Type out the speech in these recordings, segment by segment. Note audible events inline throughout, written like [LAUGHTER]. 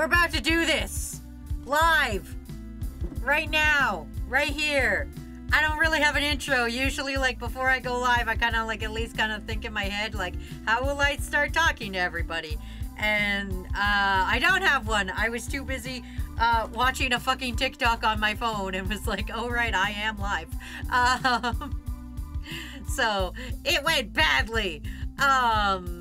We're about to do this. Live. Right now. Right here. I don't really have an intro. Usually, like, before I go live, I kind of, like, at least kind of think in my head, like, how will I start talking to everybody? And, uh, I don't have one. I was too busy, uh, watching a fucking TikTok on my phone and was like, oh, right, I am live. [LAUGHS] Um, so, it went badly. Um,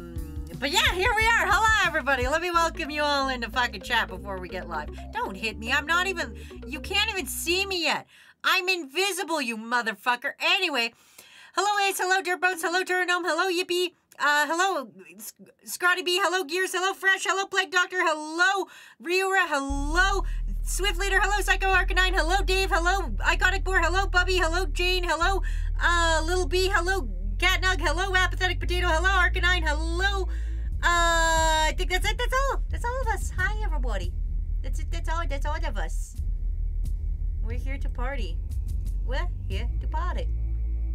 but yeah, here we are. Hello, everybody. Let me welcome you all into fucking chat before we get live. Don't hit me. I'm not even. You can't even see me yet. I'm invisible, you motherfucker. Anyway, hello, Ace. Hello, Dirtboats. Hello, Turnome. Hello, Yippee. Uh, hello, Scotty B. Hello, Gears. Hello, Fresh. Hello, Plague Doctor. Hello, Ryura. Hello, Swift Leader. Hello, Psycho Arcanine. Hello, Dave. Hello, Iconic Boar. Hello, Bubby. Hello, Jane. Hello, uh, Little B. Hello, Catnug. Hello, Apathetic Potato. Hello, Arcanine. Hello, uh, I think that's it. That's all. That's all of us. Hi, everybody. That's it. That's all. That's all of us. We're here to party. We're here to party.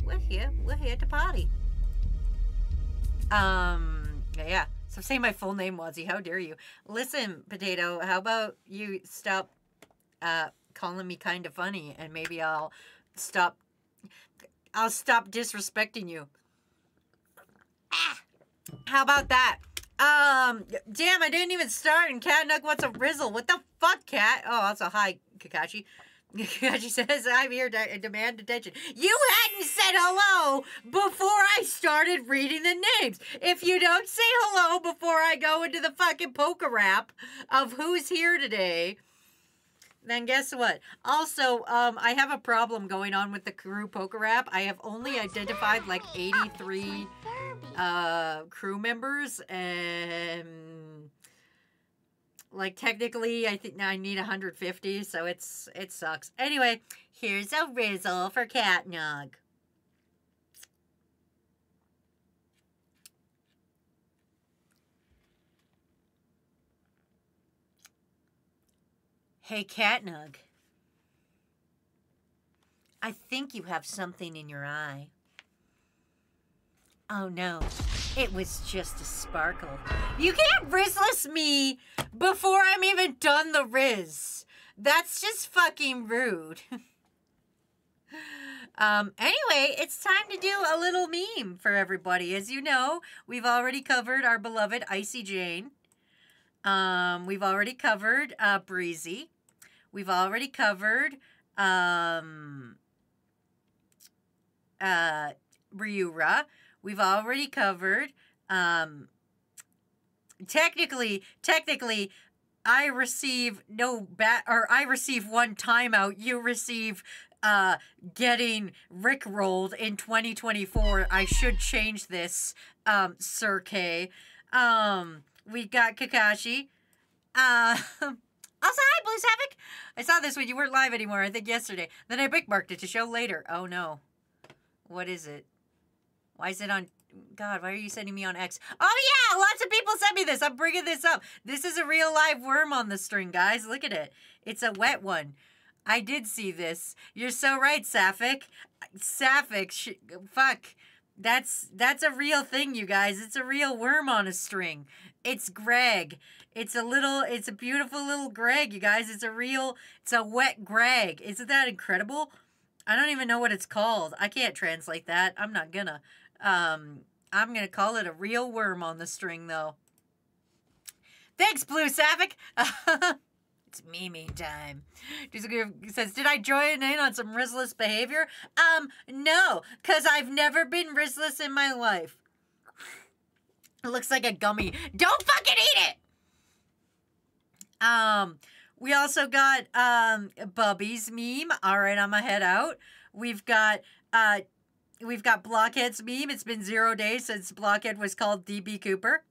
We're here. We're here to party. Um. Yeah. So say my full name, Wazzy. How dare you? Listen, Potato. How about you stop, uh, calling me kind of funny, and maybe I'll stop. I'll stop disrespecting you. Ah. How about that? Um, damn, I didn't even start, and Cat Nug wants a rizzle. What the fuck, Cat? Oh, that's a hi, Kakashi. [LAUGHS] Kakashi says, I'm here to demand attention. You hadn't said hello before I started reading the names. If you don't say hello before I go into the fucking poker rap of who's here today, then guess what? Also, um, I have a problem going on with the crew poker app. I have only identified like 83 uh, crew members, and like technically, I think I need 150, so it's it sucks. Anyway, here's a rizzle for Catnug. Hey, Catnug. I think you have something in your eye. Oh no, it was just a sparkle. You can't rizzless me before I'm even done the riz. That's just fucking rude. [LAUGHS] um, anyway, it's time to do a little meme for everybody. As you know, we've already covered our beloved Icy Jane. Um, we've already covered uh, Breezy. We've already covered um, uh, Ryura. We've already covered um, technically technically I receive no bat or I receive one timeout. You receive uh getting Rick rolled in 2024. I should change this, um, Sir K. Um, we got Kakashi. Uh [LAUGHS] Also, hi, Blue Savic. I saw this when you weren't live anymore, I think yesterday. Then I bookmarked it to show later. Oh, no. What is it? Why is it on... God, why are you sending me on X? Oh, yeah! Lots of people sent me this. I'm bringing this up. This is a real live worm on the string, guys. Look at it. It's a wet one. I did see this. You're so right, Sapphic. Sapphic. fuck. That's that's a real thing, you guys. It's a real worm on a string. It's Greg. It's a little, it's a beautiful little Greg, you guys. It's a real, it's a wet Greg. Isn't that incredible? I don't even know what it's called. I can't translate that. I'm not gonna. Um, I'm gonna call it a real worm on the string, though. Thanks, Blue Savic. [LAUGHS] it's Mimi time. says, did I join in on some rizzless behavior? Um, no, because I've never been rizzless in my life. It looks like a gummy. Don't fucking eat it! Um, we also got um Bubby's meme. All right, I'm gonna head out. We've got uh we've got Blockhead's meme. It's been zero days since Blockhead was called DB Cooper.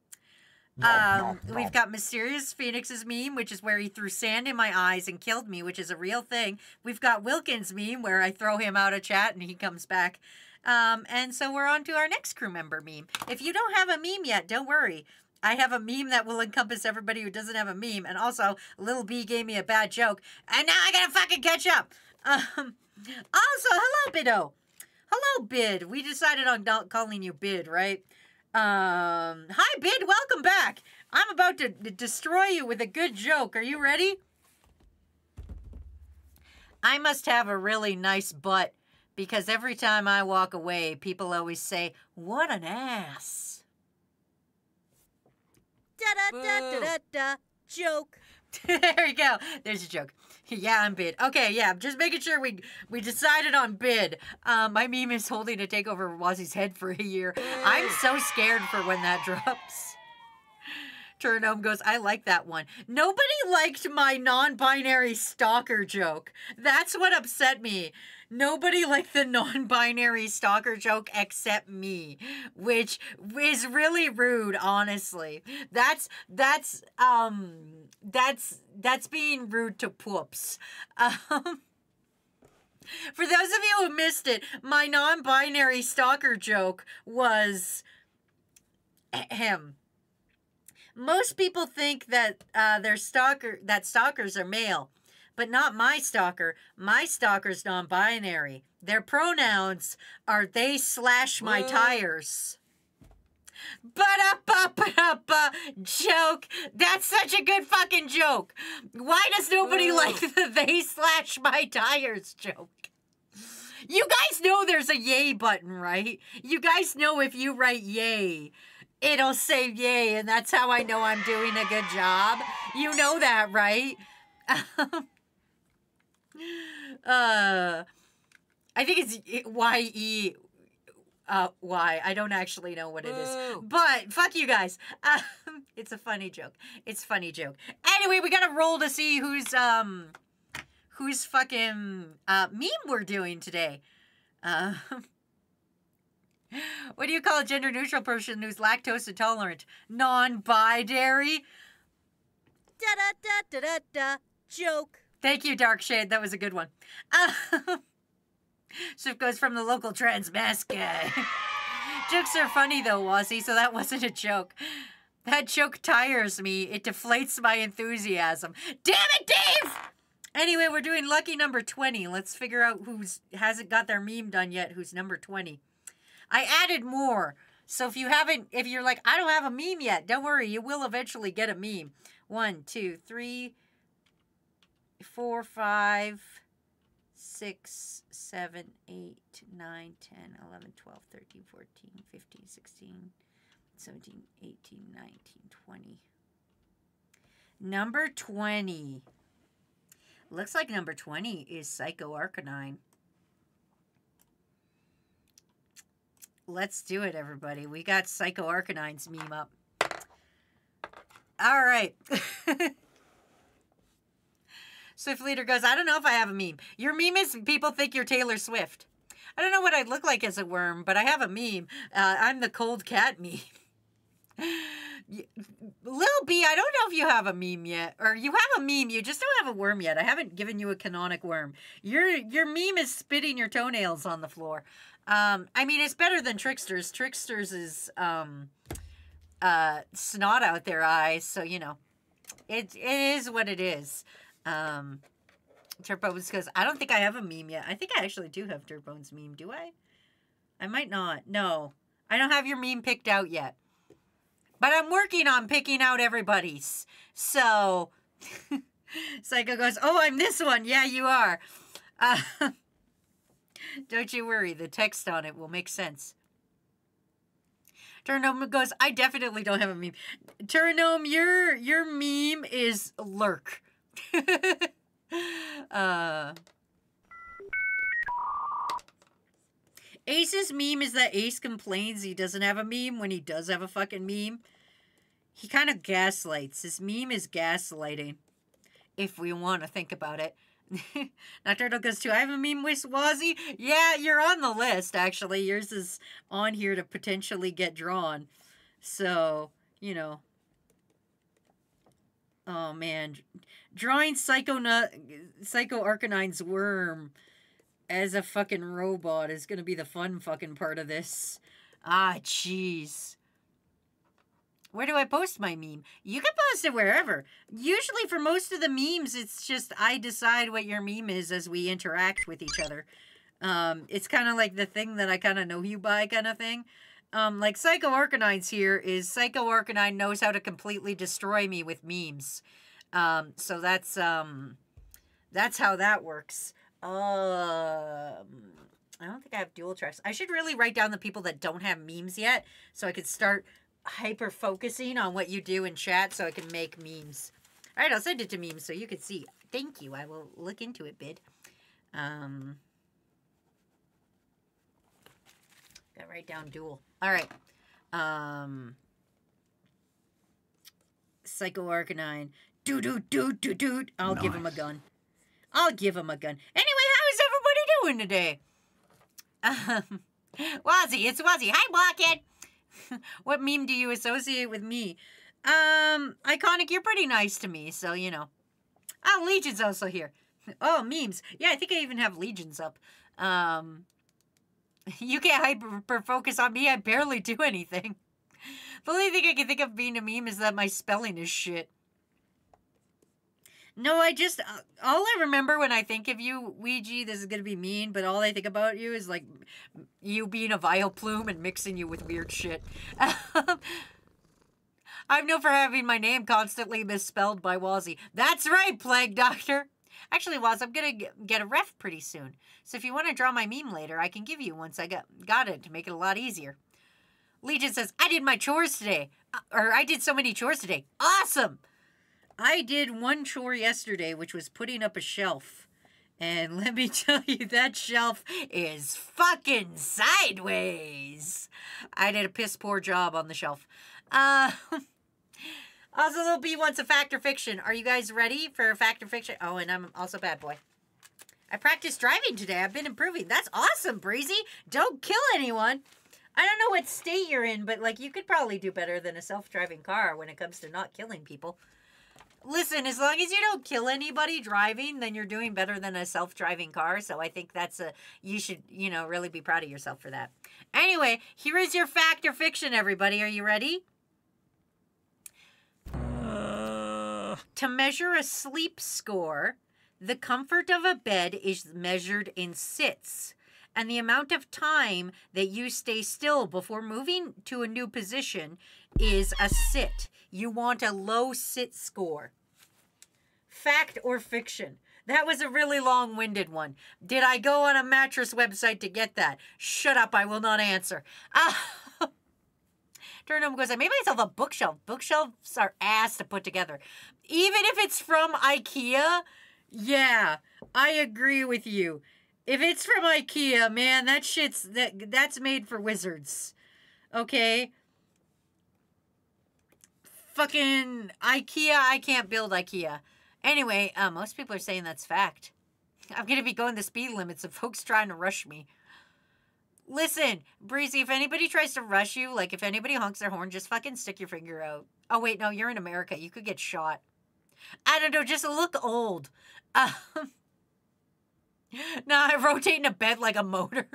No, um, no, no. we've got Mysterious Phoenix's meme, which is where he threw sand in my eyes and killed me, which is a real thing. We've got Wilkins' meme, where I throw him out of chat and he comes back. Um, and so we're on to our next crew member meme. If you don't have a meme yet, don't worry. I have a meme that will encompass everybody who doesn't have a meme. And also, Little B gave me a bad joke. And now I gotta fucking catch up. Um, [LAUGHS] also, hello, Bido. Hello, Bid. We decided on calling you Bid, right? Um, hi, Bid. Welcome back. I'm about to destroy you with a good joke. Are you ready? I must have a really nice butt because every time I walk away, people always say, What an ass. Da da da da da da. Joke. [LAUGHS] there you go. There's a joke. Yeah, I'm bid. Okay, yeah, just making sure we we decided on bid. Um, my meme is holding a take over Wazzy's head for a year. I'm so scared for when that [LAUGHS] drops. Turnome goes, I like that one. Nobody liked my non-binary stalker joke. That's what upset me. Nobody liked the non-binary stalker joke except me, which is really rude, honestly. That's that's um that's that's being rude to poops. [LAUGHS] Um for those of you who missed it, my non-binary stalker joke was him. Most people think that uh, they're stalker that stalkers are male, but not my stalker. My stalker's non-binary. Their pronouns are they slash my Whoa. tires. Ba-da-ba-ba-da-ba. Joke. That's such a good fucking joke. Why does nobody Whoa. like the [LAUGHS] they slash my tires joke? You guys know there's a yay button, right? You guys know if you write yay, it'll say yay, and that's how I know I'm doing a good job. You know that, right? [LAUGHS] Um, uh, I think it's Y E uh Y. I don't actually know what it is. Boo. But fuck you guys. Um, [LAUGHS] it's a funny joke. It's a funny joke. Anyway, we gotta roll to see who's um whose fucking uh meme we're doing today. Uh, [LAUGHS] what do you call a gender neutral person who's lactose intolerant? Non-binary? Da da da da da da. Joke. Thank you, Dark Shade. That was a good one. [LAUGHS] Uh, Shift goes from the local trans mask guy. [LAUGHS] Jokes are funny though, Wazzy, so that wasn't a joke. That joke tires me. It deflates my enthusiasm. Damn it, Dave! Anyway, we're doing lucky number 20. Let's figure out who's hasn't got their meme done yet, who's number 20. I added more. So if you haven't, if you're like, I don't have a meme yet, don't worry, you will eventually get a meme. One, two, three, four, five, six, seven, eight, nine, ten, eleven, twelve, thirteen, fourteen, fifteen, sixteen, seventeen, eighteen, nineteen, twenty. Number 20. Looks like number 20 is Psycho Arcanine. Let's do it, everybody. We got Psycho Arcanine's meme up. All right. [LAUGHS] Swift Leader goes, I don't know if I have a meme. Your meme is people think you're Taylor Swift. I don't know what I'd look like as a worm, but I have a meme. Uh, I'm the cold cat meme. [LAUGHS] Lil B, I don't know if you have a meme yet, or you have a meme. You just don't have a worm yet. I haven't given you a canonic worm. Your your meme is spitting your toenails on the floor. Um, I mean, it's better than Tricksters. Tricksters is um, uh, snot out their eyes, so you know, it it is what it is. Um, Dirtbones goes, I don't think I have a meme yet. I think I actually do have Dirtbones meme. Do I? I might not. No, I don't have your meme picked out yet. But I'm working on picking out everybody's. So, [LAUGHS] Psycho goes, Oh, I'm this one. Yeah, you are. Uh, [LAUGHS] don't you worry. The text on it will make sense. Turnome goes, I definitely don't have a meme. Turnome, your your meme is lurk. [LAUGHS] uh Ace's meme is that Ace complains he doesn't have a meme when he does have a fucking meme. He kind of gaslights. His meme is gaslighting, if we want to think about it. [LAUGHS] Not Turtle goes to, I have a meme with Wazzy. Yeah, you're on the list, actually. Yours is on here to potentially get drawn. So, you know. Oh, man. Drawing Psycho, Psycho Arcanine's worm as a fucking robot is gonna be the fun fucking part of this. Ah, jeez. Where do I post my meme? You can post it wherever. Usually, for most of the memes, it's just I decide what your meme is as we interact with each other. Um, it's kind of like the thing that I kind of know you by kind of thing. Um, like Psycho Arcanine's here is Psycho Arcanine knows how to completely destroy me with memes. Um, so that's um, that's how that works. Um, I don't think I have dual tracks. I should really write down the people that don't have memes yet, so I could start hyper focusing on what you do in chat, so I can make memes. All right, I'll send it to memes so you can see. Thank you. I will look into it, bid. Um, got right down dual. All right. Um, Psycho Arcanine. Do do do do do. I'll give him a gun. I'll give him a gun. Anyway, how is everybody doing today? Um, [LAUGHS] Wazzy, it's Wazzy. Hi, Blockhead. [LAUGHS] what meme do you associate with me? Um, Iconic, you're pretty nice to me, so you know. Oh, Legion's also here. Oh, memes. Yeah, I think I even have Legions up. Um, you can't hyper focus on me. I barely do anything. The only thing I can think of being a meme is that my spelling is shit. No, I just uh, all I remember when I think of you, Ouija. This is gonna be mean, but all I think about you is like you being a vile plume and mixing you with weird shit. [LAUGHS] I'm known for having my name constantly misspelled by Wazzy. That's right, Plague Doctor. Actually, Waz, I'm gonna get a ref pretty soon. So if you want to draw my meme later, I can give you once I got got it to make it a lot easier. Legion says, I did my chores today. Uh, or I did so many chores today. Awesome! I did one chore yesterday, which was putting up a shelf. And [LAUGHS] let me tell you, that shelf is fucking sideways. I did a piss poor job on the shelf. Uh, [LAUGHS] also, little B wants a fact or fiction. Are you guys ready for a fact or fiction? Oh, and I'm also bad boy. I practiced driving today. I've been improving. That's awesome, Breezy. Don't kill anyone. I don't know what state you're in, but like you could probably do better than a self-driving car when it comes to not killing people. Listen, as long as you don't kill anybody driving, then you're doing better than a self-driving car. So I think that's a you should, you know, really be proud of yourself for that. Anyway, here is your fact or fiction everybody. Are you ready? To measure a sleep score, the comfort of a bed is measured in sits, and the amount of time that you stay still before moving to a new position is a sit. You want a low sit score. Fact or fiction? That was a really long winded one. Did I go on a mattress website to get that? Shut up, I will not answer. Ah. [LAUGHS] turn Turnham goes, I made myself a bookshelf. Bookshelves are ass to put together. Even if it's from IKEA, yeah, I agree with you. If it's from IKEA, man, that shit's that that's made for wizards. Okay? Fucking IKEA, I can't build IKEA. Anyway, uh, most people are saying that's fact. I'm gonna be going the speed limits [LAUGHS] of folks trying to rush me. Listen, Breezy, if anybody tries to rush you, like if anybody honks their horn, just fucking stick your finger out. Oh, wait, no, you're in America. You could get shot. I don't know, just look old. Um, [LAUGHS] I rotate in a bed like a motor.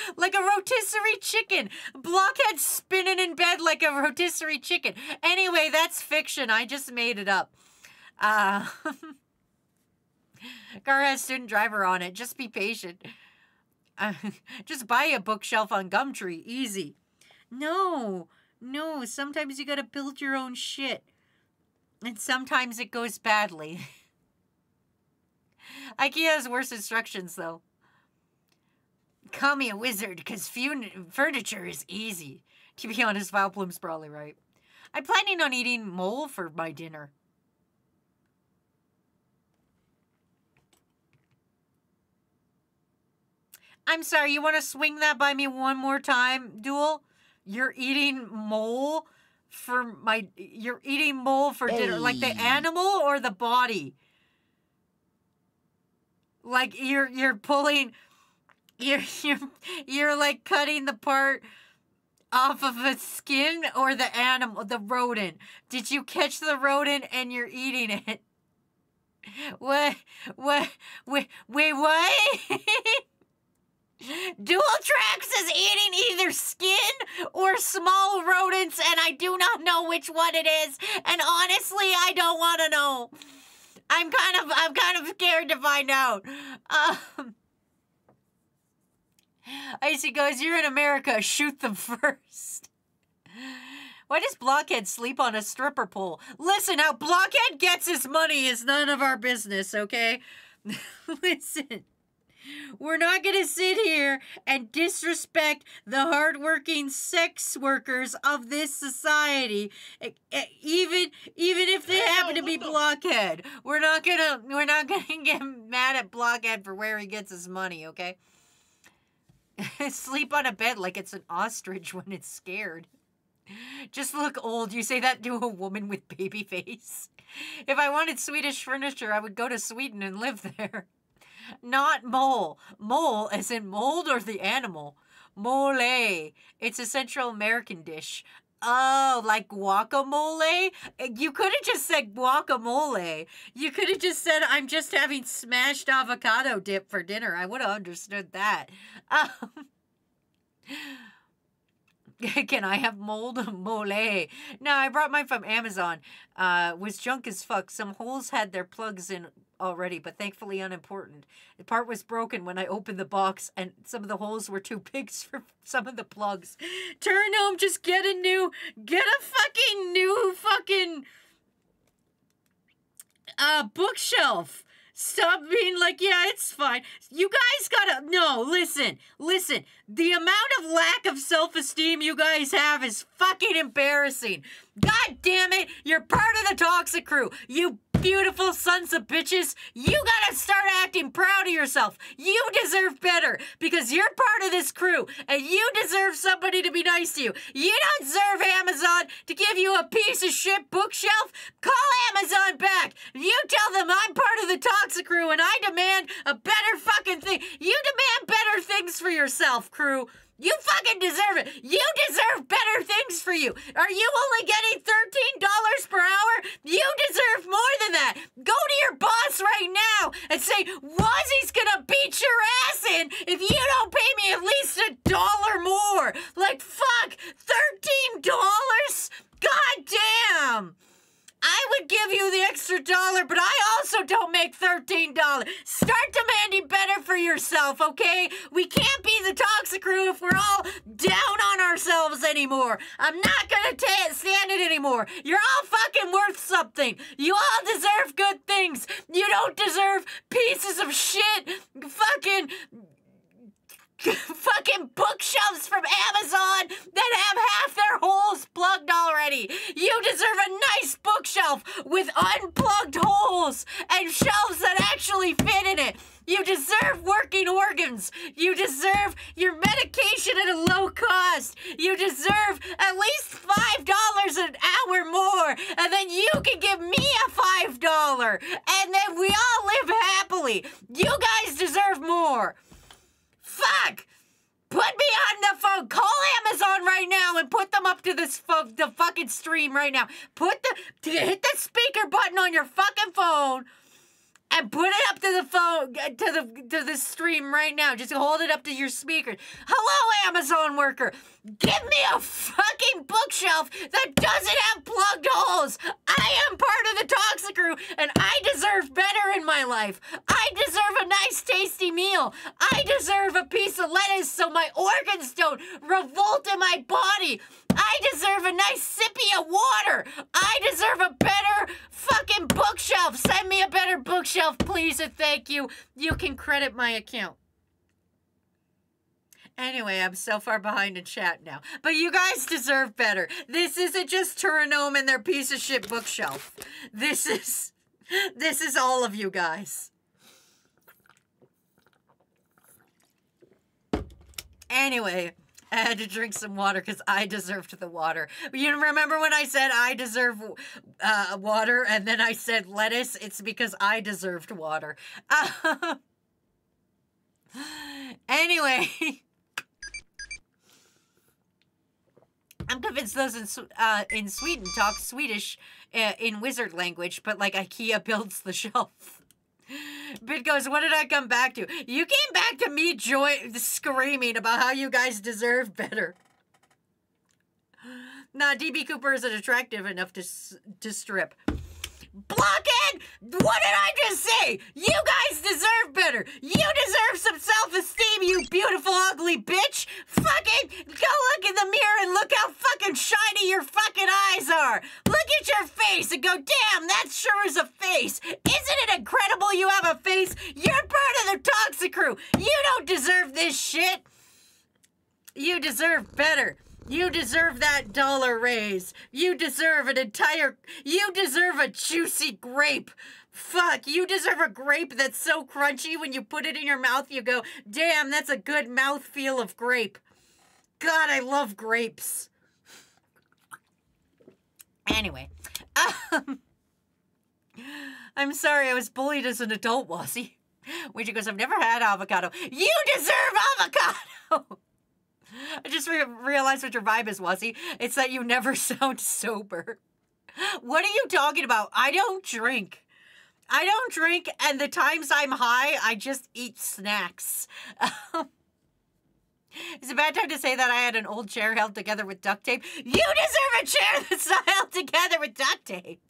[LAUGHS] like a rotisserie chicken. Blockhead spinning in bed like a rotisserie chicken. Anyway, that's fiction. I just made it up. Uh, [LAUGHS] car has student driver on it. Just be patient. Uh, just buy a bookshelf on Gumtree. Easy. No, no. Sometimes you gotta build your own shit. And sometimes it goes badly. [LAUGHS] IKEA has worse instructions, though. Call me a wizard, because furniture is easy. To be honest, Vileplume's probably right. I'm planning on eating mole for my dinner. I'm sorry, you want to swing that by me one more time, Duel? You're eating mole for my you're eating mole for dinner. Like the animal or the body? Like you're you're pulling [LAUGHS] you're you're you're like cutting the part off of a skin or the animal the rodent. Did you catch the rodent and you're eating it? [LAUGHS] What what wait wait what? [LAUGHS] Dual Tracks is eating either skin or small rodents, and I do not know which one it is. And honestly, I don't want to know. I'm kind of I'm kind of scared to find out. Um, Icy goes, You're in America. Shoot them [LAUGHS] first. Why does Blockhead sleep on a stripper pole? Listen, how Blockhead gets his money is none of our business, okay? [LAUGHS] Listen. We're not going to sit here and disrespect the hardworking sex workers of this society, even even if they happen to be blockhead. We're not gonna we're not [LAUGHS] gonna get mad at blockhead for where he gets his money. Okay. [LAUGHS] Sleep on a bed like it's an ostrich when it's scared. Just look old. You say that to a woman with baby face. If I wanted Swedish furniture, I would go to Sweden and live there. Not mole. Mole as in mold or the animal. Mole. It's a Central American dish. Oh, like guacamole? You could have just said guacamole. You could have just said, I'm just having smashed avocado dip for dinner. I would have understood that. Um, [LAUGHS] Can I have mold [LAUGHS] mole? No, I brought mine from Amazon. Uh, was junk as fuck. Some holes had their plugs in already, but thankfully unimportant. The part was broken when I opened the box, and some of the holes were too big [LAUGHS] for some of the plugs. Turn home, just get a new, get a fucking new fucking uh bookshelf. Stop being like, yeah, it's fine. You guys gotta, no, listen, listen. The amount of lack of self esteem you guys have is fucking embarrassing. God damn it, you're part of the toxic crew. You beautiful sons of bitches. You gotta start acting proud of yourself. You deserve better because you're part of this crew and you deserve somebody to be nice to you. You don't deserve Amazon to give you a piece of shit bookshelf. Call Amazon back. You tell them I'm part of the toxic crew and I demand a better fucking thing. You demand better things for yourself, crew. You fucking deserve it. You deserve better things for you. Are you only getting $13 per hour? You deserve more than that. Go to your boss right now and say, Wazzy's gonna beat your ass in if you don't pay me at least a dollar more. Like, fuck, $13? God damn. I would give you the extra dollar, but I also don't make $13. Start demanding better for yourself, okay? We can't be the toxic crew if we're all down on ourselves anymore. I'm not gonna ta- stand it anymore. You're all fucking worth something. You all deserve good things. You don't deserve pieces of shit. Fucking fucking bookshelves from Amazon that have half their holes plugged already. You deserve a nice bookshelf with unplugged holes and shelves that actually fit in it. You deserve working organs. You deserve your medication at a low cost. You deserve at least $5 an hour more. And then you can give me a $5. And then we all live happily. You guys deserve more. Fuck! Put me on the phone. Call Amazon right now and put them up to this the fucking stream right now. Put the hit the speaker button on your fucking phone and put it up to the phone uh, to the to the stream right now. Just hold it up to your speaker. Hello, Amazon worker. Give me a fucking bookshelf that doesn't have plugged holes. I am part of the toxic crew, and I deserve better in my life. I deserve a nice, tasty meal. I deserve a piece of lettuce so my organs don't revolt in my body. I deserve a nice sippy of water. I deserve a better fucking bookshelf. Send me a better bookshelf, please, and thank you. You can credit my account. Anyway, I'm so far behind in chat now. But you guys deserve better. This isn't just Turinome and their piece of shit bookshelf. This is this is all of you guys. Anyway, I had to drink some water because I deserved the water. You remember when I said I deserve uh, water and then I said lettuce? It's because I deserved water. [LAUGHS] anyway. [LAUGHS] I'm convinced those in uh, in Sweden talk Swedish uh, in wizard language, but like IKEA builds the [LAUGHS] shelf. Bit goes, what did I come back to? You came back to me joy screaming about how you guys deserve better. Nah, DB Cooper isn't attractive enough to to strip. Blockhead! What did I just say? You guys deserve better. You deserve some self-esteem, you beautiful ugly bitch. Fucking go look in the mirror and look how fucking shiny your fucking eyes are. Look at your face and go, damn, that sure is a face. Isn't it incredible you have a face? You're part of the toxic crew. You don't deserve this shit. You deserve better. You deserve that dollar raise. You deserve an entire. You deserve a juicy grape. Fuck, you deserve a grape that's so crunchy when you put it in your mouth, you go, damn, that's a good mouth feel of grape. God, I love grapes. Anyway, um, [LAUGHS] I'm sorry I was bullied as an adult, Wazzy. Ouija goes, I've never had avocado. You deserve avocado! [LAUGHS] I just re- realized what your vibe is, Wazzy. It's that you never [LAUGHS] sound sober. What are you talking about? I don't drink. I don't drink, and the times I'm high, I just eat snacks. [LAUGHS] it's a bad time to say that I had an old chair held together with duct tape. You deserve a chair that's not held together with duct tape.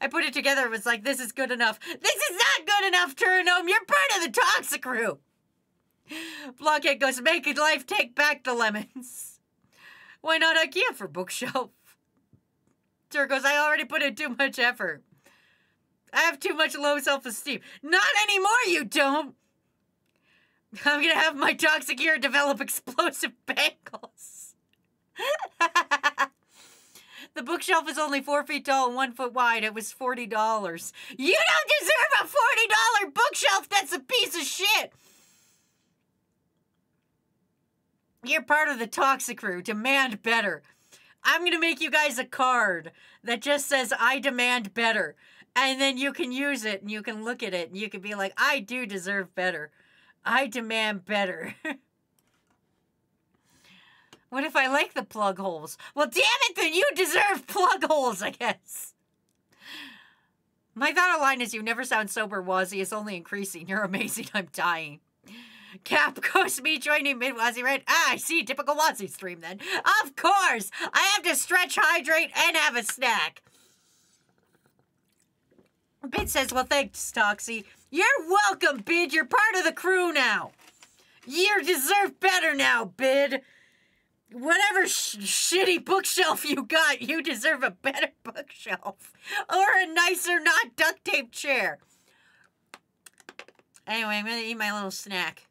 I put it together. It was like, this is good enough. This is not good enough, Turinome. You're part of the toxic crew. Blockhead goes, make life take back the lemons. Why not IKEA for bookshelf? Tur goes, I already put in too much effort. I have too much low self-esteem. Not anymore, you don't. I'm gonna have my toxic ear develop explosive [LAUGHS] bangles. [LAUGHS] the bookshelf is only four feet tall and one foot wide. It was $40. You don't deserve a $40 bookshelf. That's a piece of shit. You're part of the toxic crew. Demand better. I'm going to make you guys a card that just says, I demand better. And then you can use it and you can look at it and you can be like, I do deserve better. I demand better. [LAUGHS] what if I like the plug holes? Well, damn it, then you deserve [LAUGHS] plug holes, I guess. My thought line is you never sound sober, Wazzy. It's only increasing. [LAUGHS] You're amazing. I'm dying. Cap goes me joining mid Wazzy right? Ah, I see. Typical Wazzy stream then. Of course. I have to stretch, hydrate, and have a snack. Bid says, well, thanks, Toxie. You're welcome, Bid. You're part of the crew now. You deserve better now, Bid. Whatever sh- shitty bookshelf you got, you deserve a better [LAUGHS] bookshelf. Or a nicer, not duct tape chair. Anyway, I'm gonna eat my little snack.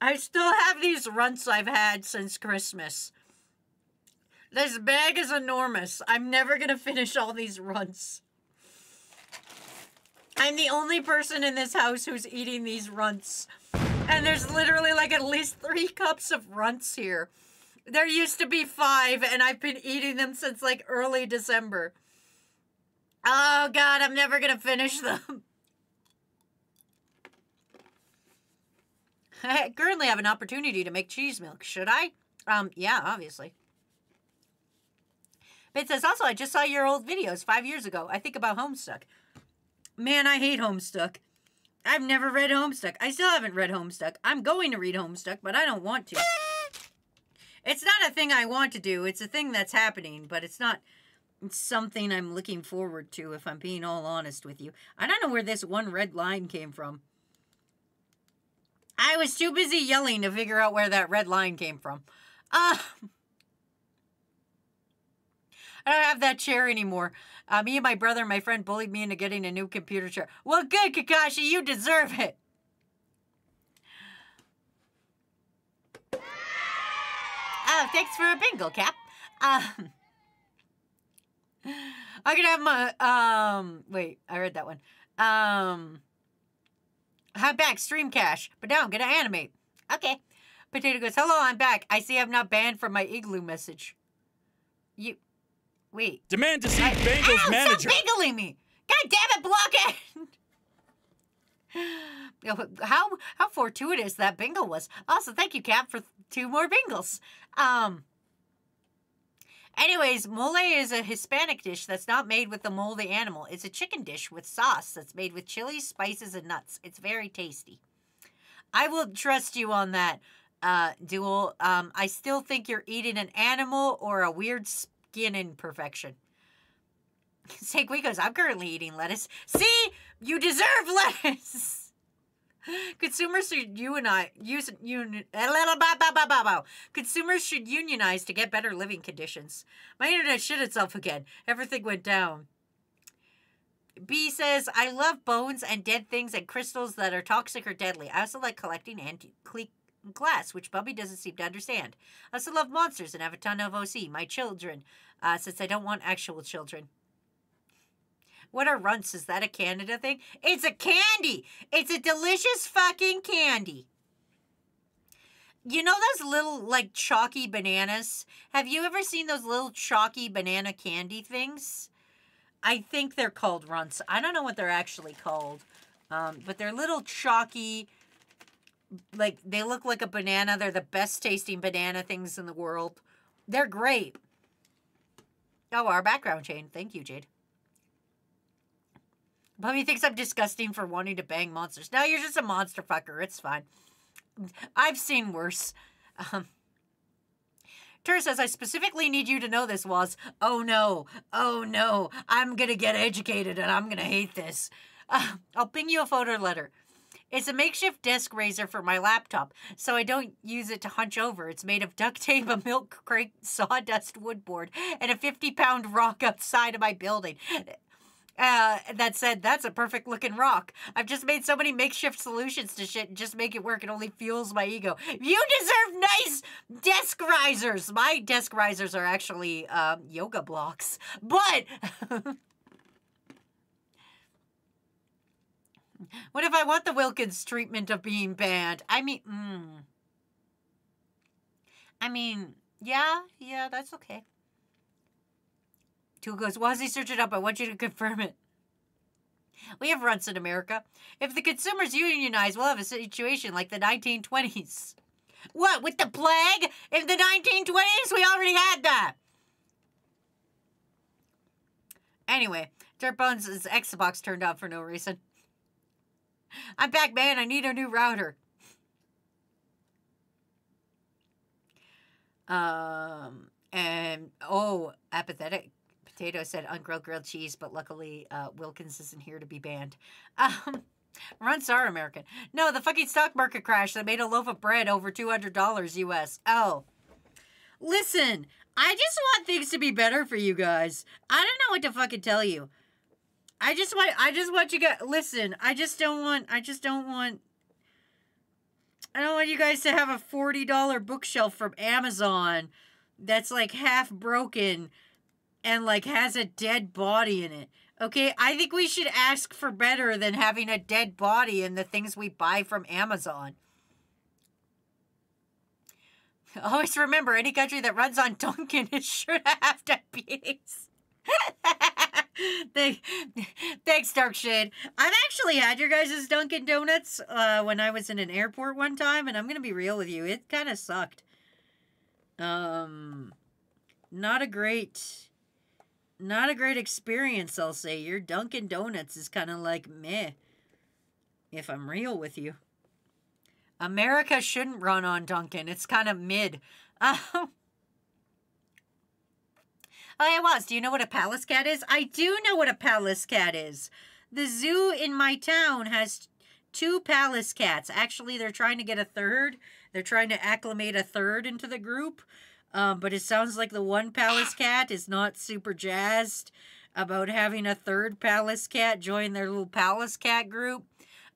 I still have these runts I've had since Christmas. This bag is enormous. I'm never going [LAUGHS] to finish all these runts. I'm the only person in this house who's eating these runts. And there's literally like at least three cups of runts here. There used to be five, and I've been eating them since like early December. Oh, God, I'm never going to finish [LAUGHS] them. I currently have an opportunity to make cheese milk. Should I? Um, yeah, obviously. But it says also, I just saw your old videos five years ago. I think about Homestuck. Man, I hate Homestuck. I've never read Homestuck. I still haven't read Homestuck. I'm going to read Homestuck, but I don't want to. It's not a thing I want to do. It's a thing that's happening, but it's not something I'm looking forward to, if I'm being all honest with you. I don't know where this one red line came from. I was too busy yelling to figure out where that red line came from. Uh, I don't have that chair anymore. Uh, me and my brother and my friend bullied me into getting a new computer chair. Well, good, Kakashi. You deserve it. Oh, thanks for a bingo, Cap. Um, I'm gonna have my, um, wait, I read that one. Um, I'm back, stream cash, but now I'm gonna animate. Okay. Potato goes, hello, I'm back. I see I'm not banned from my igloo message. You, wait. Demand to see I, Bengals ow, manager. Stop bingling me! God damn it, Blockhead! [LAUGHS] how how fortuitous that bingle was. Also, thank you, Cap, for two more bingles. Um. Anyways, mole is a Hispanic dish that's not made with the mole the animal. It's a chicken dish with sauce that's made with chilies, spices, and nuts. It's very tasty. I will trust you on that, uh, Duel. Um, I still think you're eating an animal or a weird skin imperfection. [LAUGHS] Goes, I'm currently eating lettuce. See? You deserve [LAUGHS] lettuce. [LAUGHS] Consumers should unionize. Use, uni, Consumers should unionize to get better living conditions. My internet shit itself again. Everything went down. B says, I love bones and dead things and crystals that are toxic or deadly. I also like collecting antique glass, which Bubby doesn't seem to understand. I also love monsters and have a ton of OC. My children, uh, since I don't want actual children. What are runts? Is that a Canada thing? It's a candy. It's a delicious fucking candy. You know those little like chalky bananas? Have you ever seen those little chalky banana candy things? I think they're called runts. I don't know what they're actually called. Um, but they're little chalky like they look like a banana. They're the best tasting banana things in the world. They're great. Oh, our background chain. Thank you, Jade. Bubby thinks I'm disgusting for wanting to bang monsters. No, you're just a monster fucker. It's fine. I've seen worse. Um, Tur says, I specifically need you to know this was. Oh no. Oh no. I'm going to get educated and I'm going to hate this. Uh, I'll ping you a photo letter. It's a makeshift desk raiser for my laptop, so I don't use it to hunch over. It's made of duct tape, a milk crate, sawdust wood board, and a 50 pound rock outside of my building. Uh, that said, that's a perfect looking rock. I've just made so many makeshift solutions to shit and just make it work. It only fuels my ego. You deserve nice desk risers. My desk risers are actually um, yoga blocks, but. [LAUGHS] what if I want the Wilkins treatment of being banned? I mean, mm. I mean, yeah, yeah, that's okay. Two goes, Wazzy, search it up. I want you to confirm it. We have runts in America. If the consumers unionize, we'll have a situation like the 1920s. What, with the plague? In the 1920s, we already had that. Anyway, Dirtbones' Xbox turned off for no reason. I'm back, man. I need a new router. Um, and, oh, apathetic Potato said ungrilled grilled cheese, but luckily uh, Wilkins isn't here to be banned. [LAUGHS] Um, runts are American. No, the fucking stock market crash that made a loaf of bread over $200 US. Oh. Listen, I just want things to be better for you guys. I don't know what to fucking tell you. I just want I just want you guys listen, I just don't want I just don't want I don't want you guys to have a $40 bookshelf from Amazon that's like half broken and like has a dead body in it. Okay, I think we should ask for better than having a dead body in the things we buy from Amazon. [LAUGHS] Always remember, any country that runs on Dunkin' is sure to have diabetes. [LAUGHS] Thanks, Dark Shade. I've actually had your guys' Dunkin' Donuts uh, when I was in an airport one time, and I'm gonna be real with you, it kind of sucked. Um, not a great not a great experience, I'll say. Your Dunkin' Donuts is kind of like meh, if I'm real with you. America shouldn't run on Dunkin'. It's kind of mid. Um, [LAUGHS] oh, it was. Do you know what a Pallas cat is? I do know what a Pallas cat is. The zoo in my town has two Pallas cats. Actually, they're trying to get a third. They're trying to acclimate a third into the group. Um, but it sounds like the one Pallas cat is not super jazzed about having a third Pallas cat join their little Pallas cat group.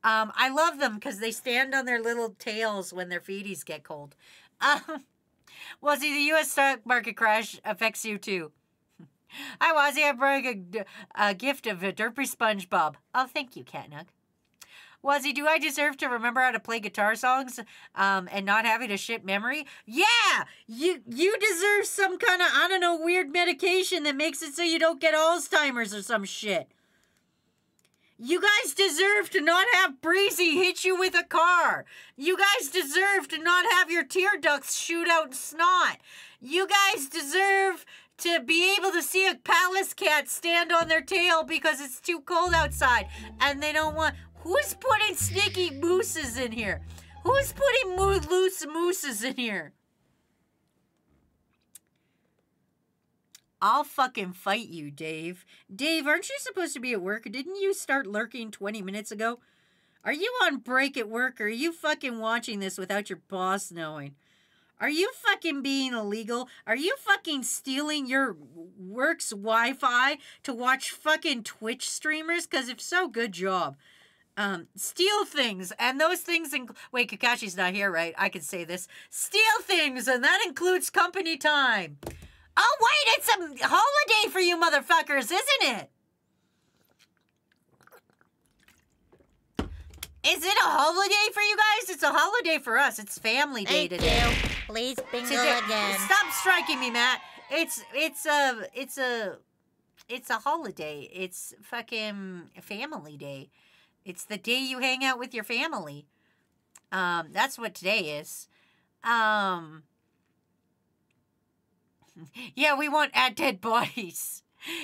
Um, I love them because they stand on their little tails when their feeties get cold. [LAUGHS] Um, see, the U.S. stock market crash affects you too. [LAUGHS] I was here bringing a, a gift of a derpy SpongeBob. Oh, thank you, Catnug. Wazzy, do I deserve to remember how to play guitar songs um, and not having a shit memory? Yeah! You you deserve some kind of, I don't know, weird medication that makes it so you don't get Alzheimer's or some shit. You guys deserve to not have Breezy hit you with a car. You guys deserve to not have your tear ducts shoot out snot. You guys deserve to be able to see a Pallas cat stand on their tail because it's too cold outside and they don't want Who's putting sneaky mooses in here? Who's putting loose mooses in here? I'll fucking fight you, Dave. Dave, aren't you supposed to be at work? Didn't you start lurking 20 minutes ago? Are you on break at work or are you fucking watching this without your boss knowing? Are you fucking being illegal? Are you fucking stealing your work's Wi Fi to watch fucking Twitch streamers? Because if so, good job. Um, steal things, and those things. Inc- Wait, Kakashi's not here, right? I can say this. Steal things, and that includes company time. Oh, wait, it's a holiday for you motherfuckers, isn't it? Is it a holiday for you guys? It's a holiday for us. It's family day Thank today. you. Please bingo Today- again. Stop striking me, Matt. It's it's a it's a it's a holiday. It's fucking family day. It's the day you hang out with your family. Um, that's what today is. Um, [LAUGHS] yeah, we want at dead [LAUGHS] bodies.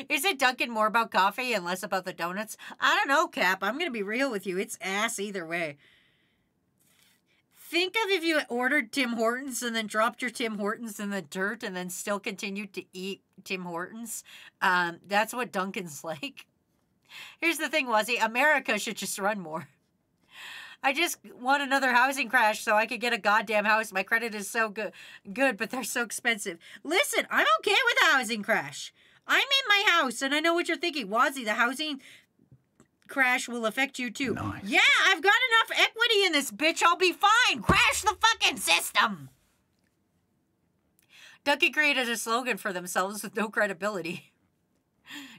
Is it Dunkin' more about coffee and less about the donuts? I don't know, Cap. I'm gonna be real with you. It's ass either way. Think of if you ordered Tim Hortons and then dropped your Tim Hortons in the dirt and then still continued to eat Tim Hortons. Um, that's what Dunkin's [LAUGHS] like. Here's the thing, Wazzy. America should just run more. I just want another housing crash so I could get a goddamn house. My credit is so good, good, but they're so expensive. Listen, I'm okay with a housing crash. I'm in my house, and I know what you're thinking, Wazzy. The housing crash will affect you too. Nice. Yeah, I've got enough equity in this bitch. I'll be fine. Crash the fucking system. Ducky created a slogan for themselves with no credibility. [LAUGHS]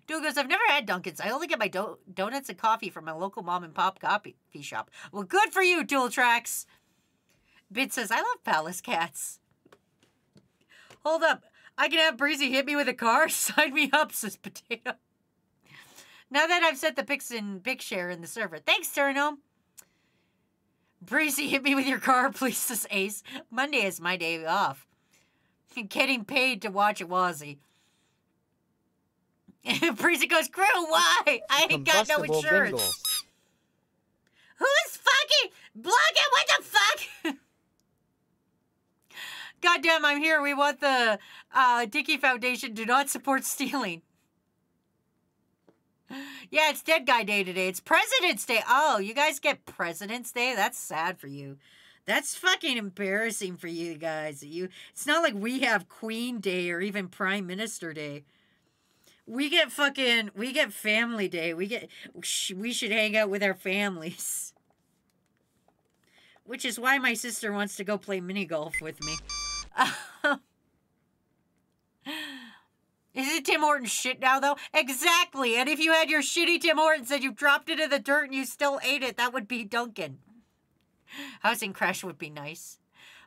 Dude goes, I've never had Dunkin's. I only get my do- donuts and coffee from my local mom and pop coffee shop. Well, good for you, Dual Tracks. Bit says, I love Pallas Cats. Hold up. I can have Breezy hit me with a car? [LAUGHS] Sign me up, says Potato. Now that I've set the pics in pic share in the server. Thanks, Turno. Breezy, hit me with your car, [LAUGHS] please, says Ace. Monday is my day off. Getting paid to watch it, [LAUGHS] Goes, crew, why? I ain't got no insurance. [LAUGHS] Who's fucking blocking? What the fuck? [LAUGHS] Goddamn, I'm here. We want the uh, Dickey Foundation do not support stealing. Yeah, it's Dead Guy Day today. It's President's Day. Oh, you guys get President's Day? That's sad for you. That's fucking embarrassing for you guys. You it's not like we have Queen Day or even Prime Minister Day. We get fucking we get Family Day. We get we should hang out with our families. [LAUGHS] Which is why my sister wants to go play mini golf with me. [LAUGHS] Is it Tim Hortons shit now, though? Exactly. And if you had your shitty Tim Hortons and you dropped it in the dirt and you still ate it, that would be Dunkin'. Housing crash would be nice.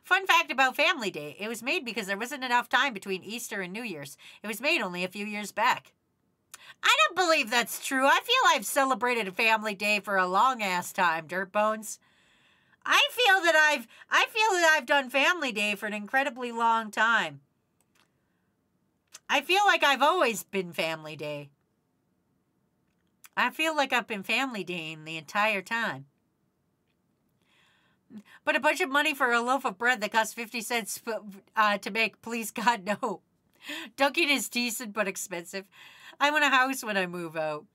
Fun fact about Family Day it was made because there wasn't enough time between Easter and New Year's. It was made only a few years back. I don't believe that's true. I feel I've celebrated a Family Day for a long ass time, Dirt Bones. I feel that I've I feel that I've done Family Day for an incredibly long time. I feel like I've always been Family Day. I feel like I've been Family Daying the entire time. But a bunch of money for a loaf of bread that costs 50 cents uh, to make, please [LAUGHS] God, no. Dunkin' is decent but expensive. I want a house when I move out.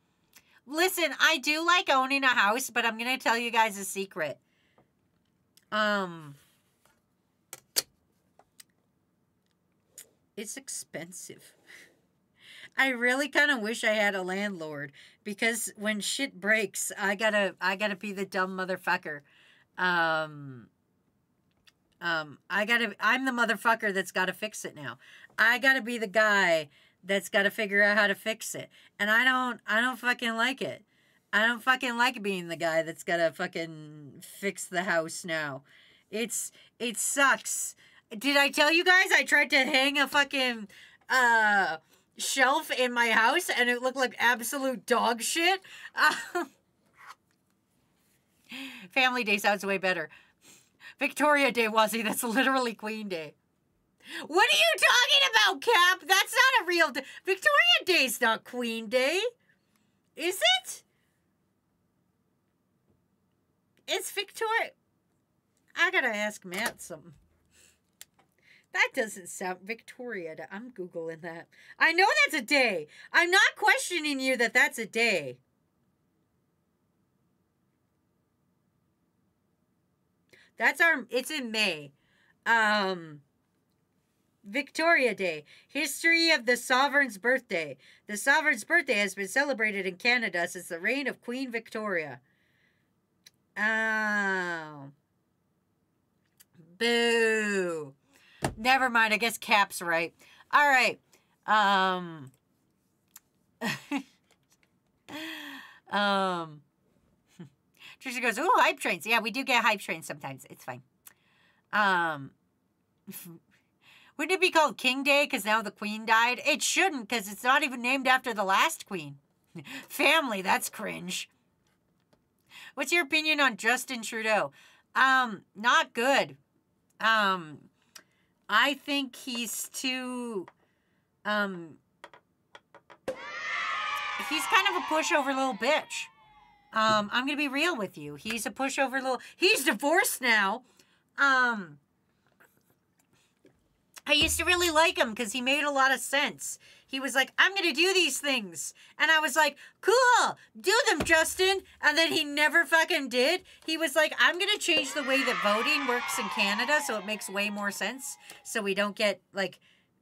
Listen, I do like owning a house, but I'm going to tell you guys a secret. Um, it's expensive. [LAUGHS] I really kind of wish I had a landlord because when shit breaks, I gotta I gotta be the dumb motherfucker. Um, um, I gotta I'm the motherfucker that's gotta fix it now. I gotta be the guy that's gotta figure out how to fix it, and I don't I don't fucking like it. I don't fucking like being the guy that's gotta fucking fix the house now. It's it sucks. Did I tell you guys I tried to hang a fucking uh shelf in my house and it looked like absolute dog shit? [LAUGHS] [LAUGHS] Family Day sounds way better. Victoria Day, Wazzy, that's literally Queen Day. What are you talking about, Cap? That's not a real day. Victoria Day's not Queen Day. Is it? It's Victoria. I gotta ask Matt something. That doesn't sound Victoria. I'm googling that. I know that's a day. I'm not questioning you that that's a day. That's our. It's in May. Um. Victoria Day, history of the sovereign's birthday. The sovereign's birthday has been celebrated in Canada since the reign of Queen Victoria. Oh. Boo. Never mind. I guess Cap's right. All right. Um. [LAUGHS] um. Trisha goes, "Oh, hype trains. Yeah, we do get hype trains sometimes. It's fine." Um. [LAUGHS] Wouldn't it be called King Day because now the Queen died? It shouldn't because it's not even named after the last Queen. [LAUGHS] Family, that's cringe. What's your opinion on Justin Trudeau? Um, not good. Um, I think he's too, um, he's kind of a pushover little bitch. Um, I'm gonna be real with you. He's a pushover little. He's divorced now. Um, I used to really like him because he made a lot of sense. He was like, I'm going to do these things. And I was like, cool, do them, Justin. And then he never fucking did. He was like, I'm going to change the way that voting works in Canada so it makes way more sense so we don't get like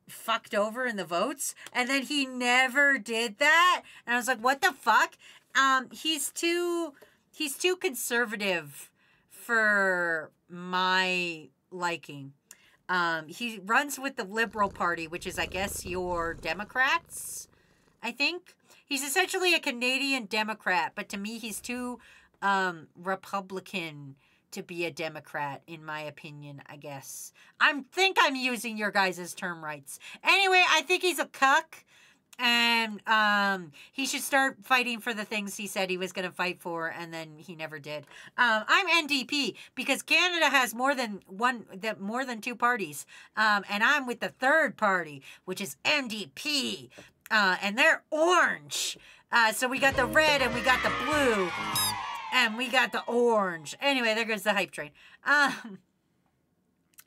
fucked over in the votes. And then he never did that. And I was like, what the fuck? Um, he's too, he's too conservative for my liking. Um, he runs with the Liberal Party, which is, I guess, your Democrats, I think. He's essentially a Canadian Democrat, but to me, he's too um, Republican to be a Democrat, in my opinion, I guess. I think I'm using your guys' term rights. Anyway, I think he's a cuck and um, he should start fighting for the things he said he was going to fight for, and then he never did. Um, I'm NDP because Canada has more than one, that more than two parties, um, and I'm with the third party, which is NDP, uh, and they're orange. Uh, so we got the red and we got the blue, and we got the orange. Anyway, there goes the hype train. Um,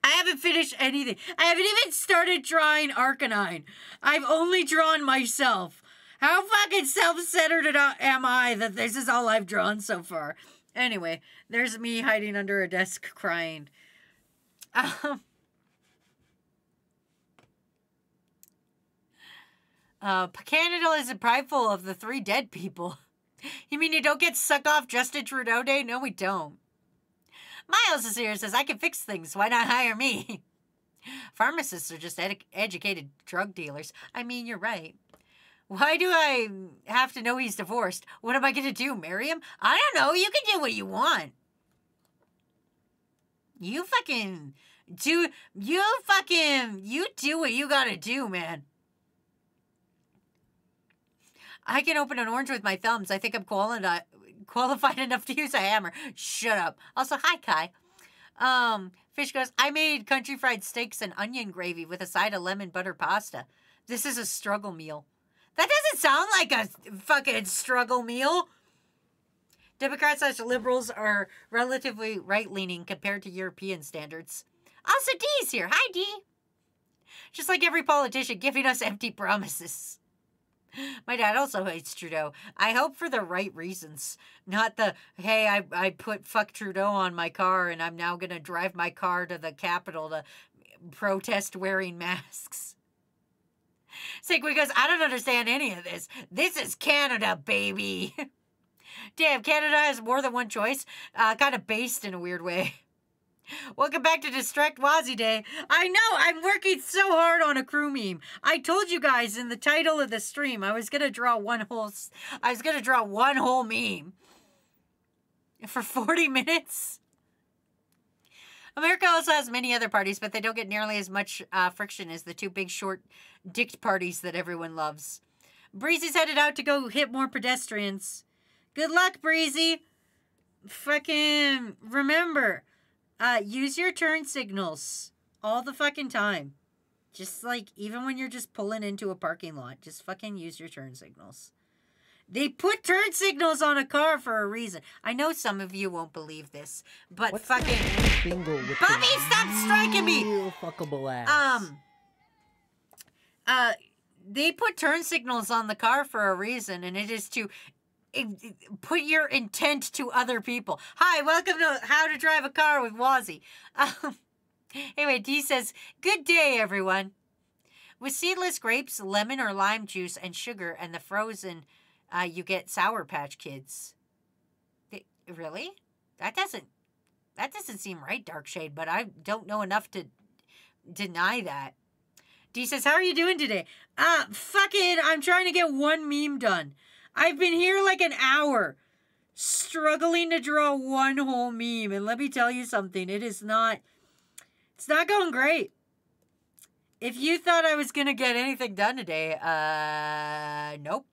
I haven't finished anything. I haven't even started drawing Arcanine. I've only drawn myself. How fucking self-centered am I that this is all I've drawn so far? Anyway, there's me hiding under a desk crying. Um, uh, Canada isn't prideful of the three dead people. [LAUGHS] You mean you don't get suck off Justin Trudeau Day? No, we don't. Miles is here says, I can fix things. Why not hire me? [LAUGHS] Pharmacists are just ed- educated drug dealers. I mean, you're right. Why do I have to know he's divorced? What am I going to do? Marry him? I don't know. You can do what you want. You fucking do. You fucking. You do what you gotta do, man. I can open an orange with my thumbs. I think I'm qualified qualified [LAUGHS] enough to use a hammer. Shut up. Also, hi, Kai. Um, Fish goes, I made country fried steaks and onion gravy with a side of lemon butter pasta. This is a struggle meal. That doesn't sound like a fucking struggle meal. Democrats slash liberals are relatively right leaning compared to European standards. Also, Dee's here. Hi, Dee. Just like every politician giving us empty promises. My dad also hates Trudeau. I hope for the right reasons. Not the, hey, I, I put fuck Trudeau on my car and I'm now going to drive my car to the Capitol to protest wearing masks. Sigway goes, I don't understand any of this. This is Canada, baby. [LAUGHS] Damn, Canada has more than one choice. Uh, kind of based in a weird way. Welcome back to Distract Wazzy Day. I know, I'm working so hard on a crew meme. I told you guys in the title of the stream I was gonna draw one whole I was gonna draw one whole meme. For 40 [LAUGHS] minutes. America also has many other parties, but they don't get nearly as much uh, friction as the two big short dicked parties that everyone loves. Breezy's headed out to go hit more pedestrians. Good luck, Breezy. Fucking remember, uh, use your turn signals all the fucking time. Just like, even when you're just pulling into a parking lot, just fucking use your turn signals. They put turn signals on a car for a reason. I know some of you won't believe this, but What's fucking Bingo with Bobby, stop striking me! fuckable ass. um uh they put turn signals on the car for a reason and it is to put your intent to other people. Hi, welcome to How to Drive a Car with Wazzy. [LAUGHS] Um, anyway, D says, "Good day, everyone." With seedless grapes, lemon or lime juice, and sugar, and the frozen, uh, you get Sour Patch Kids. They- really? That doesn't. That doesn't seem right, Dark Shade. But I don't know enough to deny that. D says, "How are you doing today?" Uh, fucking, I'm trying to get one meme done. I've been here like an hour, struggling to draw one whole meme, and let me tell you something. It is not. It's not going great. If you thought I was gonna get anything done today, uh, nope.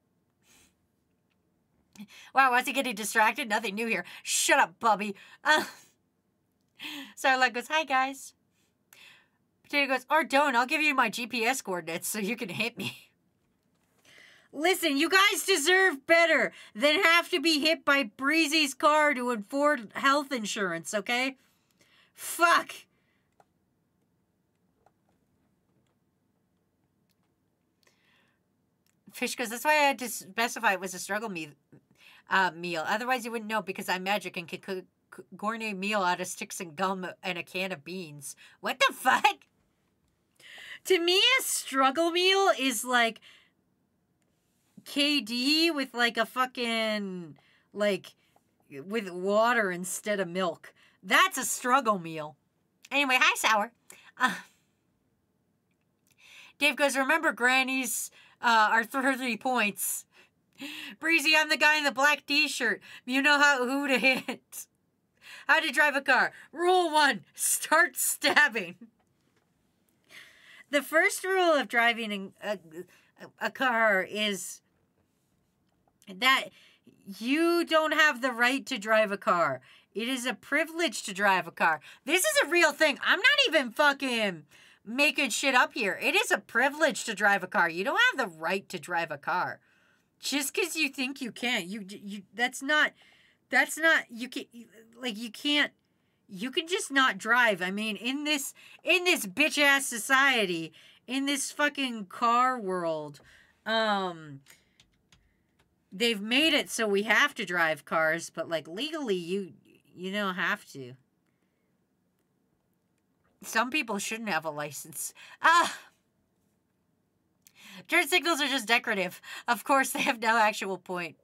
[LAUGHS] Wow, was he getting distracted? Nothing new here. Shut up, Bubby. Uh, [LAUGHS] Starlight goes, hi, guys. Potato goes, or don't. I'll give you my GPS coordinates so you can hit me. Listen, you guys deserve better than have to be hit by Breezy's car to afford health insurance, okay? Fuck. Fish goes, that's why I had to specify it was a struggle me- uh, meal. Otherwise, you wouldn't know because I'm magic and could cook gourmet meal out of sticks and gum and a can of beans. What the fuck? To me, a struggle meal is like KD with like a fucking like with water instead of milk. That's a struggle meal. Anyway, hi sour. Uh, Dave goes, remember Granny's uh, our 30 points. Breezy, I'm the guy in the black t-shirt. You know how who to hit. How to drive a car. Rule one, start stabbing. The first rule of driving a, a, a car is that you don't have the right to drive a car. It is a privilege to drive a car. This is a real thing. I'm not even fucking making shit up here. It is a privilege to drive a car. You don't have the right to drive a car. Just cuz you think you can. You you that's not that's not you can like you can't you can just not drive. I mean, in this in this bitch ass society, in this fucking car world, um they've made it so we have to drive cars, but like legally you you don't have to. Some people shouldn't have a license. Ah. Turn signals are just decorative. Of course, they have no actual point.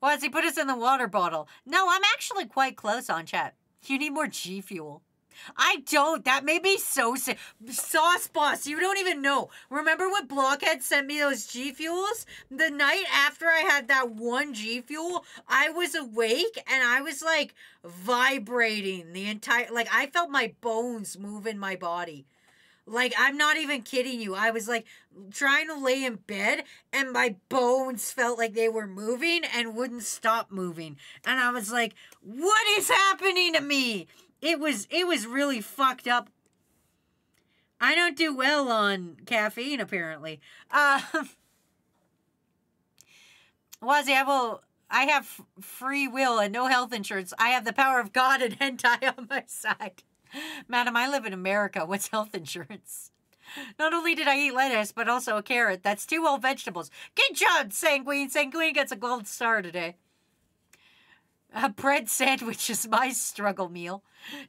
Why does he put us in the water bottle? No, I'm actually quite close on chat. You need more G Fuel. I don't. That made me so sick. Sauce Boss, you don't even know. Remember when Blockhead sent me those G Fuels? The night after I had that one G Fuel, I was awake and I was like vibrating the entire. Like, I felt my bones move in my body. Like, I'm not even kidding you. I was like trying to lay in bed and my bones felt like they were moving and wouldn't stop moving. And I was like, what is happening to me? It was it was really fucked up. I don't do well on caffeine apparently. Um Wazzy, I will I have free will and no health insurance. I have the power of God and hentai [LAUGHS] on my side. Madam, I live in America. What's health insurance? Not only did I eat lettuce, but also a carrot. That's two whole vegetables. Good job, Sanguine. Sanguine gets a gold star today. A bread sandwich is my struggle meal.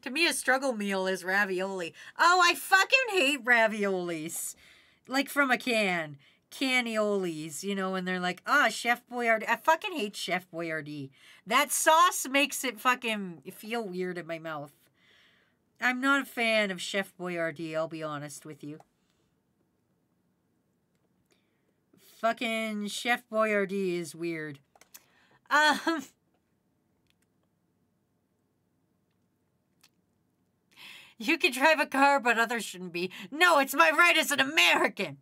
To me, a struggle meal is ravioli. Oh, I fucking hate raviolis. Like from a can. Caniolis, you know, and they're like, ah, Chef Boyardee. I fucking hate Chef Boyardee. That sauce makes it fucking feel weird in my mouth. I'm not a fan of Chef Boyardee, I'll be honest with you. Fucking Chef Boyardee is weird. Um. You can drive a car, but others shouldn't be. No, it's my right as an American.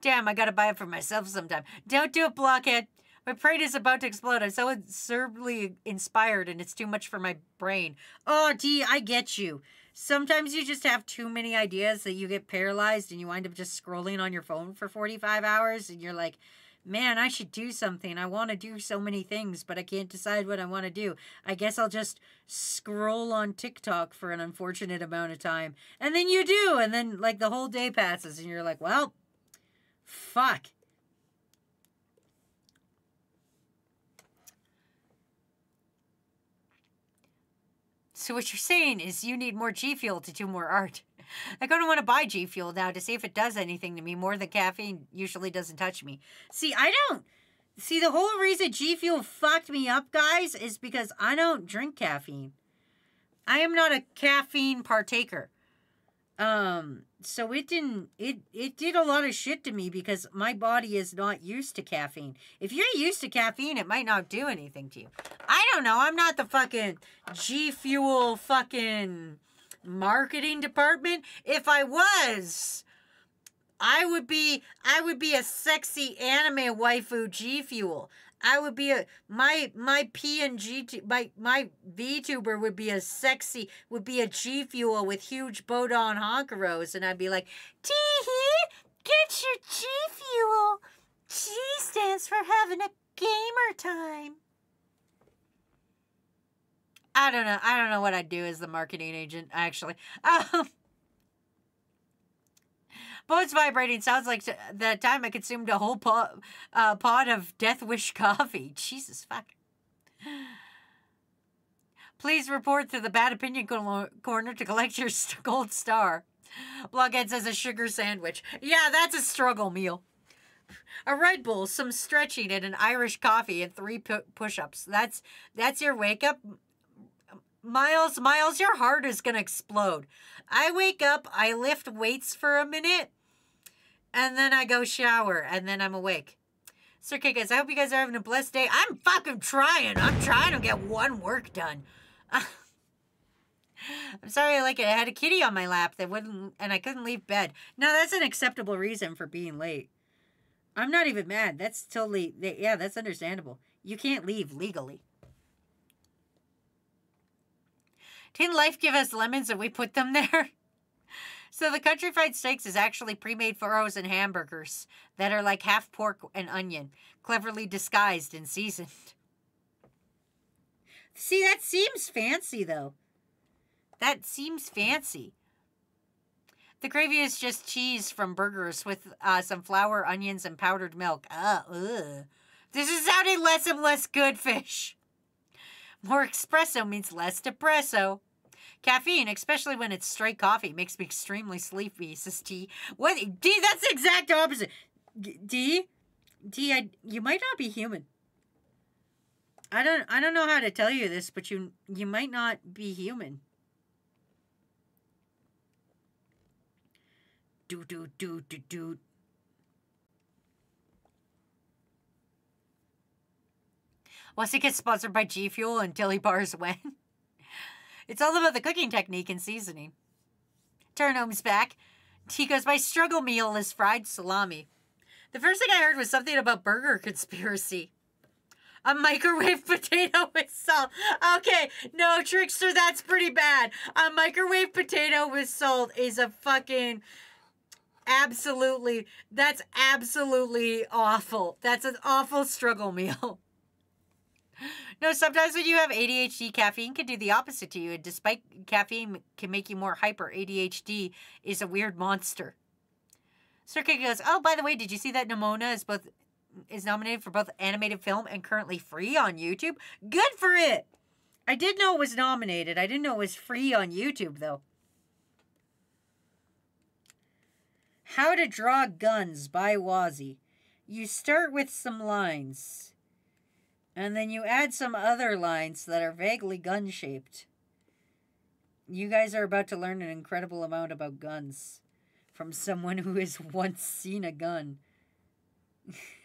Damn, I gotta buy it for myself sometime. Don't do it, blockhead. My brain is about to explode. I'm so absurdly inspired, and it's too much for my brain. Oh, Dee, I get you. Sometimes you just have too many ideas that you get paralyzed and you wind up just scrolling on your phone for 45 hours, and you're like, man, I should do something. I want to do so many things, but I can't decide what I want to do. I guess I'll just scroll on TikTok for an unfortunate amount of time. And then you do. And then, like, the whole day passes, and you're like, well, fuck. So what you're saying is you need more G Fuel to do more art. I kind of want to buy G Fuel now to see if it does anything to me more than caffeine usually doesn't touch me. See, I don't. See, the whole reason G Fuel fucked me up, guys, is because I don't drink caffeine. I am not a caffeine partaker. Um, so it didn't it it did a lot of shit to me because my body is not used to caffeine. If you're used to caffeine, it might not do anything to you. I don't know. I'm not the fucking G Fuel fucking marketing department. If I was, I would be I would be a sexy anime waifu G Fuel. I would be a my my P and G my my VTuber would be a sexy would be a G Fuel with huge Bodon honkeros, and I'd be like, Tee hee, get your G Fuel. G stands for having a gamer time. I don't know. I don't know what I'd do as the marketing agent, actually. [LAUGHS] Um, Boat's vibrating sounds like the time I consumed a whole pot, uh, pot of Death Wish coffee. [LAUGHS] Jesus fuck. Please report to the Bad Opinion Corner to collect your gold star. Blockhead says a sugar sandwich. Yeah, that's a struggle meal. A Red Bull, some stretching, and an Irish coffee and three pu- push-ups. That's that's your wake up. Miles, Miles, your heart is gonna explode. I wake up, I lift weights for a minute, and then I go shower, and then I'm awake. Sir okay, guys, I hope you guys are having a blessed day. I'm fucking trying. I'm trying to get one work done. [LAUGHS] I'm sorry like. I had a kitty on my lap that wouldn't, and I couldn't leave bed. Now that's an acceptable reason for being late. I'm not even mad. That's totally, yeah, that's understandable. You can't leave legally. Didn't life give us lemons and we put them there? [LAUGHS] So the country fried steaks is actually pre-made furrows and hamburgers that are like half pork and onion, cleverly disguised and seasoned. See, that seems fancy though. That seems fancy. The gravy is just cheese from burgers with uh, some flour, onions, and powdered milk. Uh, ugh. This is sounding less and less good fish. More espresso means less depresso. Caffeine, especially when it's straight coffee, makes me extremely sleepy, says T. What? D, that's the exact opposite. D? D, I, you might not be human. I don't I don't know how to tell you this, but you you might not be human. Do do do do do. Once it gets sponsored by G Fuel and Dilly Bars when. It's all about the cooking technique and seasoning. Turnome's back. He goes, My struggle meal is fried salami. The first thing I heard was something about burger conspiracy. A microwave [LAUGHS] potato with salt. Okay, no, Trickster, that's pretty bad. A microwave potato with salt is a fucking absolutely, that's absolutely awful. That's an awful struggle meal. [LAUGHS] No, sometimes when you have ADHD, caffeine can do the opposite to you. And despite caffeine can make you more hyper, ADHD is a weird monster. Circuit goes, oh, by the way, did you see that Nimona is both is nominated for both animated film and currently free on YouTube? Good for it. I did know it was nominated. I didn't know it was free on YouTube though. How to Draw Guns by Wazzy. You start with some lines. And then you add some other lines that are vaguely gun shaped. You guys are about to learn an incredible amount about guns from someone who has [LAUGHS] once seen a gun. [LAUGHS]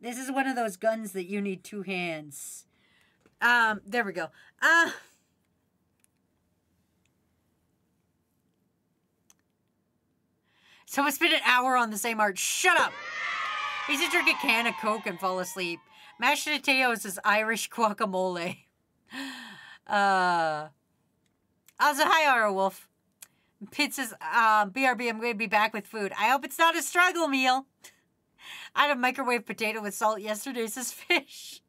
this is one of those guns that you need two hands. Um, there we go. Uh So I spent an hour on the same art. Shut up! He used to drink a can of Coke and fall asleep. Mashed potatoes is Irish guacamole. [LAUGHS] Uh, also, hi, Ara Wolf. Pete says, um, BRB, I'm going to be back with food. I hope it's not a struggle meal. I had a microwave potato with salt yesterday, says Fish.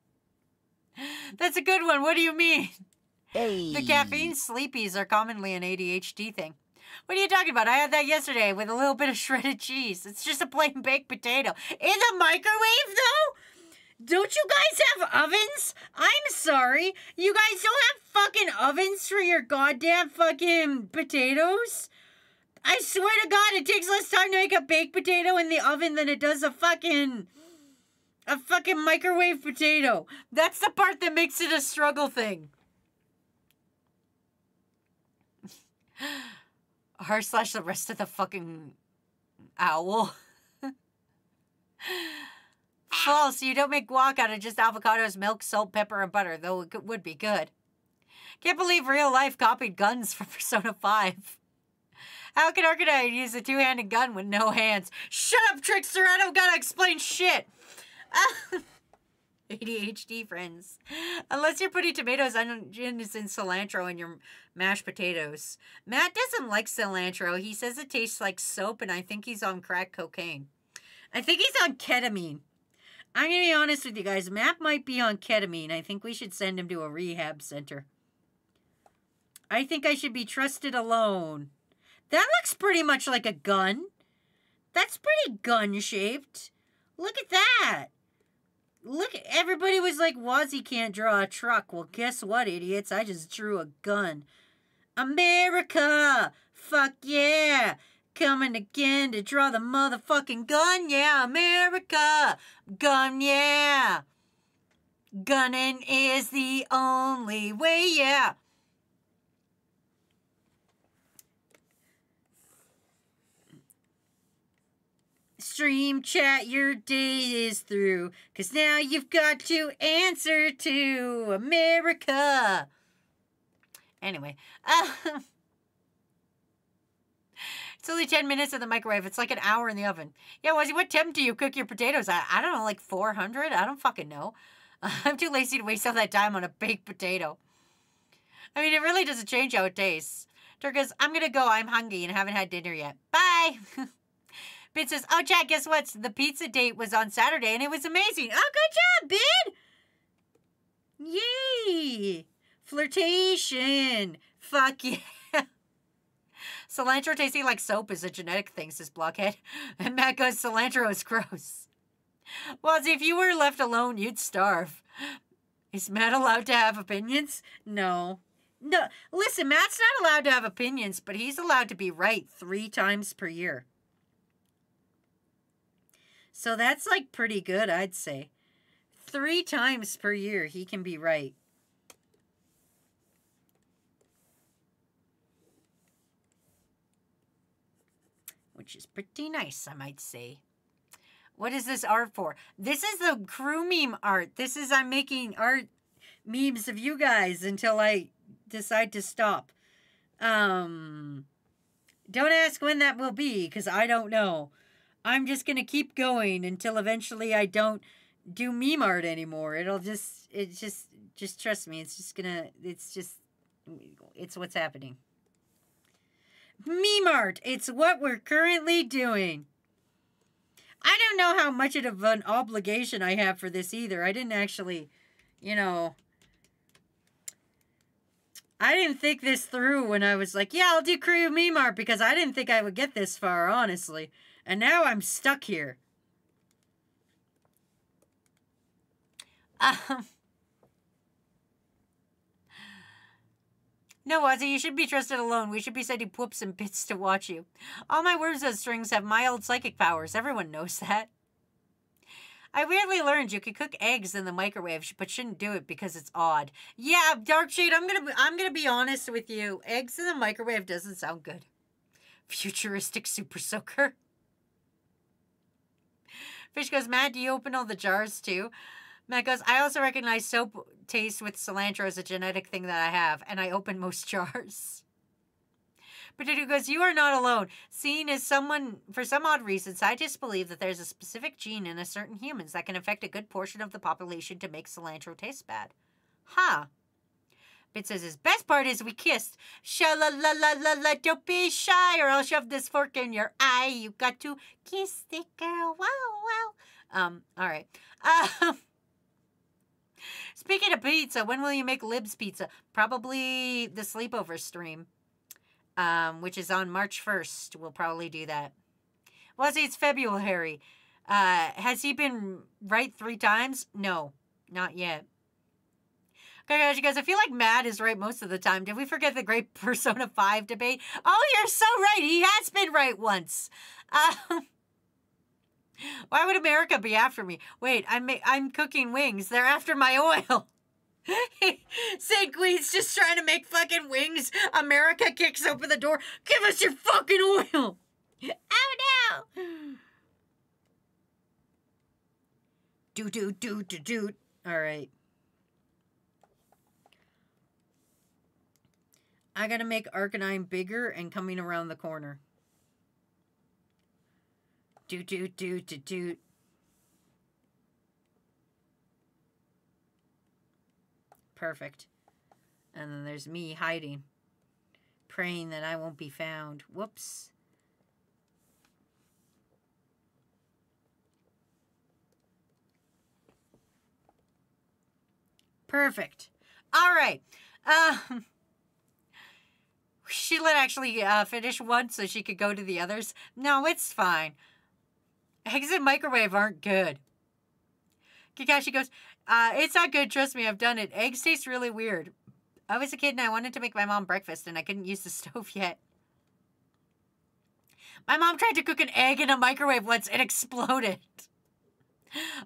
[LAUGHS] That's a good one. What do you mean? Hey. The caffeine sleepies are commonly an ADHD thing. What are you talking about? I had that yesterday with a little bit of shredded cheese. It's just a plain baked potato. In the microwave, though? Don't you guys have ovens? I'm sorry. You guys don't have fucking ovens for your goddamn fucking potatoes? I swear to God, it takes less time to make a baked potato in the oven than it does a fucking. a fucking microwave potato. That's the part that makes it a struggle thing. [LAUGHS] Her slash the rest of the fucking owl. [LAUGHS] False. You don't make guac out of just avocados, milk, salt, pepper, and butter, though it would be good. Can't believe real life copied guns from [LAUGHS] Persona 5. How can Arcanine use a two handed gun with no hands? Shut up, Trickster! I don't gotta explain shit! [LAUGHS] [LAUGHS] ADHD friends. Unless you're putting tomatoes, onions, and cilantro in your mashed potatoes. Matt doesn't like cilantro. He says it tastes like soap, and I think he's on crack cocaine. I think he's on ketamine. I'm gonna be honest with you guys. Matt might be on ketamine. I think we should send him to a rehab center. I think I should be trusted alone. That looks pretty much like a gun. That's pretty gun shaped. Look at that. Look, everybody was like, Wazzy can't draw a truck. Well, guess what, idiots? I just drew a gun. America! Fuck yeah! Coming again to draw the motherfucking gun, yeah, America! Gun, yeah! Gunning is the only way, yeah! Stream chat, your day is through. Cause now you've got to answer to America. Anyway, uh, [LAUGHS] it's only 10 minutes in the microwave. It's like an hour in the oven. Yeah, Wazzy, what temp do you cook your potatoes at? I don't know, like 400? I don't fucking know. [LAUGHS] I'm too lazy to waste all that time on a baked potato. I mean, it really doesn't change how it tastes. Turkus, I'm gonna go. I'm hungry and haven't had dinner yet. Bye. [LAUGHS] Says, "Oh, Jack, guess what? The pizza date was on Saturday and it was amazing. Oh, good job, Bid. Yay! Flirtation. Fuck yeah." [LAUGHS] Cilantro tasting like soap is a genetic thing, says Blockhead. [LAUGHS] And Matt goes, cilantro is gross. [LAUGHS] Well, if you were left alone, you'd starve. Is Matt allowed to have opinions? No. No, listen, Matt's not allowed to have opinions, but he's allowed to be right three times per year. So that's like pretty good, I'd say. Three times per year, he can be right. Which is pretty nice, I might say. What is this art for? This is the crew meme art. This is I'm making art memes of you guys until I decide to stop. Um don't ask when that will be because I don't know. I'm just going to keep going until eventually I don't do meme art anymore. It'll just it's just just trust me. It's just to it's just it's what's happening. Meme art. It's what we're currently doing. I don't know how much of an obligation I have for this either. I didn't actually, you know, I didn't think this through when I was like, yeah, I'll do crew meme art because I didn't think I would get this far, honestly. And now I'm stuck here. Um, no, Ozzy, you should be trusted alone. We should be sending whoops and bits to watch you. All my words as strings have mild psychic powers. Everyone knows that. I weirdly learned you could cook eggs in the microwave, but shouldn't do it because it's odd. Yeah, Dark Shade, I'm gonna I'm gonna be honest with you. Eggs in the microwave doesn't sound good. Futuristic super soaker. Fish goes, Matt, do you open all the jars too? Matt goes, I also recognize soap taste with cilantro as a genetic thing that I have, and I open most [LAUGHS] jars. Potato goes, You are not alone. Seen as someone, for some odd reason, scientists believe that there's a specific gene in a certain humans that can affect a good portion of the population to make cilantro taste bad. Huh. It says his best part is we kissed. Sha la la la la la, don't be shy, or I'll shove this fork in your eye. You got to kiss the girl. Wow, wow. Um, all right. Um, [LAUGHS] speaking of pizza, when will you make Lib's pizza? Probably the sleepover stream, um, which is on March 1st. We'll probably do that. Well, see, it's February. Uh, has he been right three times? No, not yet. Guys, you guys, I feel like Matt is right most of the time. Did we forget the great [LAUGHS] Persona 5 debate? Oh, you're so right. He has been right once. Um, [LAUGHS] why would America be after me? Wait, I'm I'm cooking wings. They're after my [LAUGHS] oil. St. Queen's just trying to make fucking wings. America kicks open the door. Give us your fucking oil. Oh no. [SIGHS] Do do do do do. All right. I gotta make Arcanine bigger and coming around the corner. Do do do do do. Perfect. And then there's me hiding, praying that I won't be found. Whoops. Perfect. All right. Um, she let actually uh, finish one so she could go to the others. No, it's fine. Eggs in microwave aren't good. Kakashi goes, uh, it's not good. Trust me, I've done it. Eggs taste really weird. I was a kid and I wanted to make my mom breakfast and I couldn't use the [LAUGHS] stove yet. My mom tried to cook an egg in a microwave once and [LAUGHS] exploded.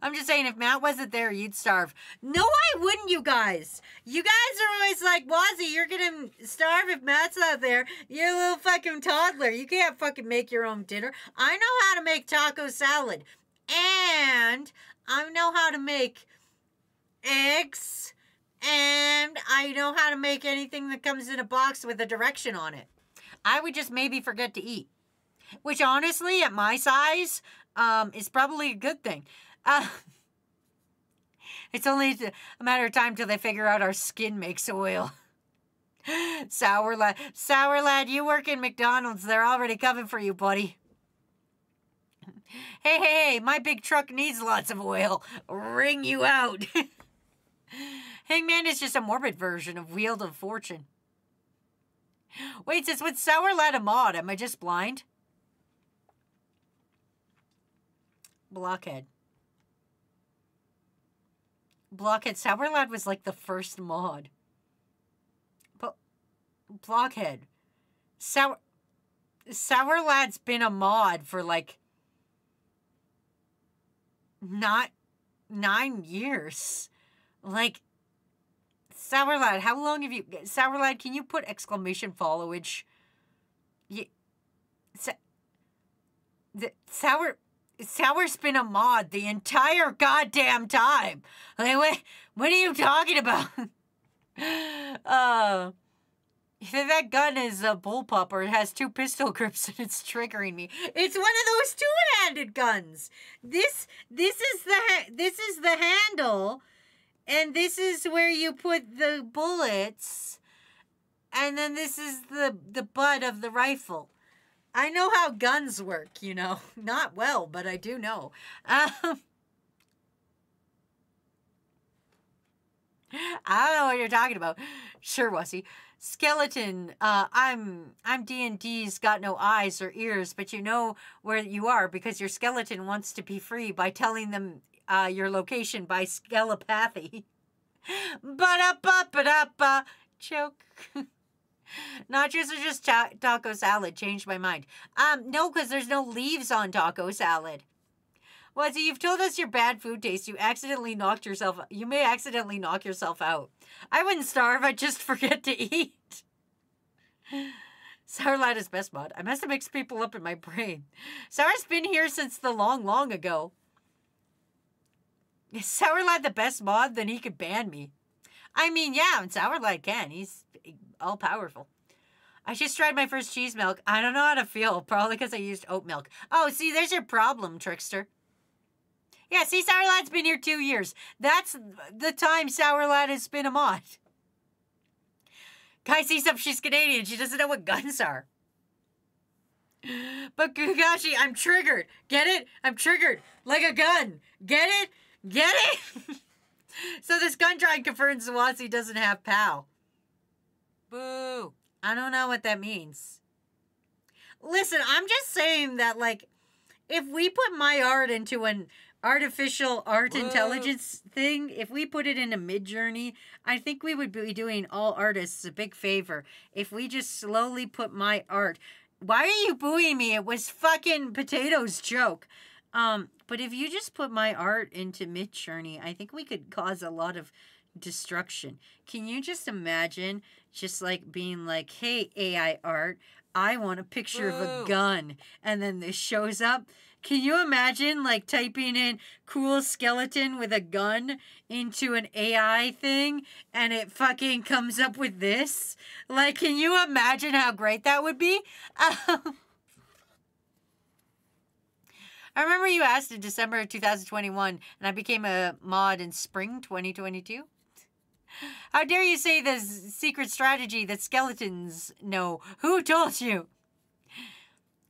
I'm just saying, if Matt wasn't there, you'd starve. No, I wouldn't, you guys. You guys are always like, Wazzy, you're gonna starve if Matt's not there. You're a little fucking toddler. You can't fucking make your own dinner. I know how to make taco salad. And I know how to make eggs. And I know how to make anything that comes in a box with a direction on it. I would just maybe forget to eat. Which honestly, at my size, um, is probably a good thing. Uh, [LAUGHS] it's only a matter of time till they figure out our skin makes oil. [LAUGHS] Sour lad, sour lad, you work in McDonald's. They're already coming for you, buddy. [LAUGHS] Hey, hey, hey, my big truck needs lots of oil. Ring you out. Hangman is just a morbid version of Wheel of Fortune. [GASPS] Wait, since with Sour Lad a mod, am I just blind? Blockhead. Blockhead. Sour Lad was like the first mod. But Blockhead. Sour Lad's been a mod for like not nine years. Like Sour Lad, how long have you Sour Lad, can you put exclamation followage? Yeah. Sa- the sour Sour's been a mod the entire goddamn time. Like, what, what are you talking about? [LAUGHS] uh, that gun is a bullpup or it has two pistol grips and it's triggering me. It's one of those two-handed guns. This this is the this is the handle, and this is where you put the bullets, and then this is the the butt of the rifle. I know how guns work, you know. [LAUGHS] Not well, but I do know. Um, I don't know what you're talking about. Sure, Wussy. Skeleton, uh, I'm I'm D and D's got no eyes or ears, but you know where you are because your skeleton wants to be free by telling them uh, your location by skelepathy. [LAUGHS] Ba-da-ba-ba-da-ba. Choke. [LAUGHS] Nachos are just ta- taco salad. Changed my mind. Um, no, because there's no leaves on taco salad. See, you've told us your bad food taste. You accidentally knocked yourself. You may accidentally knock yourself out. I wouldn't starve. I'd just [LAUGHS] forget to eat. sourlade is best mod. I must have mixed people up in my brain. Sour's been here since the long, long ago. Is Sourlad the best mod? Then he could ban me. I mean, yeah, and Sour Lad can. He's all powerful. I just tried my first cheese milk. I don't know how to feel. [LAUGHS] Probably because I used oat milk. Oh, see, there's your problem, trickster. Yeah, see, Sour Lad's been here two years. That's the time Sour Lad has been a mod. Kai sees up she's Canadian. She doesn't know what guns are. But Kakashi, I'm triggered. Get it? I'm triggered. Like a gun. Get it? Get it? [LAUGHS] [LAUGHS] so this gun trying confirms Wasi doesn't have POW. Boo. I don't know what that means. Listen, I'm just saying that, like, if we put my art into an artificial art Whoa. intelligence thing, if we put it in a Midjourney, I think we would be doing all artists a big favor if we just slowly put my art. Why are you booing me? It was fucking potatoes joke. Um, but if you just put my art into Midjourney, I think we could cause a lot of destruction. Can you just imagine just like being like, "Hey AI art, I want a picture of a gun." And then this shows up. Can you imagine like typing in cool skeleton with a gun into an AI thing and it fucking comes up with this? Like, can you imagine how great that would be? [LAUGHS] I remember you asked in December of 2021, and I became a mod in spring 2022. How dare you say the secret strategy that skeletons know? Who told you?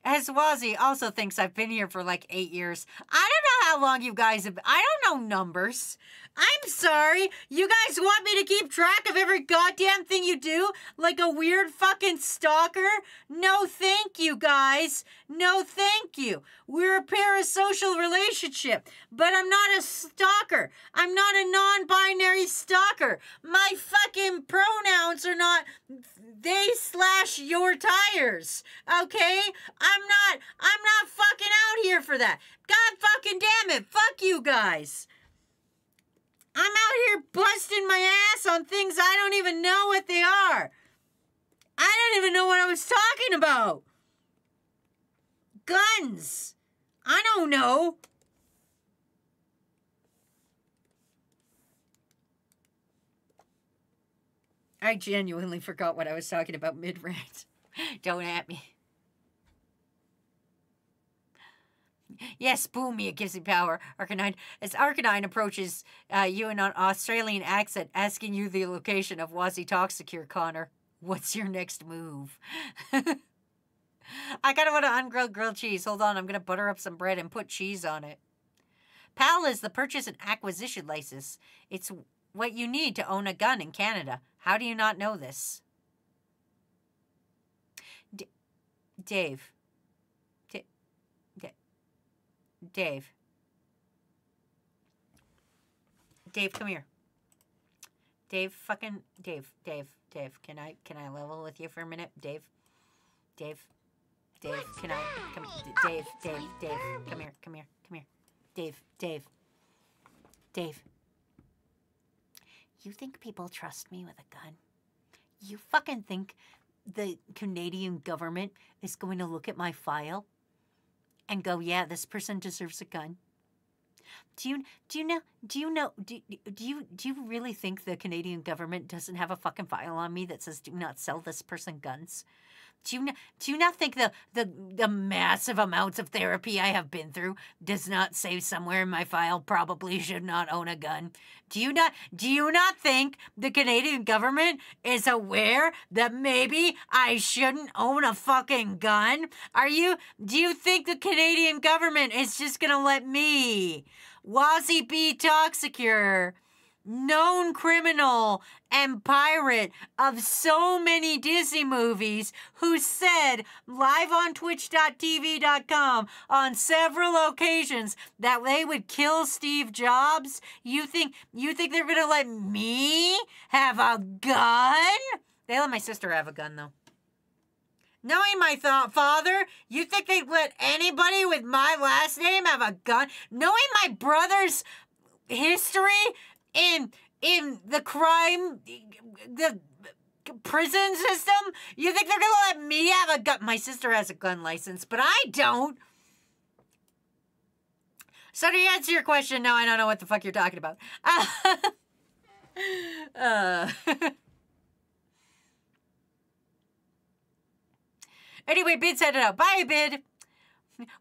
Aswazi also thinks I've been here for like eight years. I don't know how long you guys have. I don't know numbers. I'm sorry. You guys want me to keep track of every goddamn thing you do like a weird fucking stalker? No, thank you, guys. No, thank you. We're a parasocial relationship, but I'm not a stalker. I'm not a non binary stalker. My fucking pronouns are not they slash your tires. Okay? I'm not I'm not fucking out here for that. God fucking damn it. Fuck you guys. I'm out here busting my ass on things I don't even know what they are. I don't even know what I was talking about. Guns. I don't know. I genuinely forgot what I was talking about mid rant. [LAUGHS] Don't at me. Yes, boom me, it gives me power. Arcanine. As Arcanine approaches uh, you in an Australian accent, asking you the location of Wazzy Toxicure, Connor. What's your next move? [LAUGHS] I kind of want to ungrilled grilled cheese. Hold on, I'm going to butter up some bread and put cheese on it. PAL is the purchase and acquisition license. It's what you need to own a gun in Canada. How do you not know this? D- Dave. D- D- Dave. Dave, come here. Dave, fucking Dave, Dave, Dave. Can I can I level with you for a minute, Dave? Dave, Dave, can I come? Dave, Dave, Dave, come here, come here, come here. Dave, Dave, Dave. You think people trust me with a gun? You fucking think the Canadian government is going to look at my file and go, "Yeah, this person deserves a gun"? Do you do you know do you know do, do you do you really think the Canadian government doesn't have a fucking file on me that says do not sell this person guns? Do you not, do you not think the, the the massive amounts of therapy I have been through does not say somewhere in my file probably should not own a gun? Do you not do you not think the Canadian government is aware that maybe I shouldn't own a fucking gun? Are you do you think the Canadian government is just gonna let me, Wazzy B Toxicure, known criminal and pirate of so many Disney movies who said live on twitch.tv.com on several occasions that they would kill Steve Jobs. You think you think they're going to let me have a gun? They let my sister have a gun though. Knowing my thought father, you think they'd let anybody with my last name have a gun? Knowing my brother's history in in the crime the prison system? You think they're gonna let me have a gun my sister has a gun license but i don't. So to answer your question no i don't know what the fuck you're talking about. [LAUGHS] Uh, [LAUGHS] anyway bid's it out. Bye bid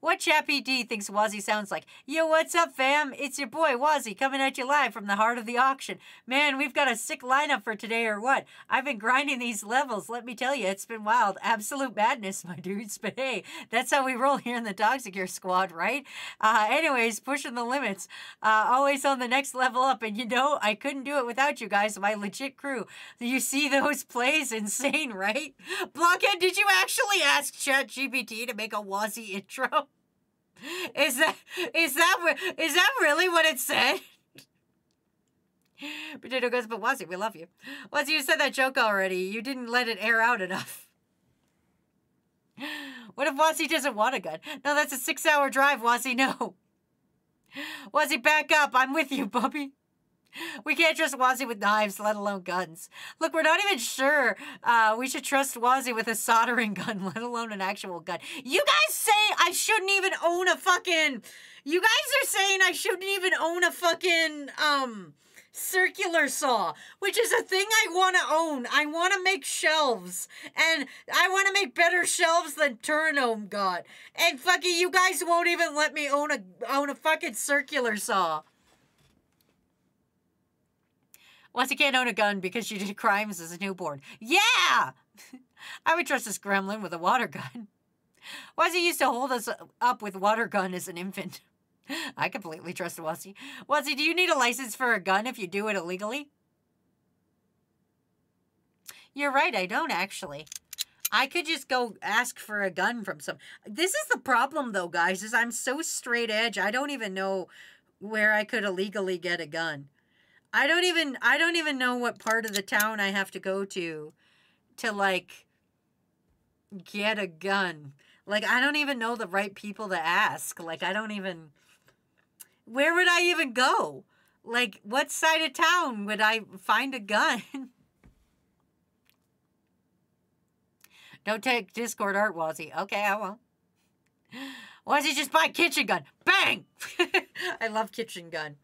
What ChatGPT thinks Wazzy sounds like? Yo, what's up, fam? It's your boy Wazzy coming at you live from the heart of the auction. Man, we've got a sick lineup for today, or what? I've been grinding these levels. Let me tell you, it's been wild. Absolute madness, [LAUGHS] my dudes. But hey, that's how we roll here in the Toxicure Squad, right? Uh, anyways, pushing the limits. Uh, always on the next level up. And you know, I couldn't do it without you guys, my legit crew. You see those plays? Insane, [LAUGHS] right? Blockhead, did you actually ask ChatGPT to make a Wazzy intro? [LAUGHS] Is that is that wh- that really what it said? [LAUGHS] Potato goes, but Wazzy, we love you. Wazzy, you said that joke already. You didn't let it air out enough. [LAUGHS] What if Wazzy doesn't want a gun? No, that's a six-hour drive, Wazzy. No. Wazzy, back up. I'm with you, puppy. [LAUGHS] We can't trust Wazzy with knives, let alone guns. Look, we're not even sure uh, we should trust Wazzy with a soldering [LAUGHS] gun, let alone an actual gun. You guys say I shouldn't even own a fucking. You guys are saying I shouldn't even own a fucking um circular saw, which is a thing I want to own. I want to make shelves, and I want to make better shelves than Turnome got. And fucking, you guys won't even let me own a own a fucking circular saw. Once you can't own a gun because you did crimes as a newborn. Yeah! [LAUGHS] I would trust this gremlin with a water gun. Wazzy used to hold us up with water gun as an infant. [LAUGHS] I completely trust Wazzy. Wazzy, do you need a license for a gun if you do it illegally? You're right, I don't actually. I could just go ask for a gun from some. This is the problem though, guys, is I'm so straight edge. I don't even know where I could illegally get a gun. I don't even I don't even know what part of the town I have to go to to like get a gun. Like I don't even know the right people to ask. Like I don't even where would I even go? Like what side of town would I find a gun? [LAUGHS] don't take Discord art, Wazzy. Okay, I won't. Wazzy just buy kitchen gun. Bang! [LAUGHS] I love kitchen gun.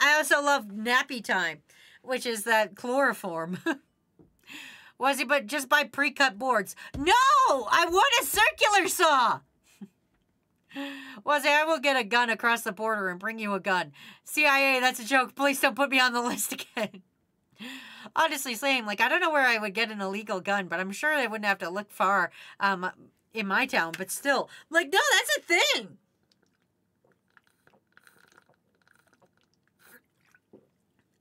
I also love nappy time, which is that chloroform. [LAUGHS] Was he? But just buy pre-cut boards. No, I want a circular saw. [LAUGHS] Was I will get a gun across the border and bring you a gun. CIA, that's a joke. Please don't put me on the [LAUGHS] list again. Honestly, same. Like I don't know where I would get an illegal gun, but I'm sure I wouldn't have to look far um in my town. But still, like no, that's a thing.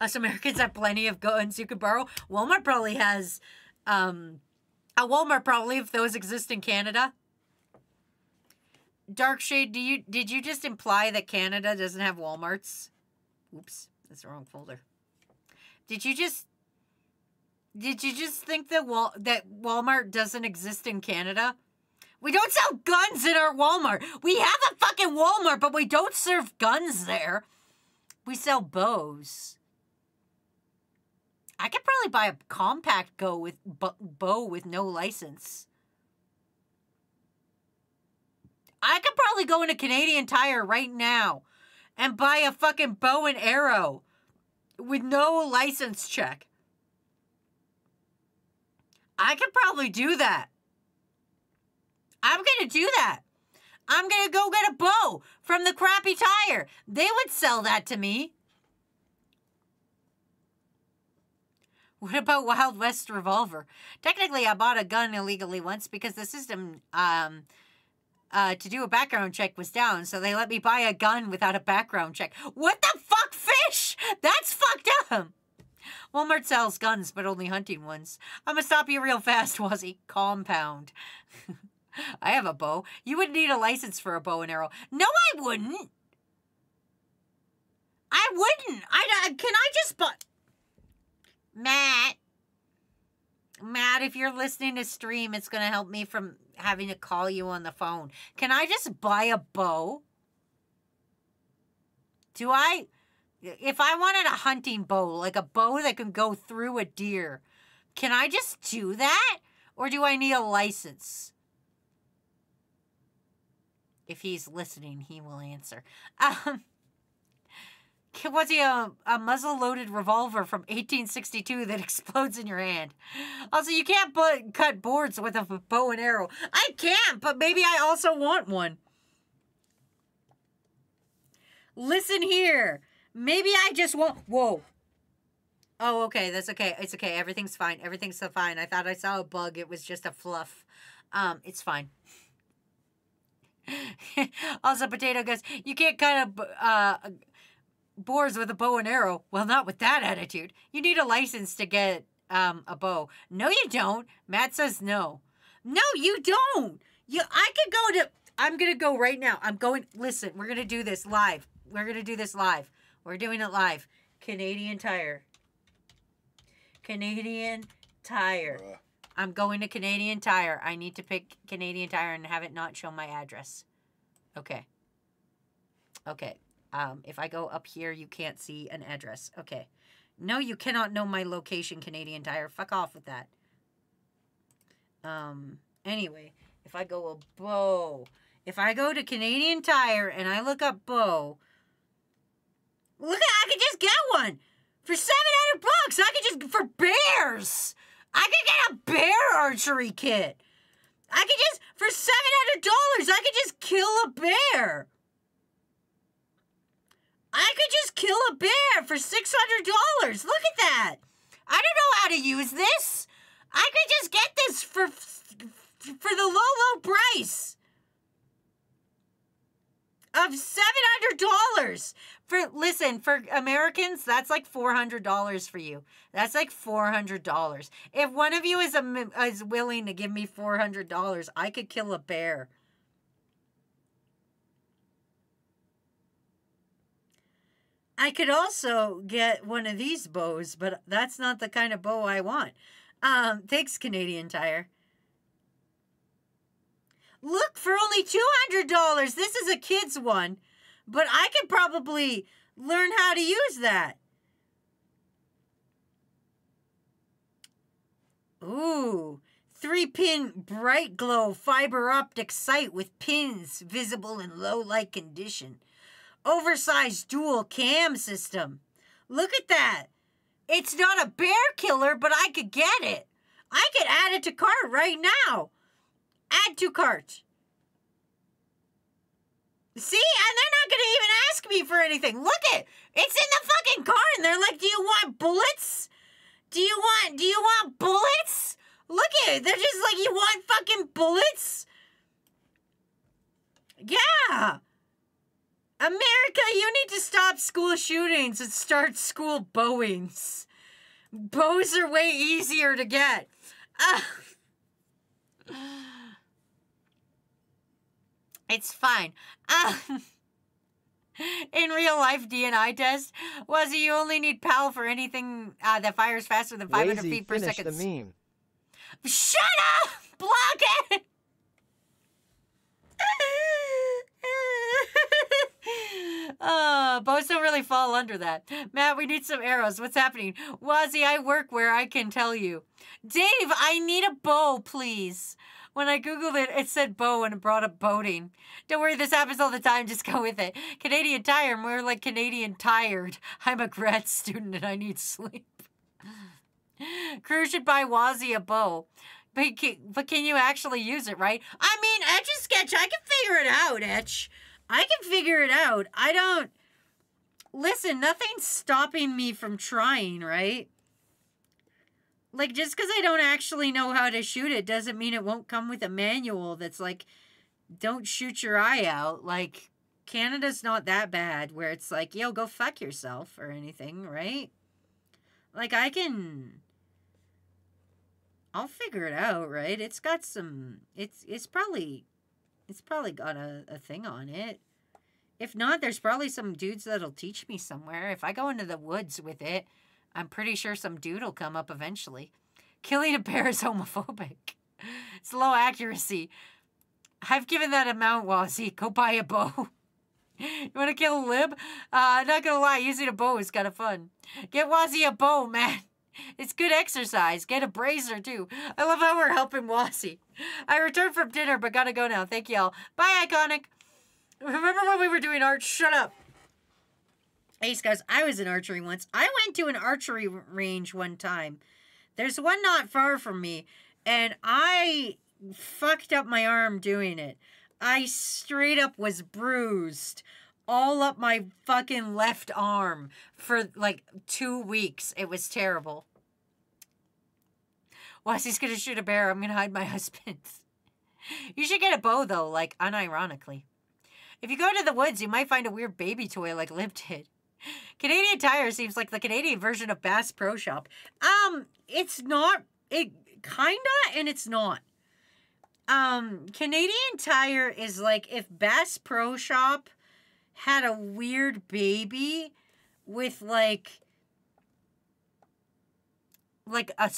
Us Americans have plenty of guns you could borrow. Walmart probably has, um, a Walmart probably if those exist in Canada. Dark Shade, do you did you just imply that Canada doesn't have WalMarts? Oops, that's the wrong folder. Did you just did you just think that Wal that Walmart doesn't exist in Canada? We don't sell guns in our Walmart. We have a fucking Walmart, but we don't serve guns there. We sell bows. I could probably buy a compact go with bow with no license. I could probably go into Canadian Tire right now and buy a fucking bow and arrow with no license check. I could probably do that. I'm going to do that. I'm going to go get a bow from the crappy tire. They would sell that to me. What about Wild West Revolver? Technically, I bought a gun illegally once because the system um, uh, to do a background check was down, so they let me buy a gun without a background check. What the fuck, fish? That's fucked up. Walmart sells guns, but only hunting ones. I'm gonna stop you real fast, [LAUGHS] Wazzy. Compound. [LAUGHS] I have a bow. You would need a license for a bow and arrow. No, I wouldn't. I wouldn't. I, I can I just buy. Matt. Matt, if you're listening to stream, it's going to help me from having to call you on the phone. Can I just buy a bow? Do I? If I wanted a hunting bow, like a bow that can go through a deer, can I just do that? Or do I need a license? If he's listening, he will answer. Um, Was he a, a muzzle loaded revolver from 1862 that [LAUGHS] explodes in your hand? Also, you can't cut boards with a bow and arrow. I can't, but maybe I also want one. Listen here. Maybe I just want. Whoa. Oh, okay. That's okay. It's okay. Everything's fine. Everything's so fine. I thought I saw a bug. It was just a fluff. Um, it's fine. [LAUGHS] also, Potato goes, you can't cut a, uh, boars with a bow and arrow. Well, not with that attitude. You need a license to get um, a bow. No, you don't. Matt says no. No, you don't. You, I could go to. I'm gonna go right now. I'm going. Listen, we're gonna do this live. We're gonna do this live. We're doing it live. Canadian Tire. Canadian Tire. Bruh. I'm going to Canadian Tire. I need to pick Canadian Tire and have it not show my address. Okay. Okay. Um, if I go up here, you can't see an address. Okay. No, you cannot know my location, Canadian Tire. Fuck off with that. Um, anyway, if I go a bow, if I go to Canadian Tire and I look up bow, look I could just get one for 700 bucks. I could just, for bears. I could get a bear archery kit. I could just, for $700, I could just kill a bear. I could just kill a bear for $600. Look at that. I don't know how to use this. I could just get this for for the low low price of $700 for listen for americans that's like $400 for you that's like $400 if one of you is a, is willing to give me $400 i could kill a bear I could also get one of these bows, but that's not the kind of bow I want. Um, thanks, Canadian Tire. Look, for only $200, this is a kid's one, but I could probably learn how to use that. Ooh, three pin bright glow fiber optic sight with pins visible in low light condition oversized dual cam system. Look at that. It's not a bear killer, but I could get it. I could add it to cart right now. Add to cart. See, and they're not gonna even ask me for anything. Look at it, it's in the fucking cart, and they're like, "Do you want bullets? Do you want? Do you want bullets? Look at it. They're just like, "You want fucking bullets?" Yeah. America, you need to stop school shootings and start school bowings. Bows are way easier to get. Ah. It's fine. Ah. [LAUGHS] In real life DNI test, was you only need PAL for anything uh, that fires faster than 500 Lazy, feet per second. the meme. Shut up! [LAUGHS] Block it! [LAUGHS] uh, bows don't really fall under that. Matt, we need some arrows. What's happening? Wazzy, I work where I can tell you. Dave, I need a bow, please. When I Googled it, it said bow and it brought up boating. Don't worry, this happens all the time. Just go with it. Canadian Tire, more like Canadian Tired. I'm a grad student and I need sleep. [LAUGHS] Crew should buy Wazzy a bow. But can, but can you actually use it, right? I mean, Etch a Sketch, I can figure it out, Etch. I can figure it out. I don't. Listen, nothing's stopping me from trying, right? Like, just because I don't actually know how to shoot it doesn't mean it won't come with a manual that's like, don't shoot your eye out. Like, Canada's not that bad where it's like, yo, go fuck yourself or anything, right? Like, I can. I'll figure it out, right? It's got some. It's it's probably, it's probably got a, a thing on it. If not, there's probably some dudes that'll teach me somewhere. If I go into the woods with it, I'm pretty sure some dude will come up eventually. Killing a bear is [LAUGHS] homophobic. It's low accuracy. I've given that amount, Wazzy. Go buy a bow. [LAUGHS] You want to kill a lib? Uh, not gonna lie, using a bow is kind of fun. Get Wazzy a bow, man. It's good exercise. Get a brazier too. I love how we're helping Wazzy. I returned from dinner, but gotta go now. Thank y'all. Bye, Iconic. Remember when we were doing art? Shut up. Ace goes, I was in archery once. I went to an archery range one time. There's one not far from me, and I fucked up my arm doing it. I straight up was bruised all up my fucking left arm for like two weeks. It was terrible. Wazzy's gonna shoot a bear. I'm gonna hide my [LAUGHS] husband. you should get a bow though, like unironically. If you go to the woods, you might find a weird baby toy like Liv did. Canadian Tire seems like the Canadian version of Bass Pro Shop. Um, it's not. It kinda and it's not. Um, Canadian Tire is like if Bass Pro Shop had a weird baby with like like a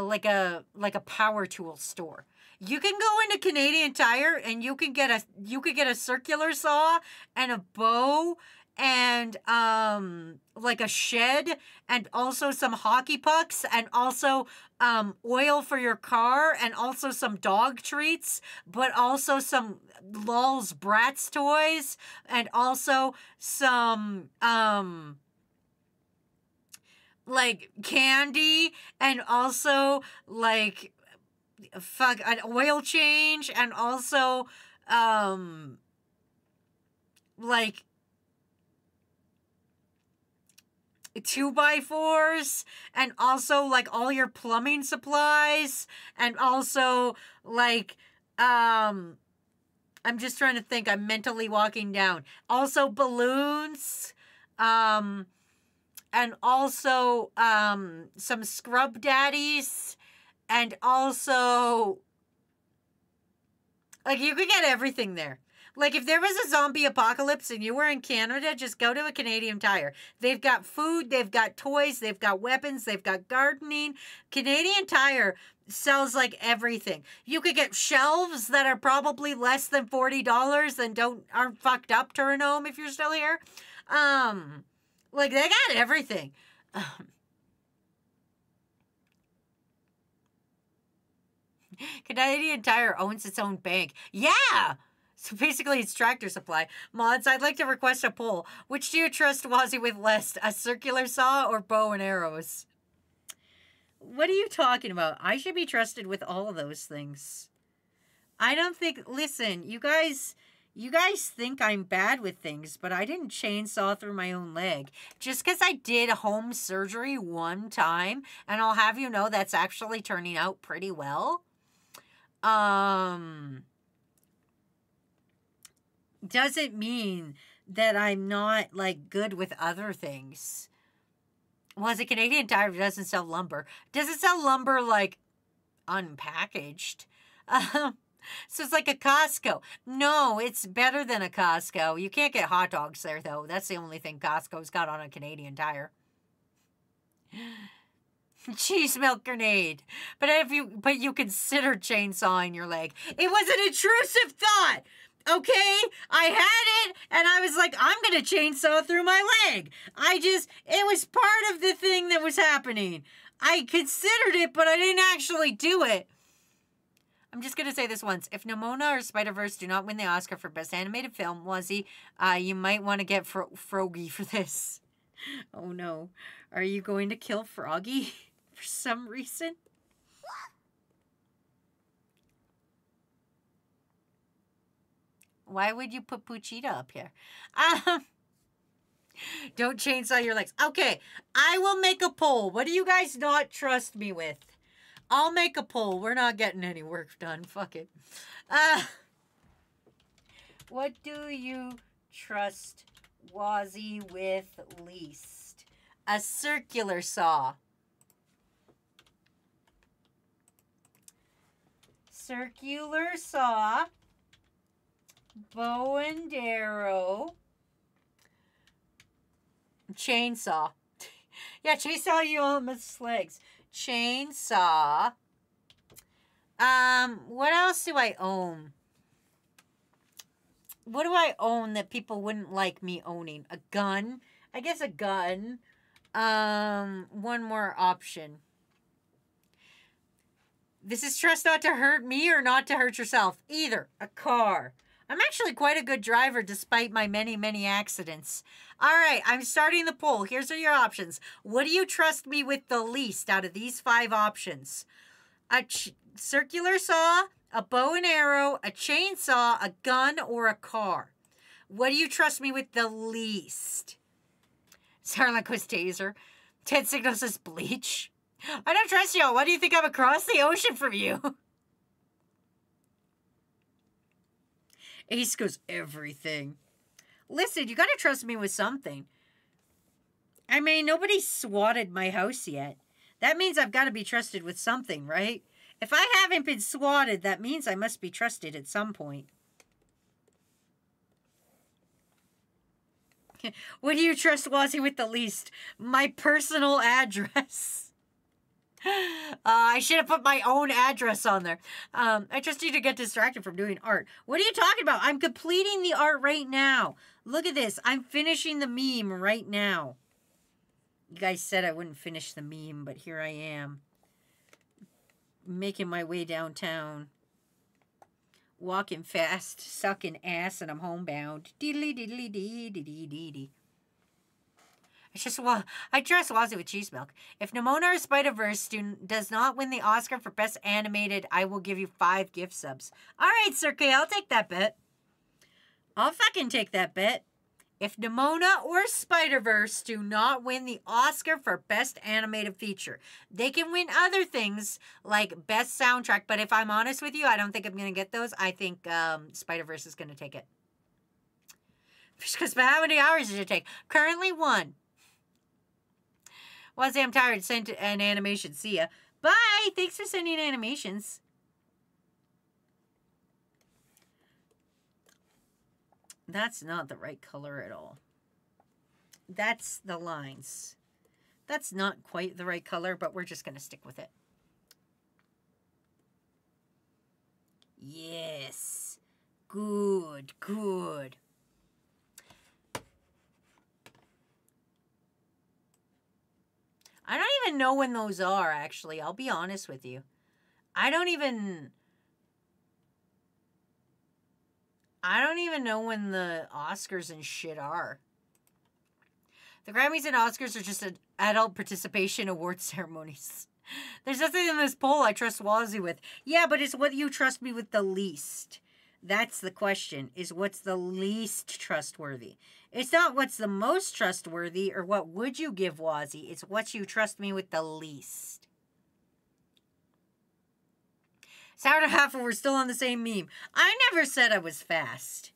like a like a power tool store. You can go into Canadian Tire and you can get a you could get a circular saw and a bow and um like a shed and also some hockey pucks and also um oil for your car and also some dog treats but also some lol's brats toys and also some um like candy and also like fuck an oil change and also um like two by fours and also like all your plumbing supplies and also like um i'm just trying to think i'm mentally walking down. Also balloons um and also um some scrub daddies and also like you could get everything there like if there was a zombie apocalypse and you were in Canada, just go to a Canadian Tire. They've got food, they've got toys, they've got weapons, they've got gardening. Canadian Tire sells like everything. You could get shelves that are probably less than forty dollars and don't aren't fucked up to home if you're still here. Um, like they got everything. Um, [LAUGHS] Canadian Tire owns its own bank. Yeah. [LAUGHS] So basically, it's tractor supply. Mods, I'd like to request a poll. Which do you trust Wazzy with less, a circular saw or bow and arrows? What are you talking about? I should be trusted with all of those things. I don't think. Listen, you guys. You guys think I'm bad with things, but I didn't chainsaw through my own leg. Just because I did home surgery one time, and I'll have you know that's actually turning out pretty well. Um doesn't mean that I'm not like good with other things. Well, Was a Canadian Tire doesn't sell lumber. Doesn't sell lumber like unpackaged. [LAUGHS] Um, so it's like a Costco. No, it's better than a Costco. You can't get hot dogs there though. That's the only thing Costco's got on a Canadian Tire. [LAUGHS] Cheese milk grenade. But if you but you consider chainsawing your leg. It was an intrusive thought. Okay? I had it and I was like, I'm gonna chainsaw through my leg. I just it was part of the thing that was happening. I considered it, but I didn't actually do it. I'm just gonna say this once. If Nimona or Spider Verse do not win the Oscar for Best Animated Film, Wazzy, uh, you might want to get Fro- Froggy for this. [LAUGHS] Oh no. Are you going to kill Froggy [LAUGHS] for some reason? Why would you put Puchita up here? Um, [LAUGHS] don't chainsaw your legs. Okay, I will make a poll. What do you guys not trust me with? I'll make a poll. We're not getting any work done. Fuck it. Uh, [LAUGHS] what do you trust Wazzy with least? A circular saw. Circular saw. Bow and arrow. Chainsaw. [LAUGHS] yeah, chainsaw you on his legs. Chainsaw. Um, what else do I own? What do I own that people wouldn't like me owning? A gun? I guess a gun. Um, one more option. This is trust not to hurt me or not to hurt yourself. Either. A car. I'm actually quite a good driver despite my many, many accidents. All right, I'm starting the poll. Here's your options. What do you trust me with the least out of these five options? A circular saw, a bow and arrow, a chainsaw, a gun, or a car? What do you trust me with the least? Sarlacc was taser. Ted signals as bleach. I don't trust y'all. Why do you think I'm across the ocean from you? [LAUGHS] Ace goes, everything. Listen, you gotta trust me with something. I mean, nobody swatted my house yet. That means I've got to be trusted with something, right? If I haven't been swatted, that means I must be trusted at some point. [LAUGHS] what do you trust Wazzy with the least? My personal [LAUGHS] address. Uh, I should have put my own address on there. Um, I trust you to get distracted from doing art. What are you talking about? I'm completing the art right now. Look at this. I'm finishing the meme right now. You guys said I wouldn't finish the meme, but here I am. Making my way downtown. Walking fast, sucking ass, and I'm homebound. Diddly diddly dee dee dee dee dee. It's just well, I trust Wazzy with cheese milk. If Nimona or Spider Verse do, does not win the Oscar for Best Animated, I will give you five gift subs. All right, K, I'll take that bet. I'll fucking take that bet. If Nimona or Spider Verse do not win the Oscar for Best Animated Feature, they can win other things like Best Soundtrack. But if I'm honest with you, I don't think I'm to get those. I think um, Spider Verse is to take it. Because how many hours did it take? Currently one. Wazzy, I'm tired. Sent an animation. See ya. Bye. Thanks for sending animations. That's not the right color at all. That's the lines. That's not quite the right color, but we're just going to stick with it. Yes. Good, good. I don't even know when those are, actually. I'll be honest with you. I don't even. I don't even know when the Oscars and shit are. The Grammys and Oscars are just adult participation award [LAUGHS] ceremonies. There's nothing in this poll I trust Wazzy with. Yeah, but it's what you trust me with the least. That's the question, is what's the least trustworthy. It's not what's the most trustworthy or what would you give Wazzy. It's what you trust me with the least. Sour and half we're still on the same meme. I never said I was fast.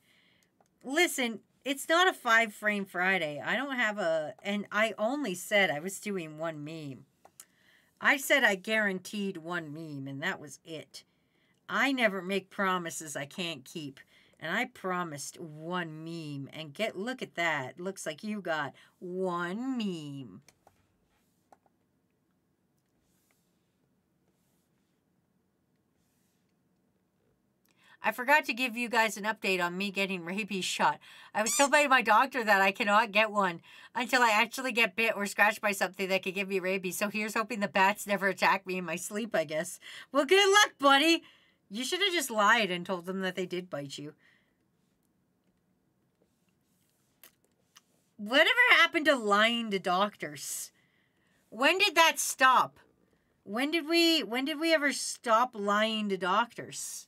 Listen, it's not a five frame Friday. I don't have a, and I only said I was doing one meme. I said I guaranteed one meme, and that was it. I never make promises I can't keep. And I promised one meme. And get look at that. Looks like you got one meme. I forgot to give you guys an update on me getting rabies shot. I was told by my doctor that I cannot get one until I actually get bit or scratched by something that could give me rabies. So here's hoping the bats never attack me in my sleep, I guess. Well, good luck, buddy. You should have just lied and told them that they did bite you. Whatever happened to lying to doctors? When did that stop? When did we when did we ever stop lying to doctors?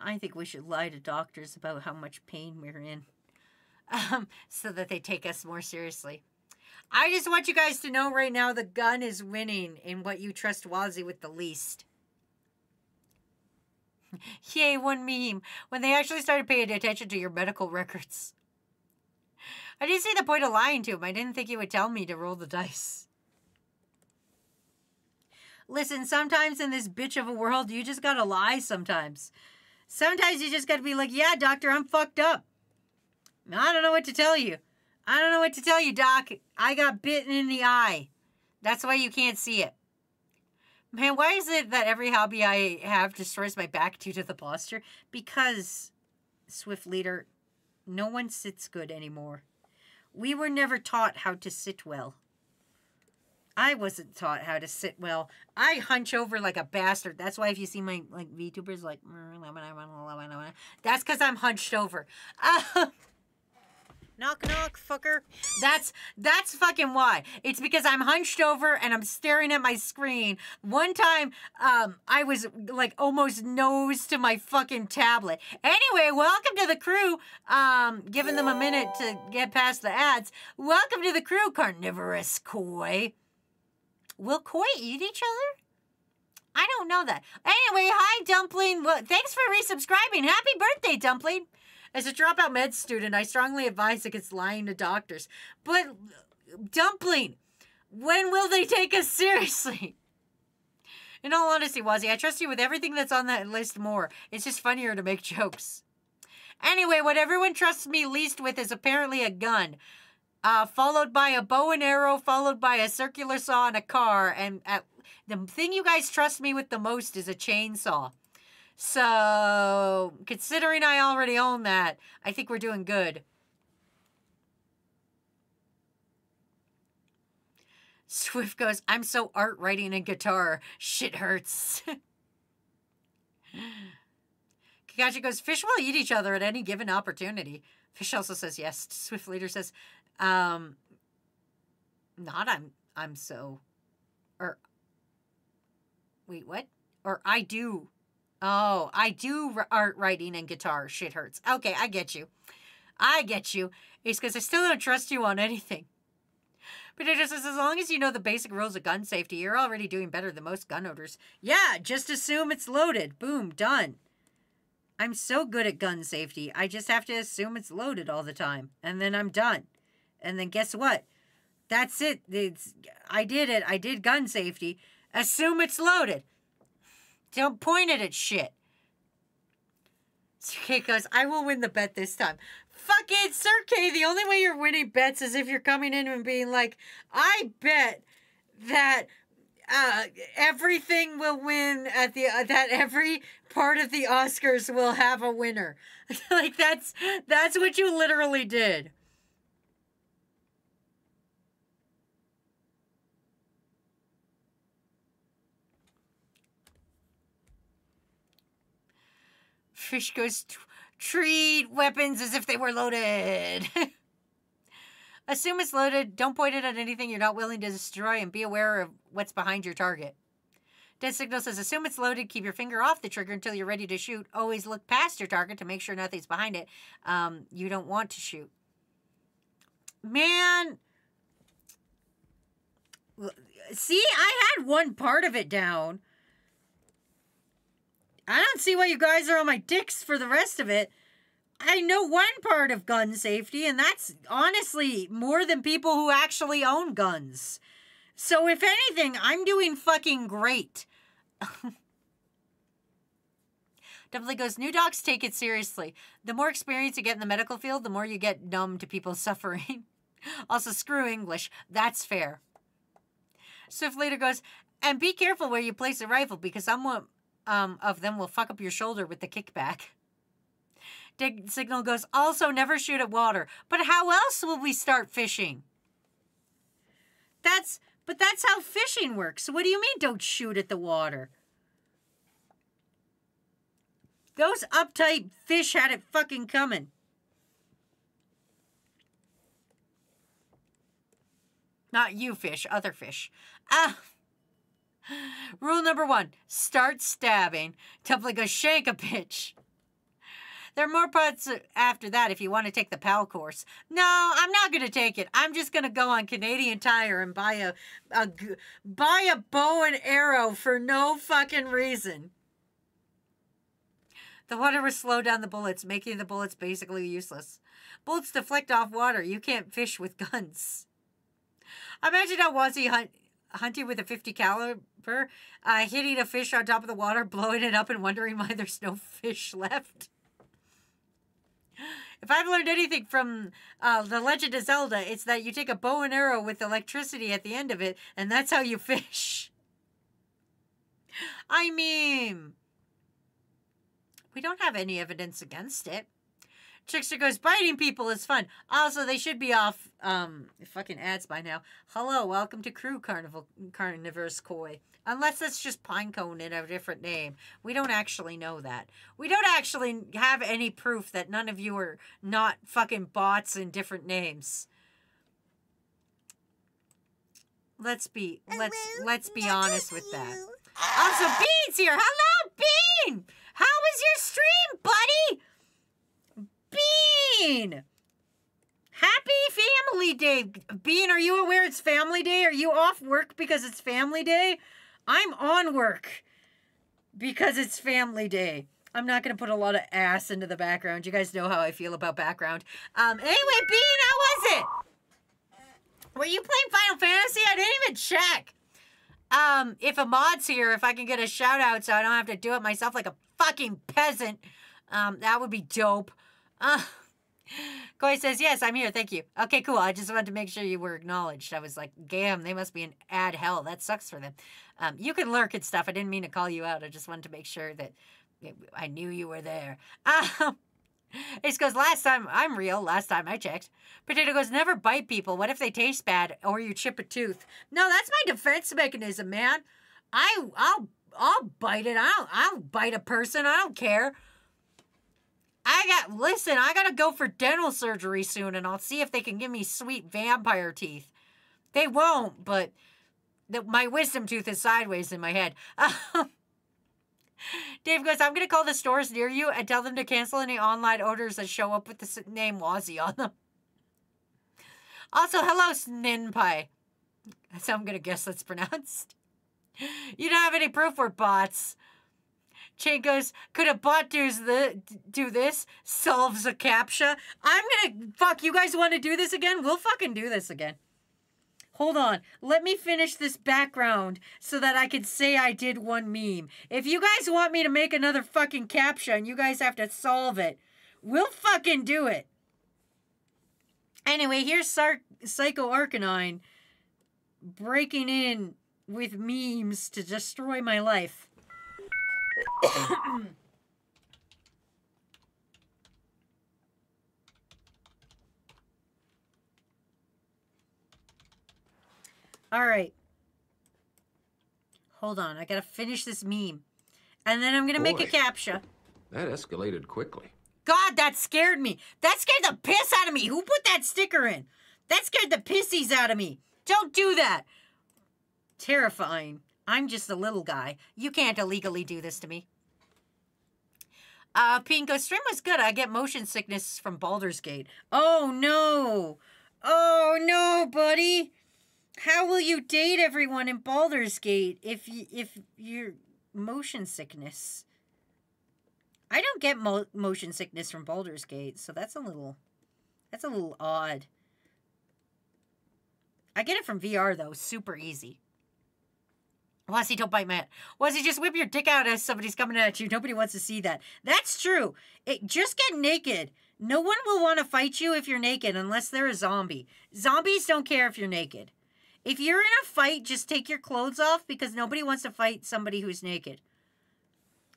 I think we should lie to doctors about how much pain we're in. [LAUGHS] Um, so that they take us more seriously. I just want you guys to know right now the gun is winning in what you trust Wazzy with the least. [LAUGHS] Yay, one meme. When they actually started paying attention to your medical records. I didn't see the point of lying to him. I didn't think he would tell me to roll the dice. Listen, sometimes in this bitch of a world, you just gotta lie sometimes. Sometimes you just gotta be like, yeah, doctor, I'm fucked up. I don't know what to tell you. I don't know what to tell you, Doc. I got bitten in the eye. That's why you can't see it. Man, why is it that every hobby I have destroys my back due to the posture? Because, Swift Leader, no one sits good anymore. We were never taught how to sit well. I wasn't taught how to sit well. I hunch over like a bastard. That's why if you see my like VTubers like [LAUGHS] that's because I'm hunched over. [LAUGHS] Uh, Knock knock, fucker. that's that's fucking why. It's because I'm hunched over and I'm staring at my screen. One time, um, I was like almost nose to my fucking tablet. Anyway, welcome to the crew. Um, giving them a minute to get past the ads. Welcome to the crew, carnivorous koi. Will koi eat each other? I don't know that. Anyway, hi Dumpling. Well, thanks for resubscribing. Happy birthday, Dumpling. As a dropout med student, I strongly advise against lying to doctors. But Dumpling, when will they take us seriously? In all honesty, Wazzy, I trust you with everything that's on that list more. It's just funnier to make jokes. Anyway, what everyone trusts me least with is apparently a gun. Uh, followed by a bow and arrow, followed by a circular saw and a car, and at, the thing you guys trust me with the most is a chainsaw. So, considering I already own that, I think we're doing good. Swift goes, I'm so art writing and guitar. Shit hurts. [LAUGHS] Kakashi goes, fish will eat each other at any given opportunity. Fish also says yes. Swift later says, um, not I'm, I'm so, or, wait, what? Or I do. Oh, I do art writing and guitar. Shit hurts. Okay, I get you. I get you. It's because I still don't trust you on [LAUGHS] anything. But it just says, as long as you know the basic rules of gun safety, you're already doing better than most gun owners. Yeah, just assume it's loaded. Boom, done. I'm so good at gun safety. I just have to assume it's loaded all the time, and then I'm done. And then guess what? That's it. It's I did it. I did gun safety. Assume it's loaded. Don't point it at shit. Sir goes, I will win the bet this time. Fucking Sir K, the only way you're winning bets is if you're coming in and being like, I bet that uh, everything will win at the uh, that every part of the Oscars will have a winner. [LAUGHS] like that's that's what you literally did. Fish goes, "T- treat weapons as if they were loaded. [LAUGHS] Assume it's loaded. Don't point it at anything you're not willing to destroy and be aware of what's behind your target. Dead Signal says, assume it's loaded. Keep your finger off the trigger until you're ready to shoot. Always look past your target to make sure nothing's behind it. Um, you don't want to shoot. Man. See, I had one part of it down. I don't see why you guys are on my dicks for the rest of it. I know one part of gun safety, and that's honestly more than people who actually own guns. So, if anything, I'm doing fucking great. [LAUGHS] Definitely goes, new docs take it seriously. The more experience you get in the medical field, the more you get numb to people's [LAUGHS] suffering. also, screw English. That's fair. Swift later goes, and be careful where you place a rifle because someone um, of them will fuck up your shoulder with the kickback. Dig signal goes, also never shoot at water. But how else will we start fishing? That's but that's how fishing works. What do you mean don't shoot at the water? Those uptight fish had it fucking coming. Not you fish, other fish. Ah. Rule number one start stabbing. Tumbling goes shank a bitch. There are more parts after that if you want to take the PAL course. No, I'm not going to take it. I'm just going to go on Canadian Tire and buy a, a buy a bow and arrow for no fucking reason. The water will slow down the bullets, making the bullets basically useless. Bullets deflect off water. You can't fish with guns. Imagine how Wazzy hunt, hunting with a 50 caliber, uh, hitting a fish on top of the water, [LAUGHS] blowing it up, and wondering why there's no fish left. If I've learned anything from uh, The Legend of Zelda, it's that you take a bow and arrow with electricity at the end of it, and that's how you [LAUGHS] fish. I mean, we don't have any evidence against it. Trickster goes, biting people is fun. Also, they should be off um fucking ads by now. Hello, welcome to Crew Carnival Carnivorous Koi. Unless it's just Pinecone in a different name. We don't actually know that. We don't actually have any proof that none of you are not fucking bots in different names. Let's be let's let's be honest with that. Also, Bean's here. Hello, Bean. How was your stream, buddy? Bean. Happy Family Day. Bean, are you aware it's Family Day? Are you off work because it's Family Day? I'm on work because it's Family Day. I'm not going to put a lot of ass into the background. You guys know how I feel about background. Um, anyway, Bean, how was it? Were you playing Final Fantasy? I didn't even check. Um, if a mod's here, if I can get a shout out so I don't have to do it myself like a fucking peasant, um, that would be dope. Uh, Koi says, yes, I'm here. Thank you. Okay, cool. I just wanted to make sure you were acknowledged. I was like, damn, they must be in ad hell. That sucks for them. Um, you can lurk and stuff. I didn't mean to call you out. I just wanted to make sure that I knew you were there. Um, [LAUGHS] Ace goes, last time, I'm real, last time I checked. Potato goes, never bite people. What if they taste bad or you chip a tooth? No, that's my defense mechanism, man. I, I'll, I'll bite it. I'll, I'll bite a person. I don't care. I got, listen, I gotta go for dental surgery soon and I'll see if they can give me sweet vampire teeth. They won't, but the, my wisdom tooth is sideways in my head. [LAUGHS] Dave goes, I'm going to call the stores near you and tell them to cancel any online orders that show up with the name Wazzy on them. Also, hello, Sninpai. That's how I'm going to guess that's pronounced. [LAUGHS] You don't have any proof we're bots. Chain goes, could a bot do, the, do this? Solves a CAPTCHA. I'm to, fuck, you guys want to do this again? We'll fucking do this again. Hold on. Let me finish this background so that I can say I did one meme. If you guys want me to make another fucking CAPTCHA and you guys have to solve it, we'll fucking do it. Anyway, here's Sar- Psycho Arcanine breaking in with memes to destroy my life. [COUGHS] All right. Hold on. I got to finish this meme. And then I'm going to make a CAPTCHA. That escalated quickly. God, that scared me. That scared the piss out of me. Who put that sticker in? That scared the pissies out of me. Don't do that. Terrifying. I'm just a little guy. You can't illegally do this to me. Uh, Pinko, stream was good. I get motion sickness from Baldur's Gate. Oh, no. Oh, no, buddy. How will you date everyone in Baldur's Gate if you, if you're motion sickness? I don't get mo- motion sickness from Baldur's Gate, so that's a little that's a little odd. I get it from VR though, super easy. Wazzy, don't bite Matt. Wazzy, just whip your dick out as somebody's coming at you. Nobody wants to see that. That's true. It, just get naked. No one will want to fight you if you're naked unless they're a zombie. Zombies don't care if you're naked. If you're in a fight, just take your clothes off because nobody wants to fight somebody who's naked.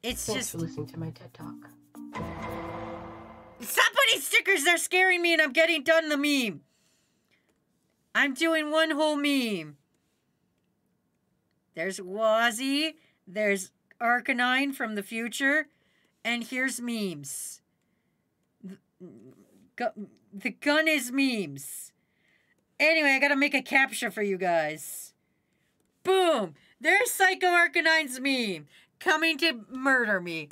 It's Thanks just for listening to my TED Talk. stop putting stickers. They're scaring me, and I'm getting done the meme. I'm doing one whole meme. There's Wazzy. There's Arcanine from the future, and here's memes. The, gun is memes. Anyway, I gotta make a capture for you guys. Boom! There's Psycho Arcanine's meme coming to murder me.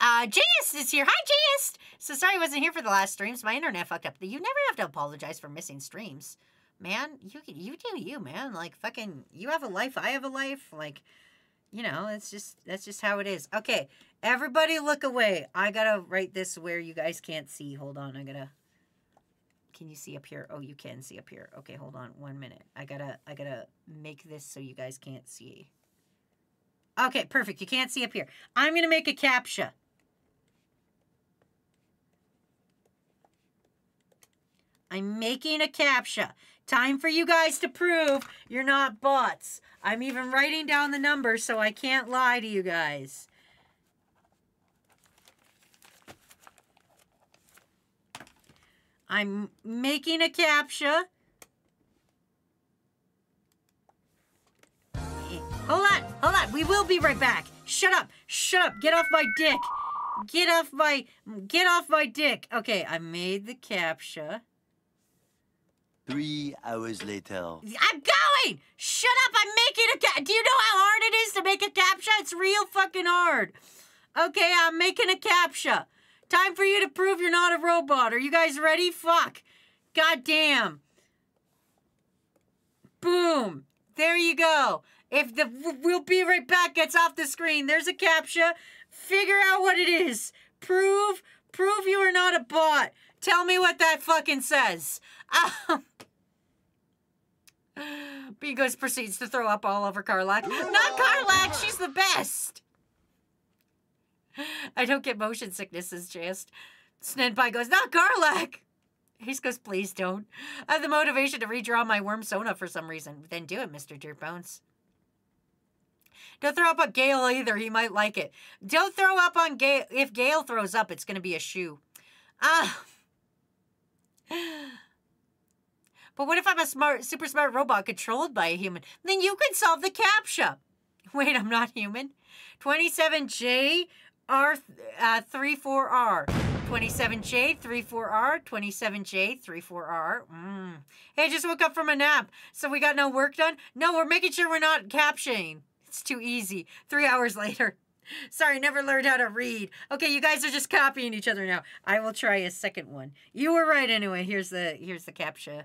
Uh, Jayist is here. Hi, Jayist! So sorry I wasn't here for the last streams. My internet fucked up. You never have to apologize for missing streams. Man, you you do you, man. Like, fucking, you have a life, I have a life. Like, you know, it's just, that's just how it is. Okay, everybody look away. I gotta write this where you guys can't see. Hold on, I gotta... Can you see up here? Oh, you can see up here. Okay, hold on one minute. I gotta I gotta make this so you guys can't see. Okay, perfect. You can't see up here. I'm gonna make a CAPTCHA. I'm making a CAPTCHA. Time for you guys to prove you're not bots. I'm even writing down the numbers so I can't lie to you guys. I'm making a captcha. Hold on, hold on. We will be right back. Shut up, shut up. Get off my dick. Get off my, get off my dick. Okay, I made the captcha. Three hours later. I'm going. Shut up. I'm making a cap. Do you know how hard it is to make a captcha? It's real fucking hard. Okay, I'm making a captcha. Time for you to prove you're not a robot. Are you guys ready? Fuck. God damn. Boom. There you go. If the we'll be right back gets off the screen, there's a captcha. Figure out what it is. Prove prove you are not a bot. Tell me what that fucking says. [LAUGHS] Um, Bigos proceeds to throw up all over Karlach. Not Karlach, she's the best. I don't get motion sickness, is just. Snedpie goes, not Karlach. Ace goes, please don't. I have the motivation to redraw my worm Sona for some reason. Then do it, Mr. Dirtbones. Don't throw up on Gale either. He might like it. Don't throw up on Gale. If Gale throws up, it's going to be a shoe. Ah. But what if I'm a smart, super smart robot controlled by a human? Then you can solve the CAPTCHA. [LAUGHS] Wait, I'm not human. 27J R uh, 34R. 27J 34R. 27J 34R. Mm. Hey, I just woke up from a nap. So we got no work done? No, we're making sure we're not captioning. It's too easy. Three [LAUGHS] hours later. Sorry, never learned how to read. Okay, you guys are just copying each other now. I will try a second one. You were right anyway. Here's the here's the captcha.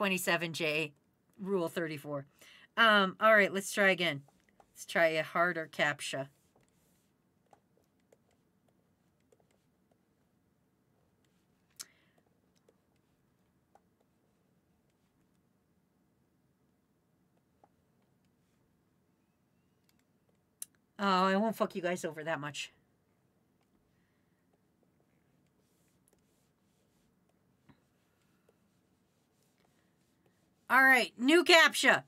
27J, Rule 34. Um, all right, let's try again. Let's try a harder CAPTCHA. Oh, I won't fuck you guys over that much. All right, new CAPTCHA.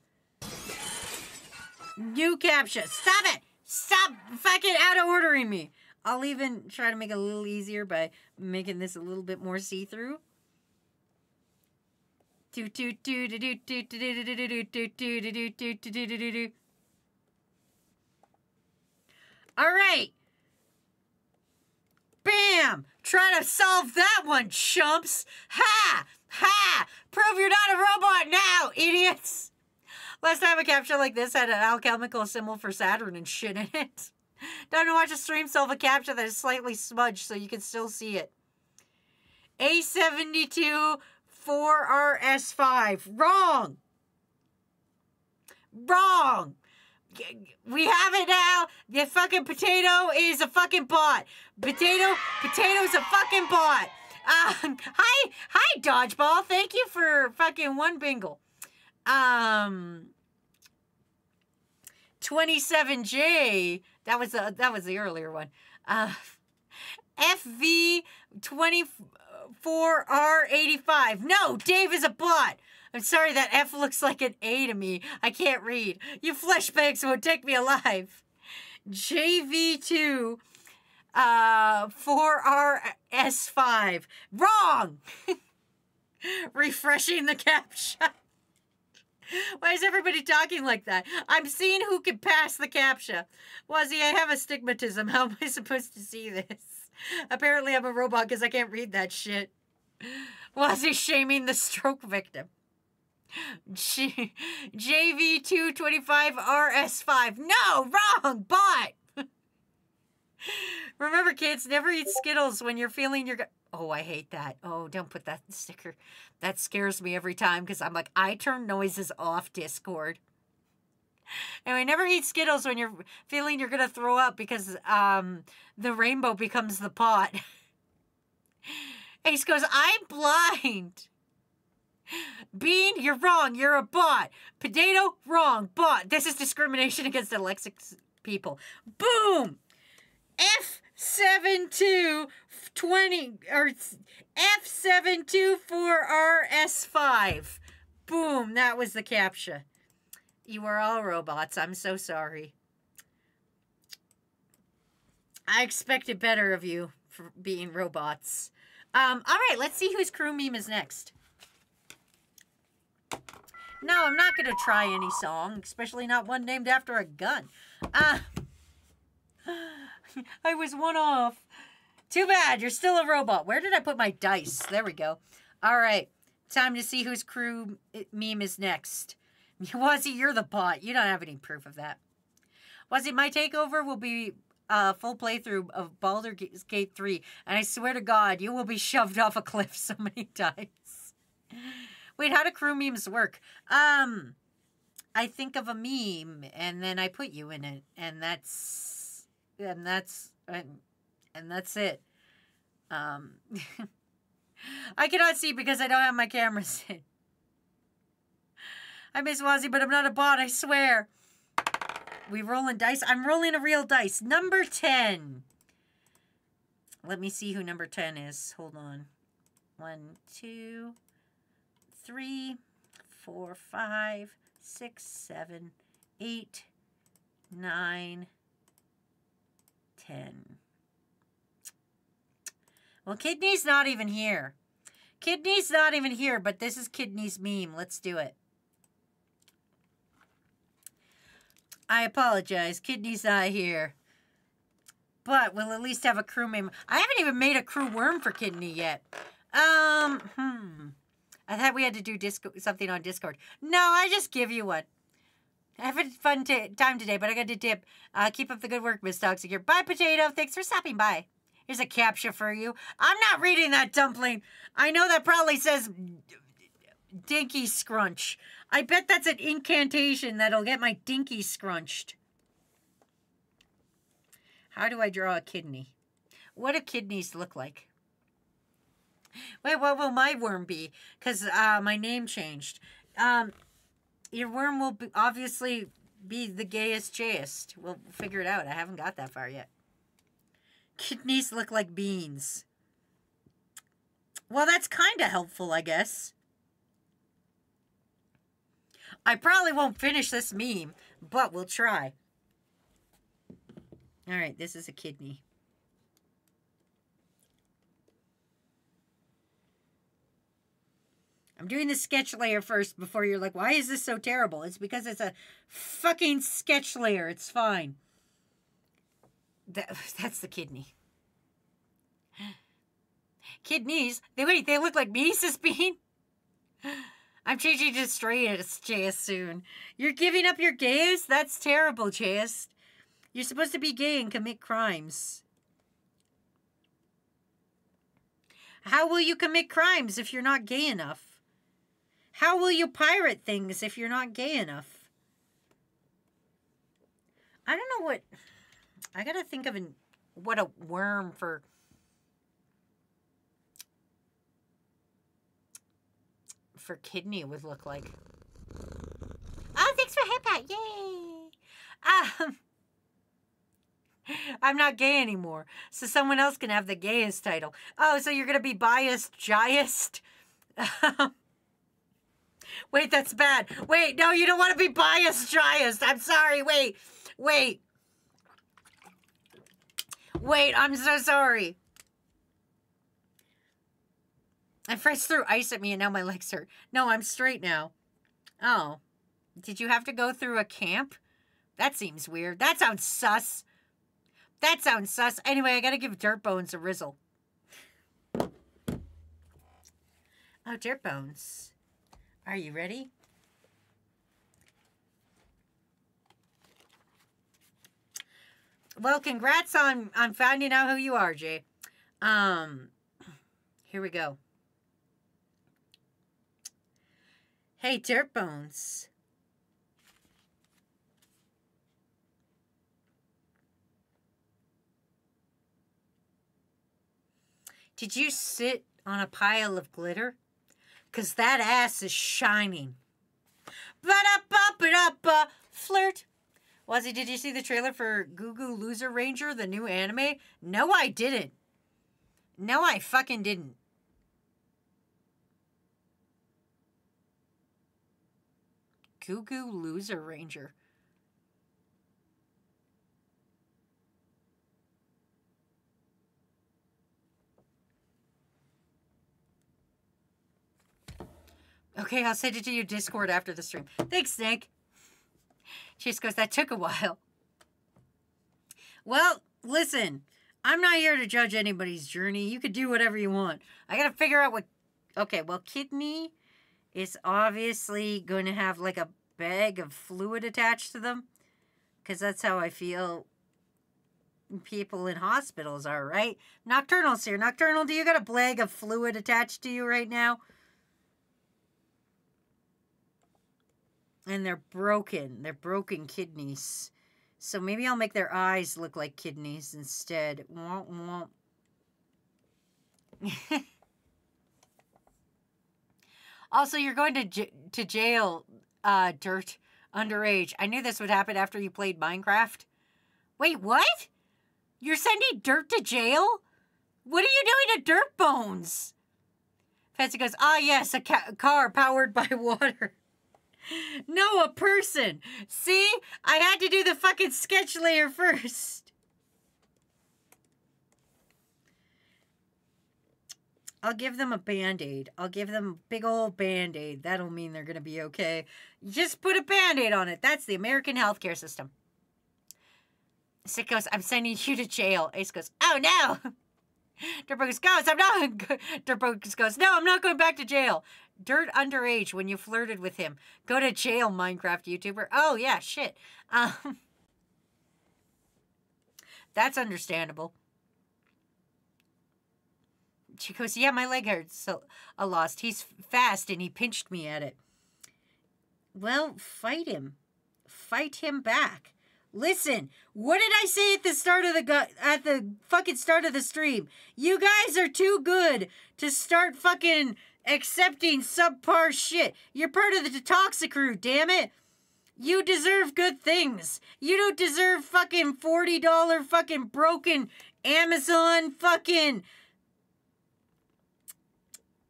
New CAPTCHA. Stop it! Stop fucking out of ordering me. I'll even try to make it a little easier by making this a little bit more see-through. All right. Bam! Try to solve that one, chumps! Ha! Ha! Prove you're not a robot now, idiots! Last time a captcha like this had an alchemical symbol for Saturn and shit in it. Time to watch a stream solve a captcha that is slightly smudged so you can still see it. A72 4RS5. Wrong! Wrong! We have it now. The fucking potato is a fucking bot. Potato, potato's a fucking bot. Um, [LAUGHS] hi, hi, dodgeball. Thank you for fucking one bingle. Um, 27J. That was the that was the earlier one. Uh, FV 24R85. No, Dave is a bot. I'm sorry that F looks like an A to me. I can't read. You fleshbags won't take me alive. JV2 uh 4RS5. Wrong. [LAUGHS] Refreshing the captcha. [LAUGHS] Why is everybody talking like that? I'm seeing who can pass the captcha. Wazzy, I have astigmatism. [LAUGHS] How am I supposed to see this? Apparently, I'm a robot because I can't read that shit. Wazzy shaming the stroke victim. G- JV225RS5. No, wrong, bot. [LAUGHS] Remember, kids, never eat Skittles when you're feeling your. Oh, I hate that. Oh, don't put that sticker. That scares me every time because I'm like, I turn noises off Discord. Anyway, never eat Skittles when you're feeling you're gonna throw up because um the rainbow becomes the pot. [LAUGHS] Ace goes, I'm blind. Bean, you're wrong. You're a bot. Potato, wrong. Bot. This is discrimination [LAUGHS] against dyslexic people. Boom. F7220 or F724RS5. Boom, that was the captcha. You are all robots. I'm so sorry. I expected better of you for being robots. Um, all right, let's see whose crew meme is next. No, I'm not gonna try any song, especially not one named after a gun. Uh, [LAUGHS] I was one off. Too bad, you're still a robot. Where did I put my dice? There we go. All right, time to see whose crew meme is next. [LAUGHS] Wazzy, you're the bot. You don't have any proof of that. Wazzy, my takeover will be a full playthrough of Baldur Gate 3, and I swear to God, you will be shoved off a cliff [LAUGHS] so many times. Wait, how do crew memes work? Um, I think of a meme, and then I put you in it, and that's, and that's, and, and that's it. Um, [LAUGHS] I cannot see because I don't have my cameras in. I miss Wazzy, but I'm not a bot, I swear. We rolling dice. I'm rolling a real dice. Number 10. Let me see who number 10 is. Hold on. One, two, three, four, five, six, seven, eight, nine, ten. Well, Kidney's not even here. Kidney's not even here, but this is Kidney's meme. Let's do it. I apologize. Kidney's not here. But we'll at least have a crew meme. I haven't even made a crew worm for Kidney yet. Um, hmm. I thought we had to do something on Discord. No, I just give you one. Have a fun time today, but I got to dip. Uh, keep up the good work, Miss Toxic. Bye, Potato. Thanks for stopping by. Here's a captcha for you. I'm not reading that dumpling. I know that probably says dinky scrunch. I bet that's an incantation that'll get my dinky scrunched. How do I draw a kidney? What do kidneys look like? Wait, what will my worm be? Because uh, my name changed. Um, your worm will be, obviously be the gayest jayest. We'll figure it out. I haven't got that far yet. Kidneys look like beans. Well, that's kind of helpful, I guess. I probably won't finish this meme, but we'll try. All right, this is a kidney. I'm doing the sketch layer first before you're like, why is this so terrible? It's because it's a fucking sketch layer. It's fine. That, [LAUGHS] that's the kidney. [GASPS] Kidneys? They wait, they look like Mises [LAUGHS] Bean? I'm changing to straight JS soon. You're giving up your gays? That's terrible, JS. You're supposed to be gay and commit crimes. How will you commit crimes if you're not gay enough? How will you pirate things if you're not gay enough? I don't know what. I gotta think of an, what a worm for. For kidney would look like. Oh, thanks for hip hat! Yay! Um, [LAUGHS] I'm not gay anymore, so someone else can have the gayest title. Oh, so you're gonna be biased, giest? [LAUGHS] Wait, that's bad. Wait, no, you don't want to be biased, giest. I'm sorry. Wait, wait. Wait, I'm so sorry. I Fresh threw ice at me and now my legs hurt. No, I'm straight now. Oh. Did you have to go through a camp? That seems weird. That sounds sus. That sounds sus. Anyway, I gotta give Dirt Bones a rizzle. Oh, Dirt Bones. Are you ready? Well, congrats on on finding out who you are, Jay. Um, here we go. Hey, Dirt Bones. Did you sit on a pile of glitter? Cause that ass is shining. Ba-da-ba-ba-da-ba. Flirt. Wazzy, did you see the trailer for Go Go Loser Ranger, the new anime? No, I didn't. No, I fucking didn't. Go Go Loser Ranger. Okay, I'll send it to your Discord after the stream. Thanks, Snake. Chase goes, that took a while. Well, listen, I'm not here to judge anybody's journey. You could do whatever you want. I gotta figure out what. Okay, well, kidney is obviously going to have like a bag of fluid attached to them. Because that's how I feel people in hospitals are, right? Nocturnal's here. Nocturnal, do you got a bag of fluid attached to you right now? And they're broken. They're broken kidneys. So maybe I'll make their eyes look like kidneys instead. Womp womp. [LAUGHS] also, you're going to to jail, uh, Dirt, underage. I knew this would happen after you played Minecraft. Wait, what? You're sending Dirt to jail? What are you doing to Dirt Bones? Fancy goes, ah, yes, a ca- car powered by [LAUGHS] water. [LAUGHS] No, a person. See? I had to do the fucking sketch layer first. I'll give them a band aid. I'll give them a big old band aid. That'll mean they're going to be okay. Just put a band aid on it. That's the American healthcare system. Sick goes, I'm sending you to jail. Ace goes, oh no. [LAUGHS] Dirtbogus goes, I'm not. [LAUGHS] Dirtbogus goes, no, I'm not going back to jail. Dirt underage when you flirted with him. Go to jail, Minecraft YouTuber. Oh, yeah, shit. Um, [LAUGHS] that's understandable. She goes, yeah, my leg hurts so a lost. He's fast and he pinched me at it. Well, fight him. Fight him back. Listen, what did I say at the start of the at the fucking start of the stream? You guys are too good to start fucking accepting subpar shit. You're part of the Detoxic crew, damn it. You deserve good things. You don't deserve fucking $40 fucking broken Amazon fucking.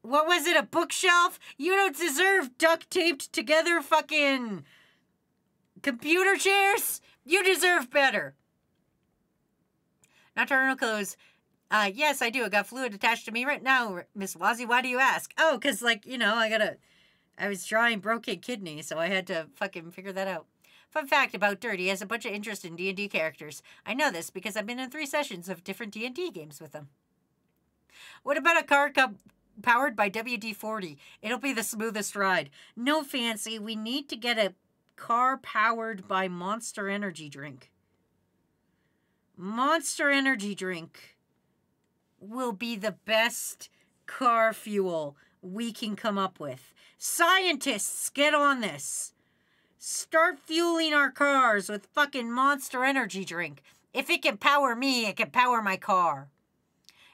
What was it, a bookshelf? You don't deserve duct taped together fucking computer chairs. You deserve better. Nocturnal goes, uh, yes, I do. I got fluid attached to me right now, Miss Wazzy. Why do you ask? Oh, because, like, you know, I gotta. I was drawing broken kidney, so I had to fucking figure that out. Fun fact about Dirty has a bunch of interest in D&D characters. I know this because I've been in three sessions of different D&D games with him. What about a car cup powered by WD-40? It'll be the smoothest ride. No fancy. We need to get a car powered by Monster Energy drink. Monster Energy drink will be the best car fuel we can come up with. Scientists, get on this. Start fueling our cars with fucking Monster Energy drink. If it can power me, it can power my car.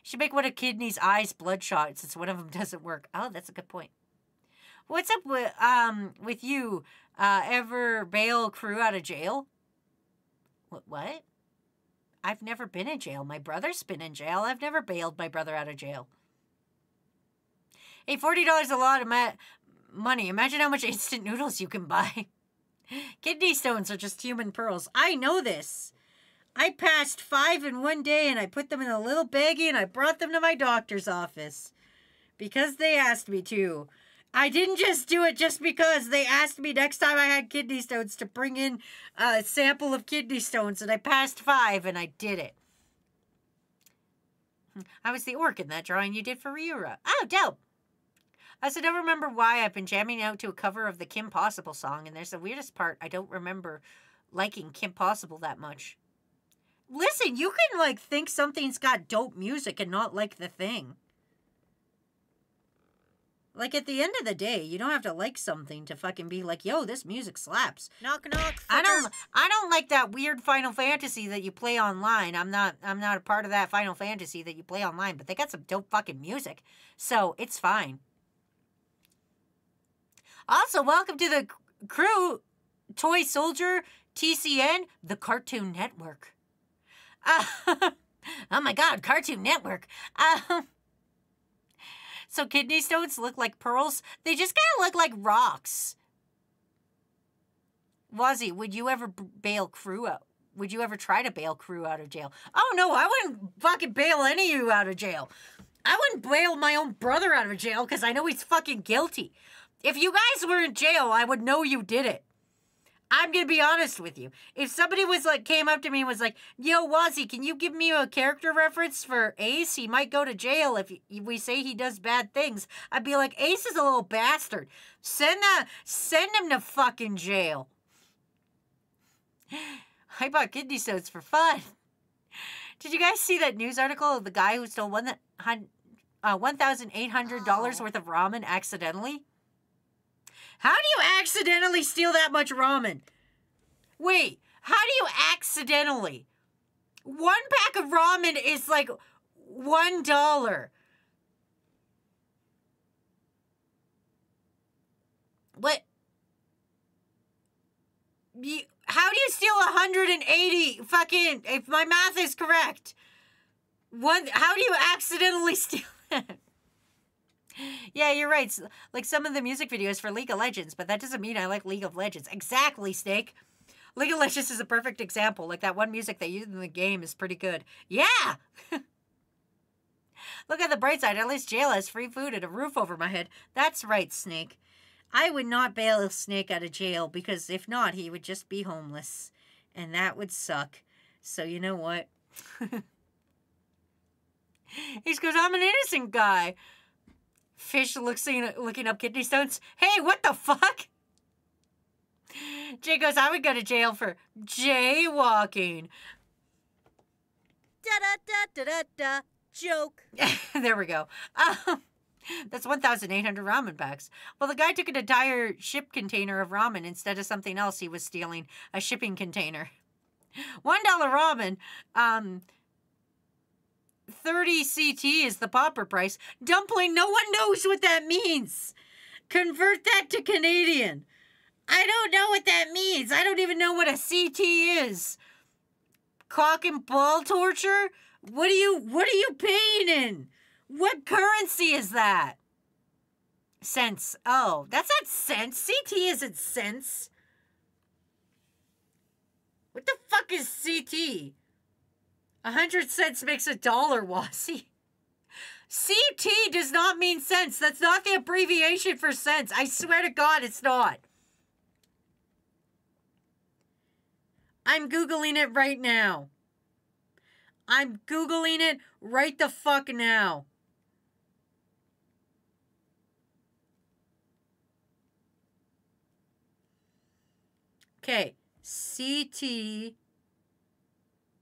Should make one of Kidney's eyes bloodshot since one of them [LAUGHS] doesn't work. Oh, that's a good point. What's up with um with you? Uh, ever bail crew out of jail? What? What? I've never been in jail. My brother's been in jail. I've never bailed my brother out of jail. Hey, forty dollars a lot of ma- money. Imagine how much [LAUGHS] instant noodles you can buy. Kidney stones are just human pearls. I know this. I passed five in one day and I put them in a little baggie and I brought them to my doctor's office because they asked me to. I didn't just do it just because they asked me next time I had kidney stones to bring in a sample of kidney stones, and I passed five and I did it. Hmm. I was the orc in that drawing you did for Ryura. Oh, dope. I said, I don't remember why I've been jamming out to a cover of the Kim Possible song, and there's the weirdest part. I don't remember liking Kim Possible that much. Listen, you can like think something's got dope music and not like the thing. Like at the end of the day, you don't have to like something to fucking be like, "Yo, this music slaps." Knock knock. I don't I don't like that weird Final Fantasy that you play online. I'm not I'm not a part of that Final Fantasy that you play online, but they got some dope fucking music. So, it's fine. Also, welcome to the crew Toy Soldier TCN, the Cartoon Network. Uh, [LAUGHS] oh my god, Cartoon Network. Um so kidney stones look like pearls? They just kind of look like rocks. Wazzy, would you ever bail crew out? Would you ever try to bail crew out of jail? Oh no, I wouldn't fucking bail any of you out of jail. I wouldn't bail my own brother out of jail because I know he's fucking guilty. If you guys were in jail, I would know you did it. I'm gonna be honest with you. If somebody was like came up to me and was like, "Yo, Wazzy, can you give me a character reference for Ace? He might go to jail if we say he does bad things." I'd be like, "Ace is a little bastard. Send that. Send him to fucking jail." [GASPS] I bought kidney stones for fun. [LAUGHS] Did you guys see that news article of the guy who stole one uh, one thousand eight hundred dollars Oh. worth of ramen accidentally? How do you accidentally steal that much ramen? Wait, how do you accidentally? One pack of ramen is like one dollar. What? You, how do you steal 180 fucking if my math is correct? One how do you accidentally [LAUGHS] steal it? Yeah, you're right. Like some of the music videos for League of Legends, but that doesn't mean I like League of Legends. Exactly, Snake. League of Legends is a perfect example. Like that one music they use in the game is pretty good. Yeah. [LAUGHS] Look at the bright side. At least jail has free food and a roof over my head. That's right, Snake. I would not bail Snake out of jail because if not, he would just be homeless. And that would suck. So you know what? he goes, I'm an innocent guy. Fish looking, looking up kidney stones. Hey, what the fuck? Jay goes, I would go to jail for jaywalking. Da da da da da da. Joke. [LAUGHS] there we go. Um, that's 1,800 ramen packs. Well, the guy took an entire ship container of ramen instead of something else he was stealing, a shipping container. [LAUGHS] $1 ramen. Um, 30 CT is the popper price. Dumpling, no one knows what that means. Convert that to Canadian. I don't know what that means. I don't even know what a CT is. Cock and ball torture? What are you what are you paying in? What currency is that? Cents. Oh, that's not cents. CT isn't cents. What the fuck is CT? A hundred cents makes a dollar, Wazzy. CT does not mean cents. That's not the abbreviation for cents. I swear to God, it's not. I'm Googling it right now. I'm Googling it right the fuck now. Okay, CT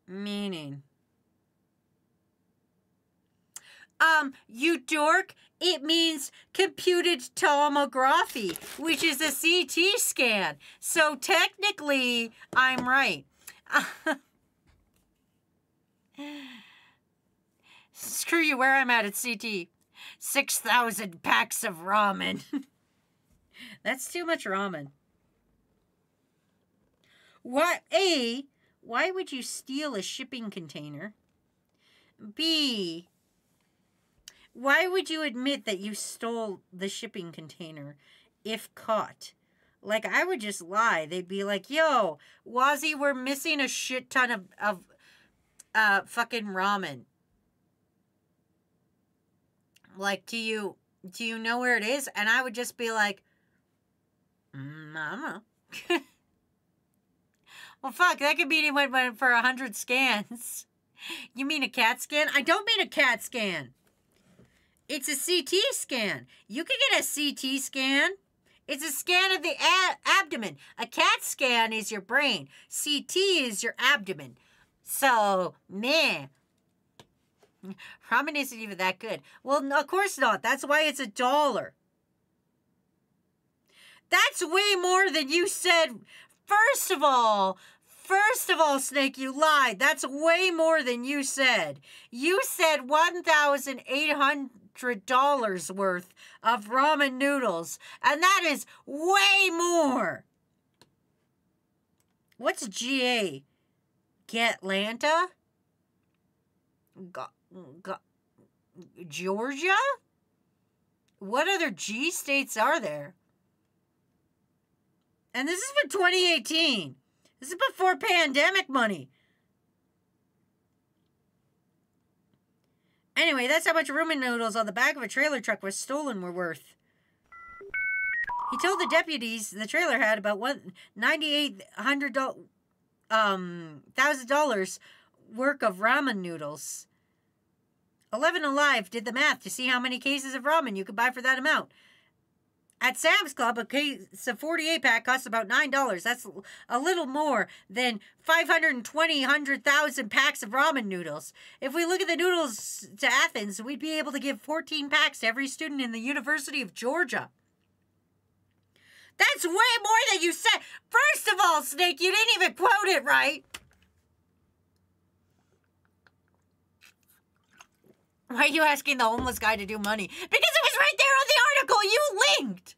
meaning. Um, you dork, it means computed tomography, which is a CT scan. So technically, I'm right. [LAUGHS] Screw you, where I'm at at CT. 6,000 packs of ramen. [LAUGHS] That's too much ramen. What? A, why would you steal a shipping container? B, why would you admit that you stole the shipping container if caught? Like, I would just lie. They'd be like, yo, Wazzy, we're missing a shit ton of, of uh, fucking ramen. Like, do you do you know where it is? And I would just be like, I [LAUGHS] well, fuck, that could be went for a hundred scans. [LAUGHS] You mean a CAT scan? I don't mean a CAT scan. It's a CT scan. You can get a CT scan. It's a scan of the abdomen. A CAT scan is your brain. CT is your abdomen. So, man, ramen isn't even that good. Well, no, of course not. That's why it's a dollar. That's way more than you said. First of all, first of all, Snake, you lied. That's way more than you said. You said $1,800 worth of ramen noodles, and that is way more. What's GA? Gatlanta? Ga- Ga- Georgia? What other G states are there? And this is for 2018. This is before pandemic money. Anyway, that's how much ramen noodles on the back of a trailer truck was stolen were worth. He told the deputies the trailer had about one ninety eight hundred um thousand dollars work of ramen noodles. Eleven Alive did the math to see how many cases of ramen you could buy for that amount. At Sam's Club, a case of 48 pack costs about $9. That's a little more than 520, 100,000 packs of ramen noodles. If we look at the noodles to Athens, we'd be able to give 14 packs to every student in the University of Georgia. That's way more than you said. First of all, Snake, you didn't even quote it right. Why are you asking the homeless guy to do money? Because it was right there on the article you linked.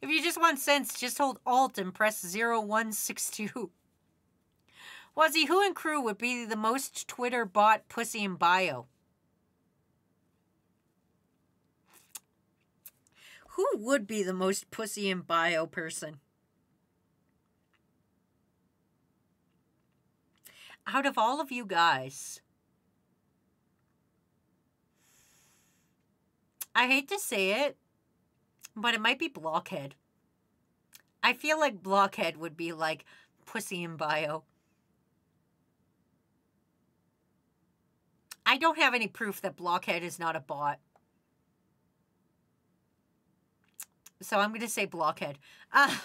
If you just want sense, just hold Alt and press 0162. Wazzy, who in crew would be the most Twitter bot pussy in bio? Who would be the most pussy in bio person? Out of all of you guys, I hate to say it, but it might be Blockhead. I feel like Blockhead would be like pussy in bio. I don't have any proof that Blockhead is not a bot. So I'm going to say Blockhead. Uh,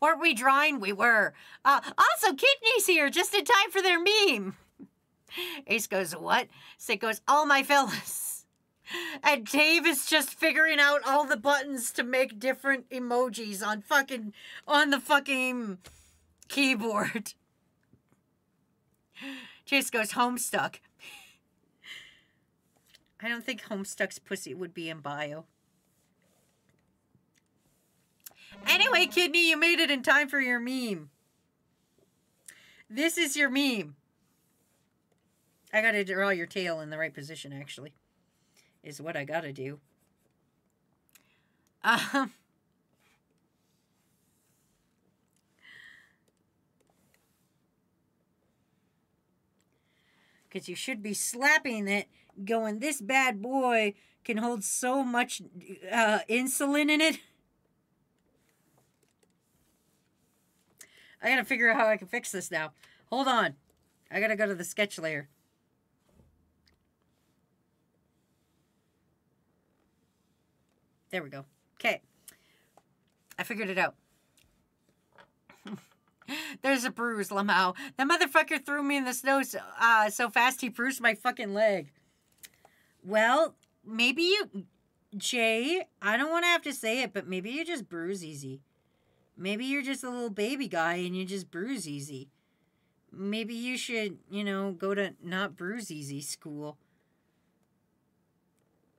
weren't we drawing? We were. Uh, also, Kidney's here just in time for their meme. [LAUGHS] Ace goes, What? Sid goes, All my fellas. [LAUGHS] And Dave is just figuring out all the buttons to make different emojis on fucking on the fucking keyboard. [LAUGHS] Chase goes Homestuck. I don't think Homestuck's pussy would be in bio. Anyway, Kidney, you made it in time for your meme. This is your meme. I gotta draw your tail in the right position, actually. Is what I gotta do. Um. Because you should be slapping it, going, this bad boy can hold so much uh, insulin in it. I gotta figure out how I can fix this now. Hold on. I gotta go to the sketch layer. There we go. Okay. I figured it out. [LAUGHS] There's a bruise, Lamau. That motherfucker threw me in the snow so, uh, so fast he bruised my fucking leg. Well, maybe you, Jay, I don't want to have to say it, but maybe you just bruise easy. Maybe you're just a little baby guy and you just bruise easy. Maybe you should, you know, go to not bruise easy school.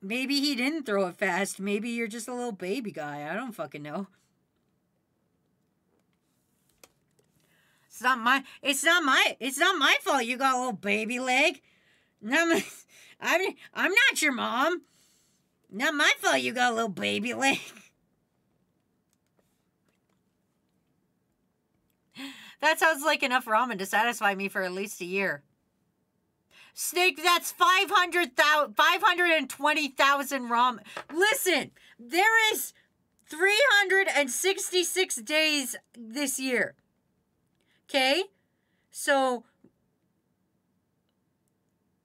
Maybe he didn't throw it fast. Maybe you're just a little baby guy. I don't fucking know. It's not my it's not my it's not my fault you got a little baby leg. Not my, [LAUGHS] I'm I'm not your mom. Not my fault you got a little baby leg. [LAUGHS] That sounds like enough ramen to satisfy me for at least a year. Snake, that's 500,000, 520,000 ramen. Listen, there is 366 days this year. Okay? So,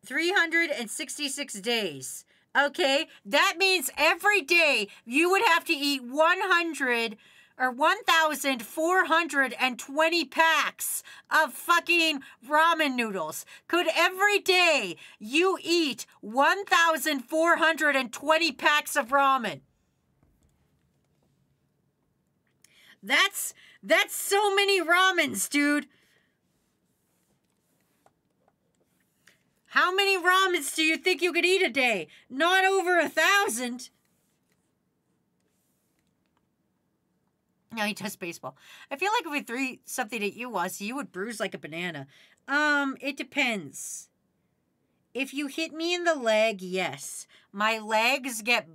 366 days. Okay? That means every day you would have to eat 100 or 1,420 packs of fucking ramen noodles. Could every day you eat 1,420 packs of ramen? That's that's so many ramens, dude. How many ramens do you think you could eat a day? Not over a thousand. No, he does baseball. I feel like if we threw something at you, was you would bruise like a banana. Um, it depends. If you hit me in the leg, yes. My legs get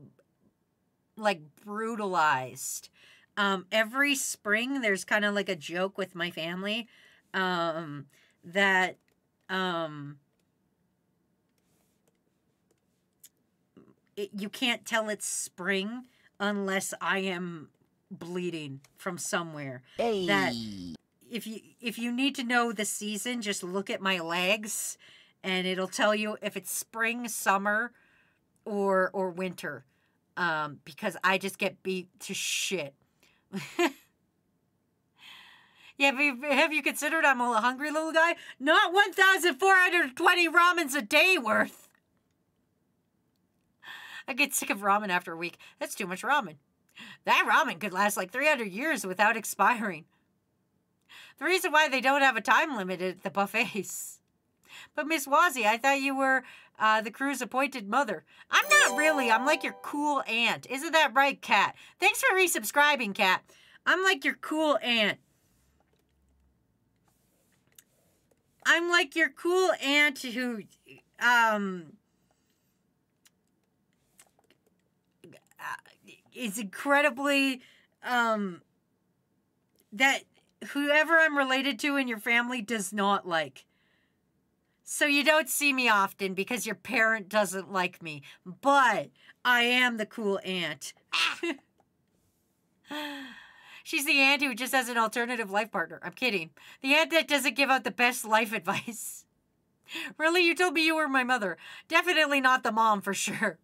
like brutalized. Um, every spring there's kind of like a joke with my family um that um it, you can't tell it's spring unless I am bleeding from somewhere. Hey. That if you if you need to know the season, just look at my legs and it'll tell you if it's spring, summer, or or winter. Um, because I just get beat to shit. [LAUGHS] yeah, have you, have you considered I'm a hungry little guy? Not 1,420 ramens a day worth. I get sick of ramen after a week. That's too much ramen. That ramen could last like 300 years without expiring. The reason why they don't have a time limit at the buffets. But Miss Wazzy, I thought you were uh, the crew's appointed mother. I'm not really. I'm like your cool aunt. Isn't that right, Kat? Thanks for resubscribing, Kat. I'm like your cool aunt. I'm like your cool aunt who, um, is incredibly, um, that whoever I'm related to in your family does not like. So you don't see me often because your parent doesn't like me. But I am the cool aunt. [LAUGHS] She's the aunt who just has an alternative life partner. I'm kidding. The aunt that doesn't give out the best life [LAUGHS] advice. Really? You told me you were my mother. Definitely not the mom for sure.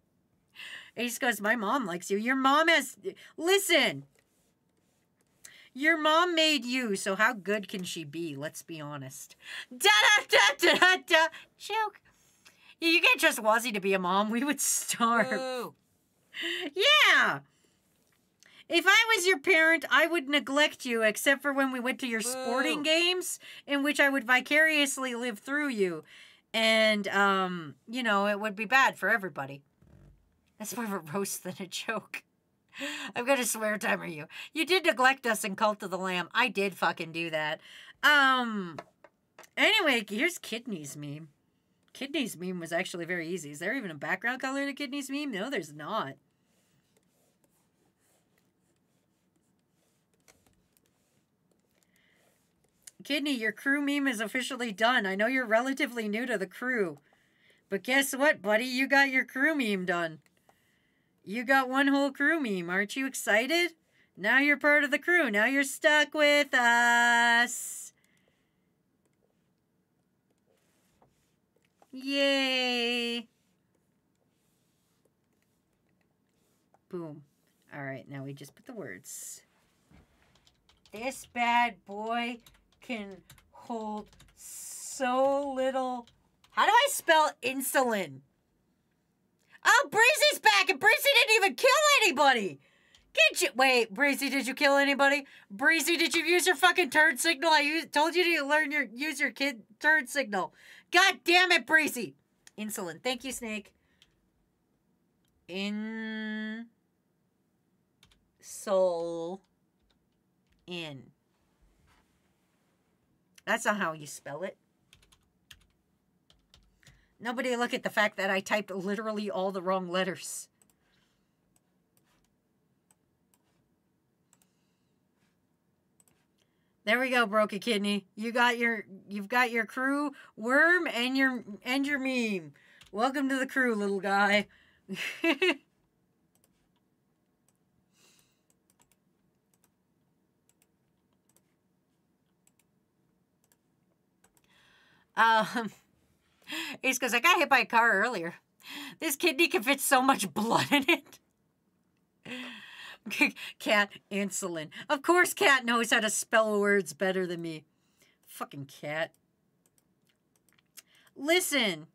Ace goes, My mom likes you. Your mom has. Listen. Your mom made you, so how good can she be? Let's be honest. Da da da da da da. Joke. You can't trust Wazzy to be a mom. We would starve. Boo. Yeah. If I was your parent, I would neglect you except for when we went to your sporting Boo. games, in which I would vicariously live through you. And, um, you know, it would be bad for everybody. That's more of a roast than a joke. [LAUGHS] I'm gonna swear timer you. You did neglect us in Cult of the Lamb. I did fucking do that. Um. Anyway, here's Kidneys meme. Kidneys meme was actually very easy. Is there even a background color to Kidneys meme? No, there's not. Kidney, your crew meme is officially done. I know you're relatively new to the crew. But guess what, buddy? You got your crew meme done. You got one whole crew meme. Aren't you excited? Now you're part of the crew. Now you're stuck with us. Yay. Boom. All right, now we just put the words. This bad boy can hold so little. How do I spell insulin? Oh, Breezy's back, and Breezy didn't even kill anybody. Get you? Wait, Breezy, did you kill anybody? Breezy, did you use your fucking turn signal? I used, told you to learn your use your kid turn signal. God damn it, Breezy. Insulin. Thank you, Snake. In soul in. That's not how you spell it. Nobody look at the fact that I typed literally all the wrong letters. There we go, broke a kidney. You got your you've got your crew worm and your and your meme. Welcome to the crew, little guy. [LAUGHS] um Ace goes, I got hit by a car earlier. This kidney can fit so much blood in it. [LAUGHS] Cat insulin. Of course, Cat knows how to spell words better than me. Fucking Cat. Listen,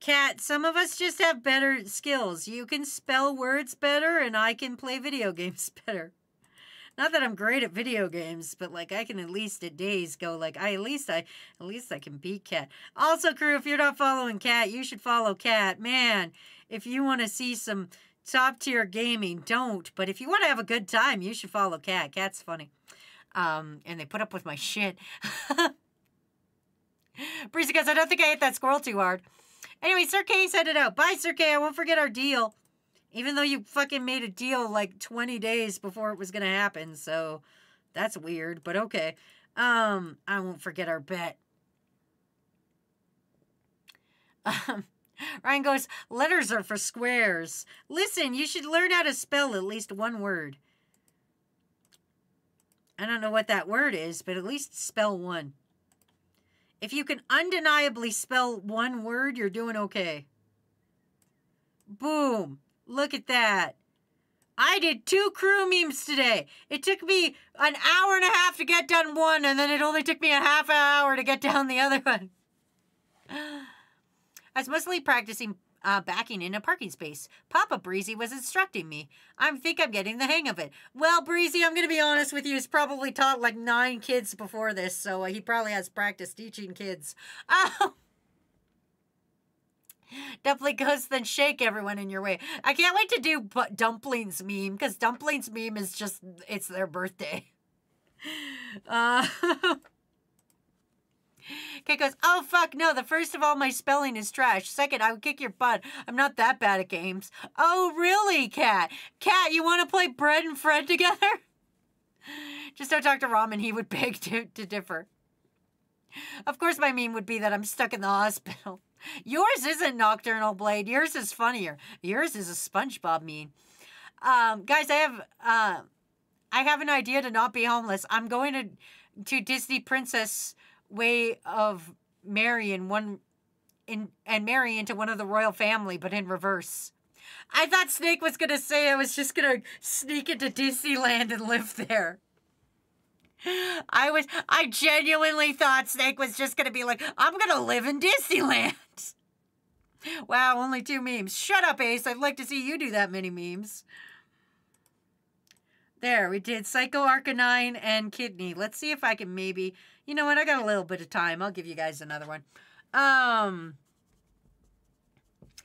Cat, some of us just have better skills. You can spell words better, and I can play video games [LAUGHS] better. Not that I'm great at video games, but like I can at least at days go like I at least I at least I can beat Cat. Also, crew, if you're not following Cat, you should follow Cat. Man, if you want to see some top tier gaming, don't. But if you want to have a good time, you should follow Cat. Cat's funny. Um, and they put up with my shit. [LAUGHS] Breezy goes, I don't think I hit that squirrel too hard. Anyway, Sir K said it out. Bye, Sir K. I won't forget our deal. Even though you fucking made a deal like 20 days before it was going to happen. So that's weird, but okay. Um, I won't forget our bet. Um, [LAUGHS] Ryan goes, letters are for squares. Listen, you should learn how to spell at least one word. I don't know what that word is, but at least spell one. If you can undeniably spell one word, you're doing okay. Boom. Look at that. I did two crew memes today. It took me an hour and a half to get done one, and then it only took me a half hour to get [LAUGHS] down the other one. I was mostly practicing uh, backing in a parking space. Papa Breezy was instructing me. I think I'm getting the hang of it. Well, Breezy, I'm going to be honest with you. He's probably taught like nine kids before this, so he probably has practice teaching kids. [LAUGHS] Oh. [LAUGHS] Dumpling goes, then shake everyone in your way. I can't wait to do bu- Dumplings meme because Dumplings meme is just, it's their birthday. [LAUGHS] Uh, [LAUGHS] Kate goes, oh fuck no, the first of all, my spelling is trash. Second, I would kick your butt. I'm not that bad at games. Oh really, Cat? Cat, you want to play Bread and Fred together? Just don't talk to Ramen, he would beg to, to differ. Of course, my meme would be that I'm stuck in the hospital. [LAUGHS] Yours isn't Nocturnal Blade. Yours is funnier. Yours is a SpongeBob meme. Um, guys, I have uh, I have an idea to not be homeless. I'm going to to Disney Princess way of marry in one in and marry into one of the royal family, but in reverse. I thought Snake was gonna say I was just gonna sneak into Disneyland and live there. I was I genuinely thought Snake was just gonna be like, I'm gonna live in Disneyland. [LAUGHS] Wow, only two memes. Shut up, Ace. I'd like to see you do that many memes. There, we did Psycho Arcanine and Kidney. Let's see if I can maybe. You know what? I got a little bit of time. I'll give you guys another one. Um.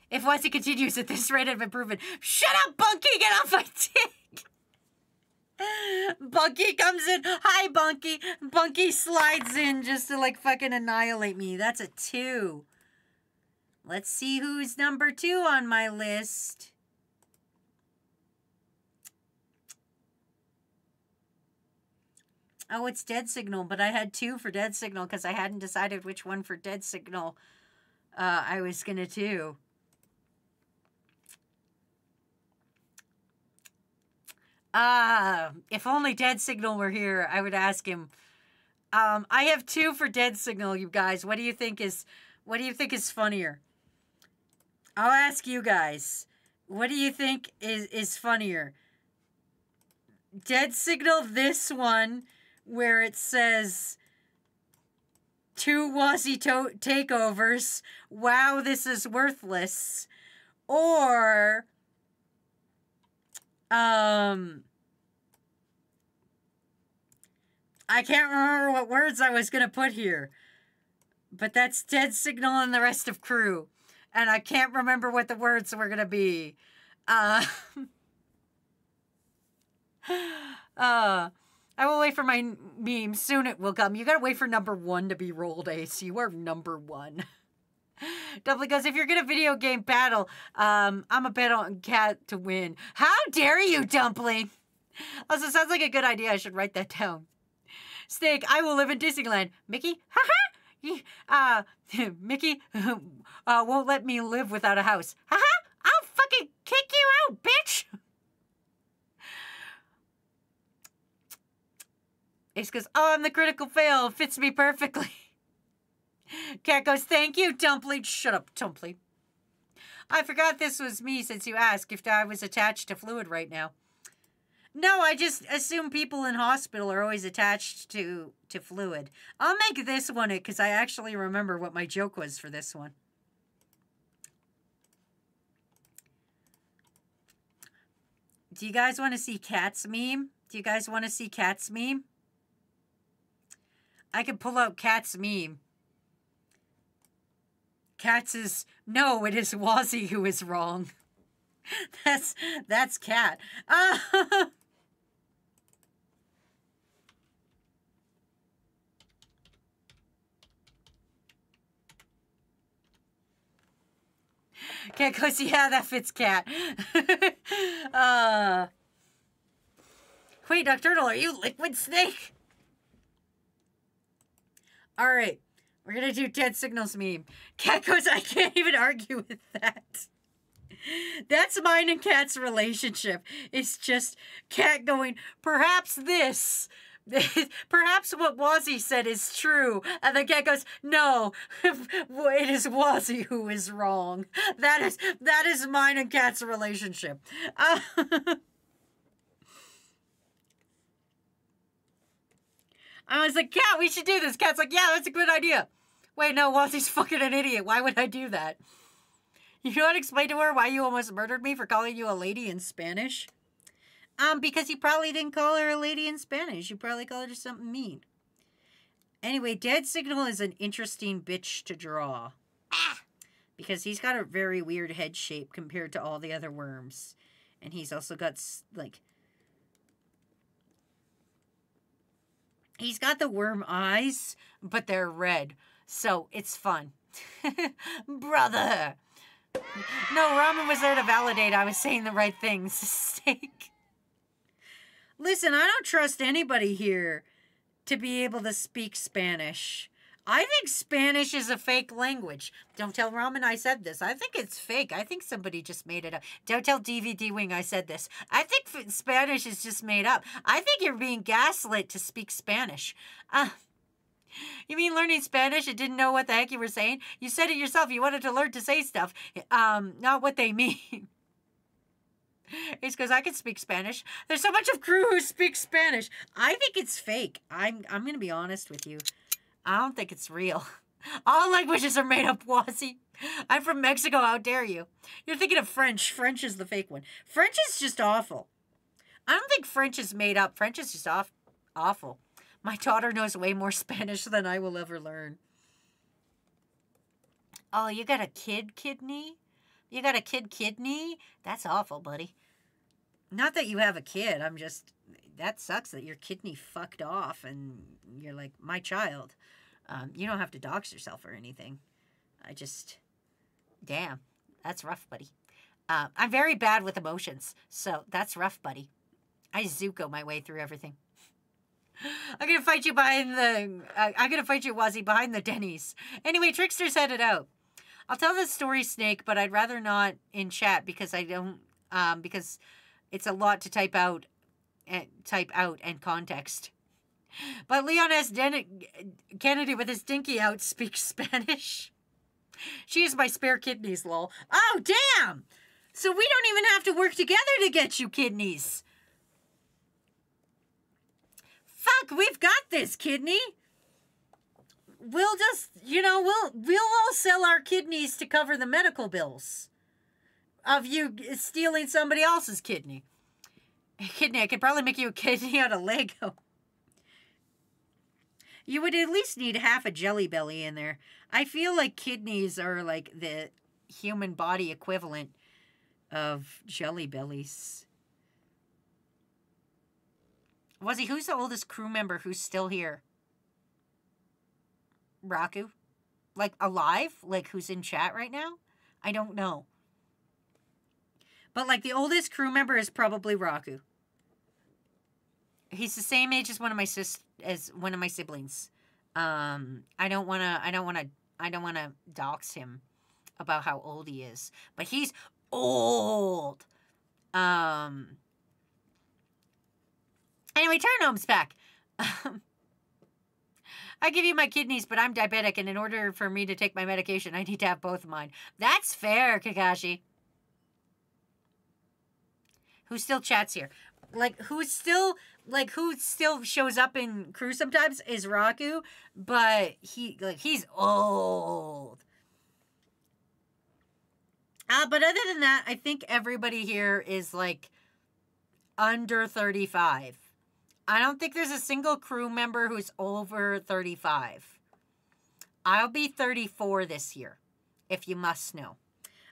If Wesley continues at this rate of improvement, shut up, Bunky! Get off my [LAUGHS] dick! Bunky comes in. Hi, Bunky. Bunky slides in just to like fucking annihilate me. That's a two. Let's see who's number two on my list. Oh, it's Dead Signal, but I had two for Dead Signal because I hadn't decided which one for Dead Signal uh, I was going to do. Ah, if only Dead Signal were here, I would ask him. Um, I have two for Dead Signal, you guys. What do you think is what do you think is funnier? I'll ask you guys. What do you think is is funnier? Dead Signal this one where it says two Wazzy to- takeovers. Wow, this is worthless. Or um I can't remember what words I was going to put here. But that's Dead Signal and the rest of crew. And I can't remember what the words were going to be. Uh, [LAUGHS] uh, I will wait for my meme. Soon it will come. You gotta wait for number one to be rolled, Ace. You are number one. [LAUGHS] Dumpling goes, if you're gonna video game battle, um, I'm a bet on Cat to win. How dare you, Dumpling? Also, sounds like a good idea. I should write that down. Snake, I will live in Disneyland. Mickey, haha. uh, [LAUGHS] Mickey [LAUGHS] uh, won't let me live without a house. Haha, I'll fucking kick you out, bitch. Ace goes, oh, I'm the critical fail. Fits me perfectly. [LAUGHS] Cat goes, thank you, Dumpling. Shut up, Dumpling. I forgot this was me since you asked if I was attached to fluid right now. No, I just assume people in hospital are always attached to to fluid. I'll make this one it because I actually remember what my joke was for this one. Do you guys want to see Cat's meme? Do you guys want to see Cat's meme? I can pull out Cat's meme. Cat's is no, it is Wazzy who is wrong. [LAUGHS] That's that's Cat. Uh, [LAUGHS] Cat goes, yeah, that fits Cat. [LAUGHS] uh, wait. Turtle, are you Liquid Snake? All right, We're gonna do dead signals meme. Cat goes, I can't even argue with that. That's mine and Cat's relationship. It's just Cat going, perhaps this. [LAUGHS] Perhaps what Wazzy said is true. And the cat goes, No, [LAUGHS] it is Wazzy who is wrong. That is that is mine and Cat's relationship. Uh, [LAUGHS] I was like, Cat, we should do this. Cat's like, Yeah, that's a good idea. Wait, no, Wazzy's fucking an idiot. Why would I do that? You want to explain to her why you almost murdered me for calling you a lady in Spanish? Um, because you probably didn't call her a lady in Spanish. You probably called her something mean. Anyway, Dead Signal is an interesting bitch to draw. Ah! Because he's got a very weird head shape compared to all the other worms. And he's also got, like... He's got the worm eyes, but they're red. So, it's fun. [LAUGHS] Brother! No, Ramen was there to validate I was saying the right things. [LAUGHS] Steak. Listen, I don't trust anybody here to be able to speak Spanish. I think Spanish is a fake language. Don't tell Ramen I said this. I think it's fake. I think somebody just made it up. Don't tell DVD Wing I said this. I think Spanish is just made up. I think you're being gaslit to speak Spanish. Uh, you mean learning Spanish and didn't know what the heck you were saying? You said it yourself. You wanted to learn to say stuff, um, not what they mean. [LAUGHS] It's because I can speak Spanish. There's so much of crew who speak Spanish. I think it's fake. I'm I'm gonna be honest with you. I don't think it's real. [LAUGHS] All languages are made up, Wazzy. I'm from Mexico. How dare you? You're thinking of French. French is the fake one. French is just awful. I don't think French is made up. French is just off, awful. My daughter knows way more [LAUGHS] Spanish than I will ever learn. Oh, you got a kid kidney? You got a kid kidney? That's awful, buddy. Not that you have a kid. I'm just that sucks that your kidney fucked off and you're like my child. Um, you don't have to dox yourself or anything. I just, damn, that's rough, buddy. Uh, I'm very bad with emotions, so that's rough, buddy. I Zuko my way through everything. I'm gonna fight you behind the. Uh, I'm gonna fight you, Wazzy, behind the Denny's. Anyway, Trickster's headed out. I'll tell the story, Snake, but I'd rather not in chat because I don't. Um, because it's a lot to type out, and type out and context. But Leon S. Den- Kennedy with his dinky out speaks [LAUGHS] Spanish. She is my spare kidneys, lol. Oh, damn! So we don't even have to work together to get you kidneys. Fuck, we've got this, kidney. We'll just, you know, we'll we'll all sell our kidneys to cover the medical bills of you stealing somebody else's kidney. Kidney, I could probably make you a kidney out of Lego. You would at least need half a jelly belly in there. I feel like kidneys are like the human body equivalent of jelly bellies. Wazzy? Who's the oldest crew member who's still here? Raku? Like alive? Like who's in chat right now? I don't know. But like the oldest crew member is probably Raku. He's the same age as one of my sis as one of my siblings. Um, I don't want to. I don't want to. I don't want to dox him about how old he is, but he's old. Um. Anyway, turn home's back. [LAUGHS] I give you my kidneys, but I'm diabetic, and in order for me to take my medication, I need to have both of mine. That's fair, Kakashi. Who still chats here? Like, who's still like who still shows up in crew sometimes is Raku, but he like he's old. Uh, but other than that, I think everybody here is like under 35. I don't think there's a single crew member who's over 35. I'll be 34 this year, if you must know.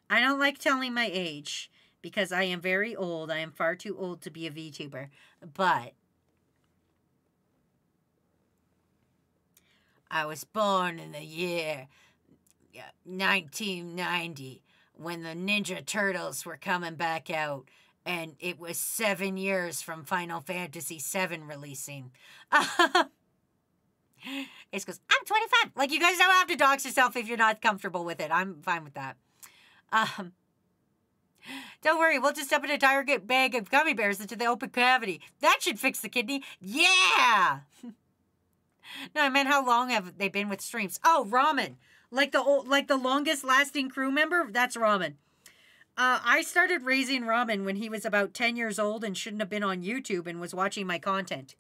I don't like telling my age because I am very old. I am far too old to be a VTuber. But I was born in the year 1990 when the Ninja Turtles were coming back out and it was seven years from Final Fantasy VII releasing. [LAUGHS] Ace goes, I'm 25. Like, you guys don't have to dox yourself if you're not comfortable with it. I'm fine with that. Um, don't worry, we'll just dump an entire bag of gummy bears into the open cavity. That should fix the kidney. Yeah! [LAUGHS] no, I meant how long have they been with streams? Oh, ramen. Like the old, like the longest lasting crew member? That's ramen. Uh, I started raising ramen when he was about 10 years old and shouldn't have been on YouTube and was watching my content.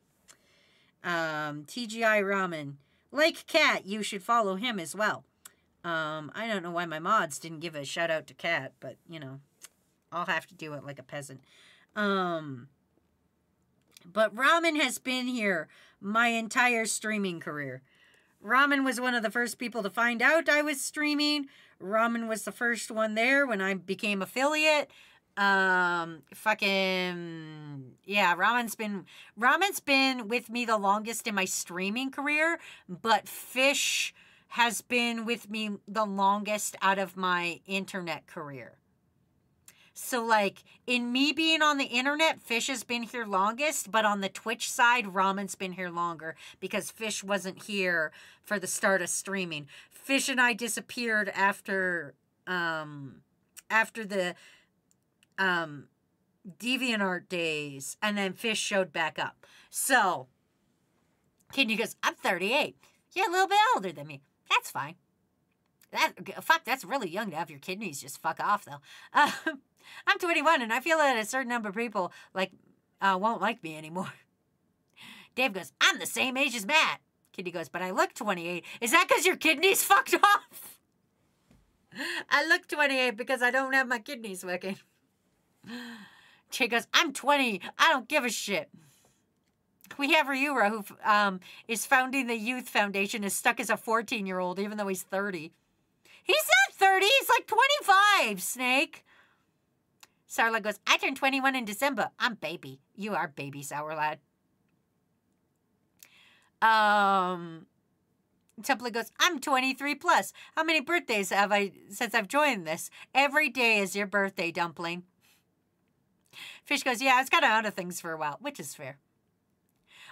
Um, TGI Ramen. Like Cat, you should follow him as well. Um, I don't know why my mods didn't give a shout out to Cat, but you know, I'll have to do it like a peasant. Um, but Ramen has been here my entire streaming career. Ramen was one of the first people to find out I was streaming. Ramen was the first one there when I became affiliate. Um, fucking yeah, Ramen's been Ramen's been with me the longest in my streaming career, but Fish has been with me the longest out of my internet career. So, like, in me being on the internet, Fish has been here longest, but on the Twitch side, Ramen's been here longer because Fish wasn't here for the start of streaming. Fish and I disappeared after, um, after the, um, DeviantArt days, and then Fish showed back up. So, Kidney goes, I'm 38. You're a little bit older than me. That's fine. That fuck, that's really young to have your kidneys just fuck off though. Uh, [LAUGHS] I'm 21 and I feel that a certain number of people like uh, won't like me anymore. [LAUGHS] Dave goes, I'm the same age as Matt. Kidney goes, but I look 28. Is that because your kidneys [LAUGHS] fucked off? I look 28 because I don't have my kidneys working. Chick goes, I'm 20. I don't give a shit. We have Ryura, who um, is founding the Youth Foundation, is stuck as a 14 year old, even though he's 30. He's not 30, he's like 25, Snake. Sarla goes, I turned 21 in December. I'm baby. You are baby, Sour Lad. Um, Temple goes, I'm 23 plus. How many birthdays have I since I've joined this? Every day is your birthday, Dumpling. Fish goes, Yeah, I was kind of out of things for a while, which is fair.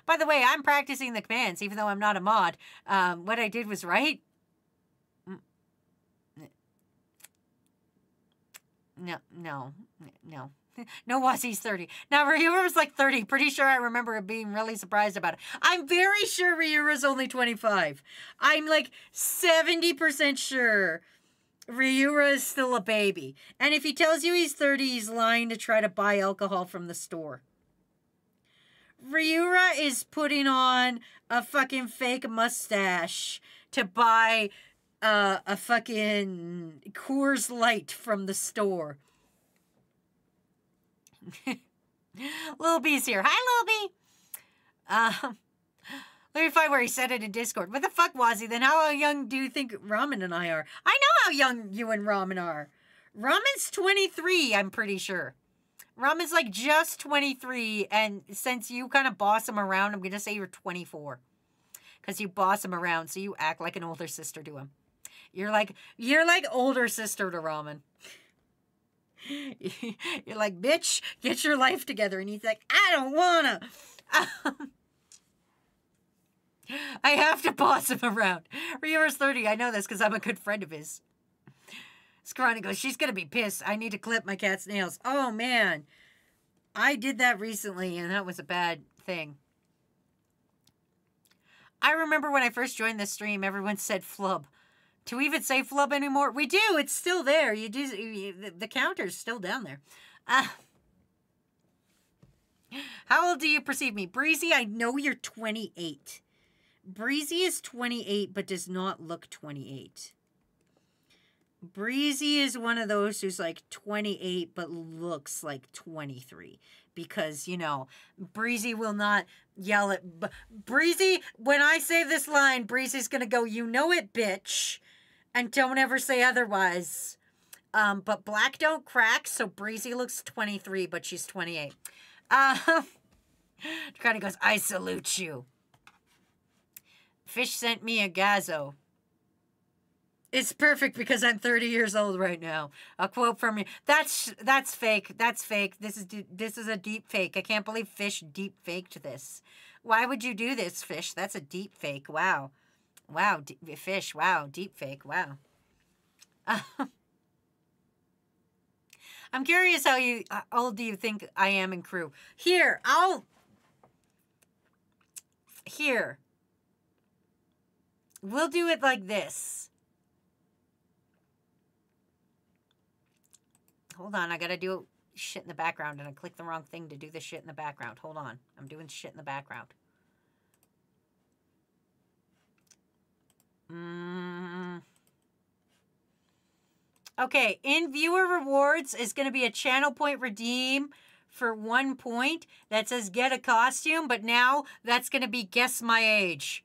By the way, I'm practicing the commands, even though I'm not a mod. Um, what I did was right. Mm. No, no, no. [LAUGHS] No, Wazzy's 30. Now, was like 30. Pretty sure I remember him being really surprised about it. I'm very sure Ryura's only 25. I'm like 70% sure Ryura is still a baby. And if he tells you he's 30, he's lying to try to buy alcohol from the store. Ryura is putting on a fucking fake mustache to buy uh, a fucking Coors Light from the store. [LAUGHS] Lil B's here. Hi, Lil B. Um, let me find where he said it in Discord. What the fuck he? Then how young do you think Ramen and I are? I know how young you and Ramen are. Ramen's 23, I'm pretty sure. Ramen's like just 23, and since you kind of boss him around, I'm going to say you're 24. Because you boss him around, so you act like an older sister to him. You're like, you're like older sister to Ramen. [LAUGHS] You're like, bitch, get your life together. And he's like, I don't wanna. [LAUGHS] I have to boss him around. Ryura's 30. I know this because I'm a good friend of his. Scrawny goes, she's gonna be pissed. I need to clip my cat's nails. Oh man. I did that recently and that was a bad thing. I remember when I first joined the stream, everyone said flub. Do we even say flub anymore? We do. It's still there. You do. You, the, the counter's still down there. Uh, how old do you perceive me, Breezy? I know you're 28. Breezy is 28, but does not look 28. Breezy is one of those who's like 28 but looks like 23 because you know Breezy will not yell at Breezy when I say this line Breezy's going to go you know it bitch and don't ever say otherwise. Um but black don't crack so Breezy looks 23 but she's 28. Um [LAUGHS] kind of goes I salute you. Fish sent me a gazo. It's perfect because I'm 30 years old right now. A quote from you. That's that's fake. That's fake. This is this is a deep fake. I can't believe Fish deep faked this. Why would you do this, Fish? That's a deep fake. Wow. Wow, Fish. Wow, deep fake. Wow. I'm curious how you how old do you think I am in crew? Here, I'll here. We'll do it like this. Hold on, I gotta do shit in the background and I clicked the wrong thing to do the shit in the background. Hold on. I'm doing shit in the background. Mm. Okay, in viewer rewards is going to be a channel point redeem for one point that says get a costume, but now that's going to be guess my age.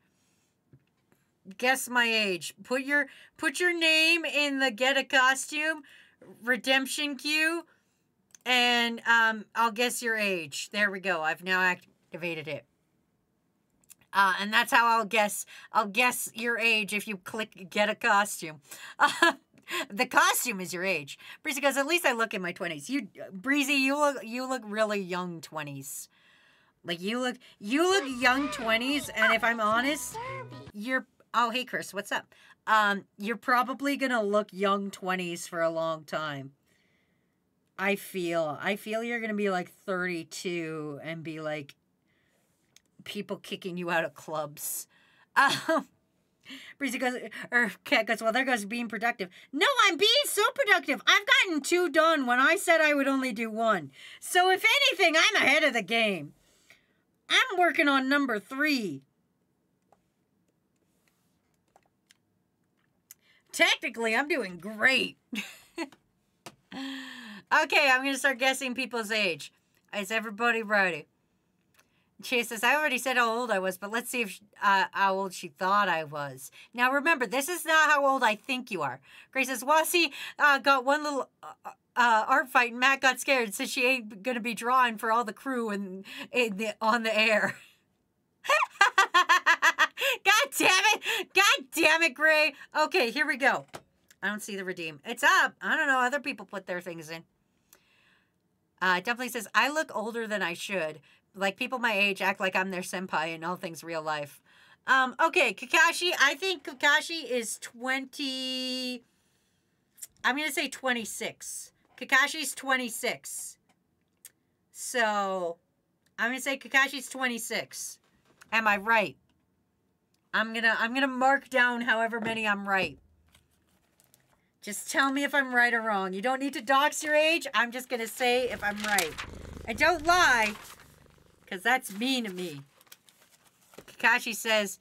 Guess my age. Put your put your name in the get a costume redemption queue and um I'll guess your age. There we go. I've now activated it. Uh, and that's how I'll guess. I'll guess your age if you click get a costume. Uh, [LAUGHS] the costume is your age. Breezy goes. At least I look in my twenties. You, Breezy, you look you look really young twenties. Like you look you look young twenties. And if I'm honest, you're. Oh hey Chris, what's up? Um, you're probably gonna look young twenties for a long time. I feel. I feel you're gonna be like 32 and be like people kicking you out of clubs. Um, [LAUGHS] Breezy goes, or Cat goes, well, there goes being productive. No, I'm being so productive. I've gotten two done when I said I would only do one. So if anything, I'm ahead of the game. I'm working on number three. Technically, I'm doing great. [LAUGHS] okay, I'm going to start guessing people's age. Is everybody ready? She says, I already said how old I was, but let's see if uh, how old she thought I was. Now, remember, this is not how old I think you are. Grace says, see, uh, got one little uh, uh, art fight, and Matt got scared said she ain't going to be drawing for all the crew and in the, on the air. [LAUGHS] God damn it. God damn it, Gray. Okay, here we go. I don't see the redeem. It's up. I don't know. Other people put their things in. Uh, definitely says, I look older than I should. Like people my age act like I'm their senpai in all things real life. Um, okay, Kakashi, I think Kakashi is 20. I'm going to say 26. Kakashi's 26. So, I'm going to say Kakashi's 26. Am I right? I'm going to I'm going to mark down however many I'm right. Just tell me if I'm right or wrong. You don't need to dox your age. I'm just going to say if I'm right. And don't lie. Because that's mean to me. Kakashi says,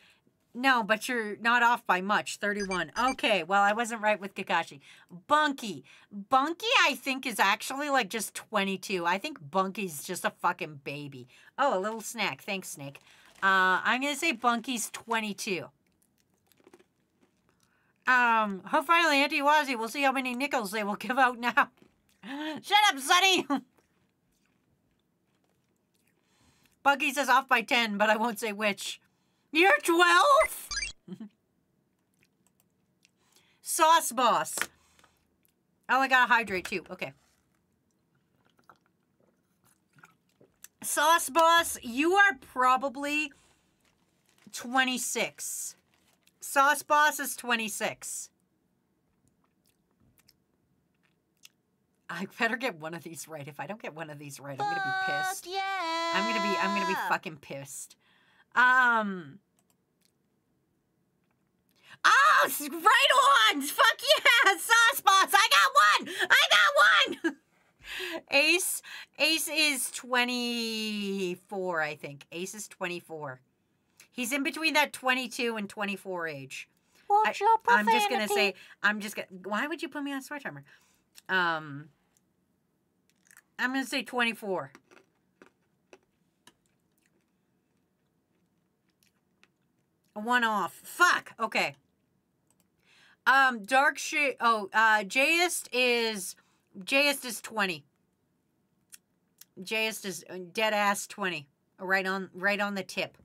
no, but you're not off by much. 31. Okay, well, I wasn't right with Kakashi. Bunky. Bunky, I think, is actually like just 22. I think Bunky's just a fucking baby. Oh, a little snack. Thanks, Snake. Uh, I'm going to say Bunky's 22. Um, hope finally Auntie Wazzy will see how many nickels they will [LAUGHS] give out now. Shut up, Sonny! [LAUGHS] Buggy says off by 10, but I won't say which. You're 12? [LAUGHS] Sauce Boss. Oh, I gotta hydrate too. Okay. Sauce Boss, you are probably 26. Sauce Boss is 26. I better get one of these right. If I don't get one of these right, I'm gonna be pissed. Yeah. I'm gonna be I'm gonna be fucking pissed. Um. Oh, right on! Fuck yeah, [LAUGHS] sauce boss! I got one! I got one! [LAUGHS] Ace, Ace is twenty four, I think. Ace is twenty four. He's in between that twenty two and twenty four age. Watch I, I'm just gonna say. I'm just gonna. Why would you put me on swear timer? Um. I'm gonna say twenty four. One off. Fuck. Okay. Um, dark shade. Oh, uh, Jayest is Jayest is twenty. Jayest is uh, dead ass twenty. Right on, right on the tip.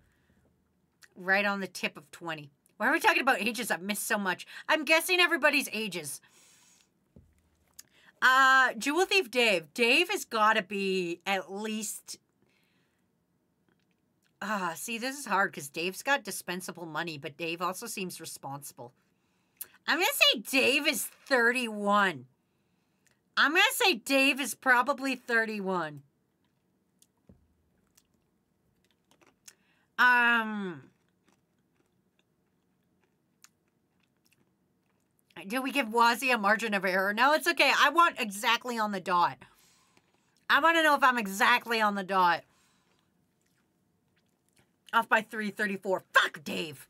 Right on the tip of twenty. Why are we talking about ages? I've missed so much. I'm guessing everybody's ages. Uh, Jewel Thief Dave. Dave has got to be at least. Ah, see, this is hard because Dave's got dispensable money, but Dave also seems responsible. I'm going to say Dave is 31. I'm going to say Dave is probably 31. Um. Do we give Wazzy a margin of error? No, it's okay. I want exactly on the dot. I want to know if I'm exactly on the dot. Off by 334. Fuck, Dave.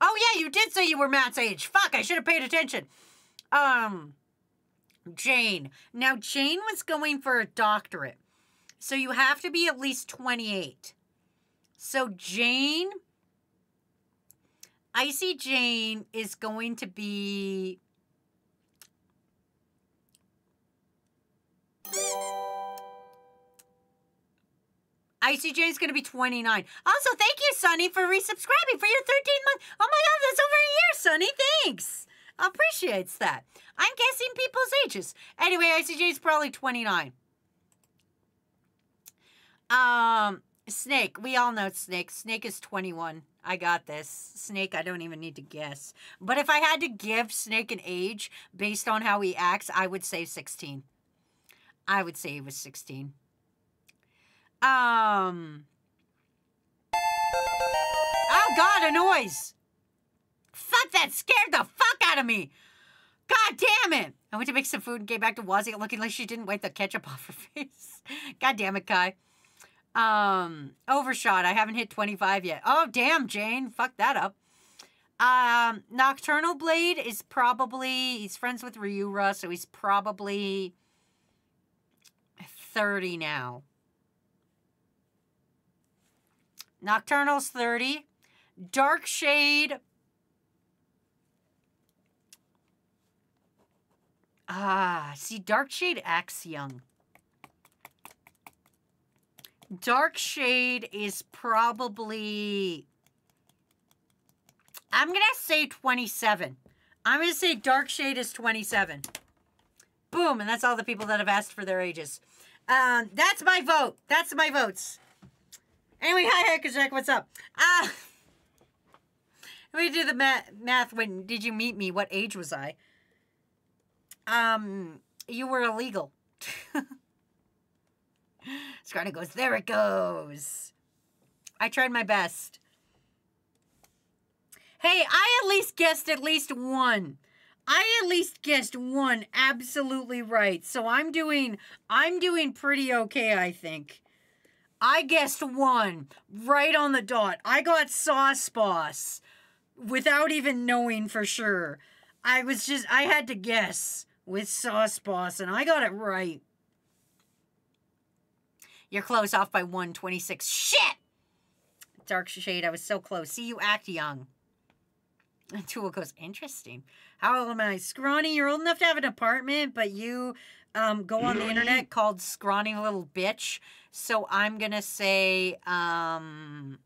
Oh, yeah, you did say you were Matt's age. Fuck, I should have paid attention. Um, Jane. Now, Jane was going for a doctorate. So you have to be at least 28. So Jane, Icy Jane is going to be. Icy Jane's going to be 29. Also, thank you, Sonny, for resubscribing for your 13 month. Oh my God, that's over a year, Sonny. Thanks. Appreciates that. I'm guessing people's ages. Anyway, Icy Jane's probably 29. Um, Snake. We all know Snake. Snake is 21. I got this. Snake, I don't even need to guess. But if I had to give Snake an age based on how he acts, I would say 16. I would say he was 16. Um. Oh, God, a noise. Fuck, that scared the fuck out of me. God damn it. I went to make some food and came back to Wazzy looking like she didn't wipe the ketchup [LAUGHS] off her face. God damn it, Kai. Um, overshot. I haven't hit 25 yet. Oh, damn, Jane. Fuck that up. Um, Nocturnal Blade is probably, he's friends with Ryura, so he's probably 30 now. Nocturnal's 30. Dark Shade. Ah, see, Dark Shade acts young. Dark Shade is probably. I'm going to say 27. I'm going to say Dark Shade is 27. Boom. And that's all the people that have asked for their ages. Um, that's my vote. That's my votes. Anyway, hi, Hackerjack. What's up? Uh, [LAUGHS] let me do the math. Math. When did you meet me? What age was I? Um, you were illegal. [LAUGHS] [LAUGHS] Scarlet goes, there it goes. I tried my best. Hey, I at least guessed at least one. I at least guessed one absolutely right. So I'm doing I'm doing pretty okay, I think. I guessed one right on the dot. I got Sauce Boss without even knowing for sure. I was just I had to guess with Sauce Boss and I got it right. You're close off by 126. Shit! Dark Shade, I was so close. See, you act young. And Tool goes, interesting. How old am I? Scrawny, you're old enough to have an apartment, but you um, go on the internet [CLEARS THROAT] called Scrawny Little Bitch. So I'm going to say, um,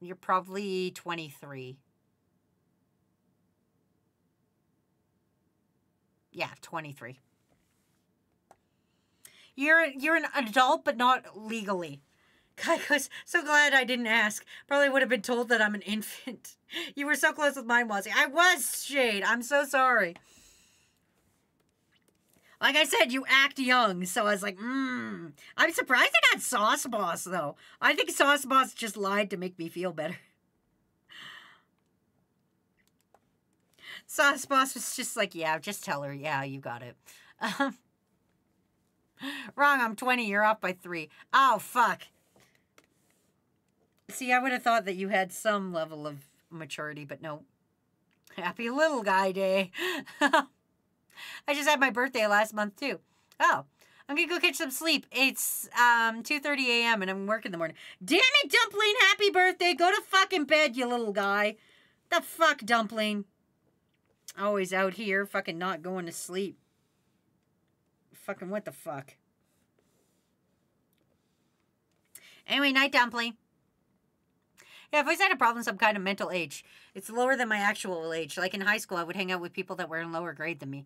you're probably 23. Yeah, 23. You're you're an adult, but not legally. Kai goes, so glad I didn't ask. Probably would have been told that I'm an infant. [LAUGHS] You were so close with mine, Wazzy. I was, Shade. I'm so sorry. Like I said, you act young, so I was like, mmm. I'm surprised I got Sauce Boss, though. I think Sauce Boss just lied to make me feel better. [LAUGHS] Sauce Boss was just like, yeah, just tell her, yeah, you got it. Um, [LAUGHS] Wrong, I'm 20. You're off by three. Oh, fuck. See, I would have thought that you had some level of maturity, but no. Happy little guy day. [LAUGHS] I just had my birthday last month, too. Oh, I'm going to go catch some sleep. It's um 2.30 a.m. and I'm working in the morning. Damn it, Dumpling! Happy birthday! Go to fucking bed, you little guy. The fuck, Dumpling? Always out here, fucking not going to sleep. Fucking what the fuck? Anyway, night dumpling. Yeah, I've always had a problem some kind of mental age. It's lower than my actual age. Like in high school, I would hang out with people that were in lower grade than me.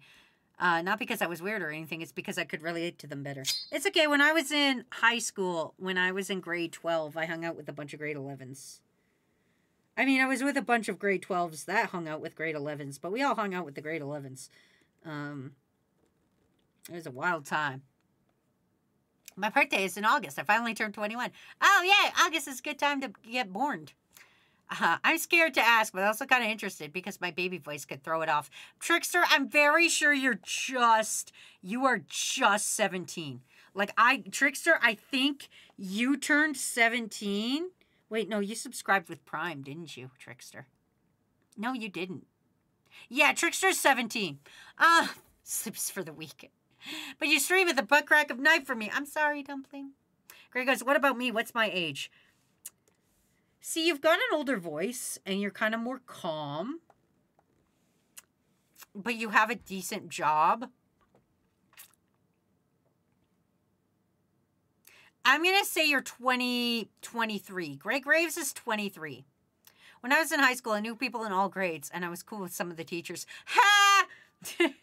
Uh, not because I was weird or anything. It's because I could relate to them better. It's okay. When I was in high school, when I was in grade 12, I hung out with a bunch of grade 11s. I mean, I was with a bunch of grade 12s that hung out with grade 11s, but we all hung out with the grade 11s. Um, it was a wild time. My birthday is in August. I finally turned 21. Oh, yeah, August is a good time to get born. Uh, I'm scared to ask, but also kind of interested because my baby voice could throw it off. Trickster, I'm very sure you're just, you are just 17. Like, I, Trickster, I think you turned 17. Wait, no, you subscribed with Prime, didn't you, Trickster? No, you didn't. Yeah, Trickster's 17. Ah, uh, sleeps for the weekend. [LAUGHS] But you stream at the butt crack of night for me. I'm sorry, Dumpling. Greg goes, What about me? What's my age? See, you've got an older voice and you're kind of more calm, but you have a decent job. I'm going to say you're 20, 23. Greg Graves is 23. When I was in high school, I knew people in all grades and I was cool with some of the teachers. Ha! [LAUGHS]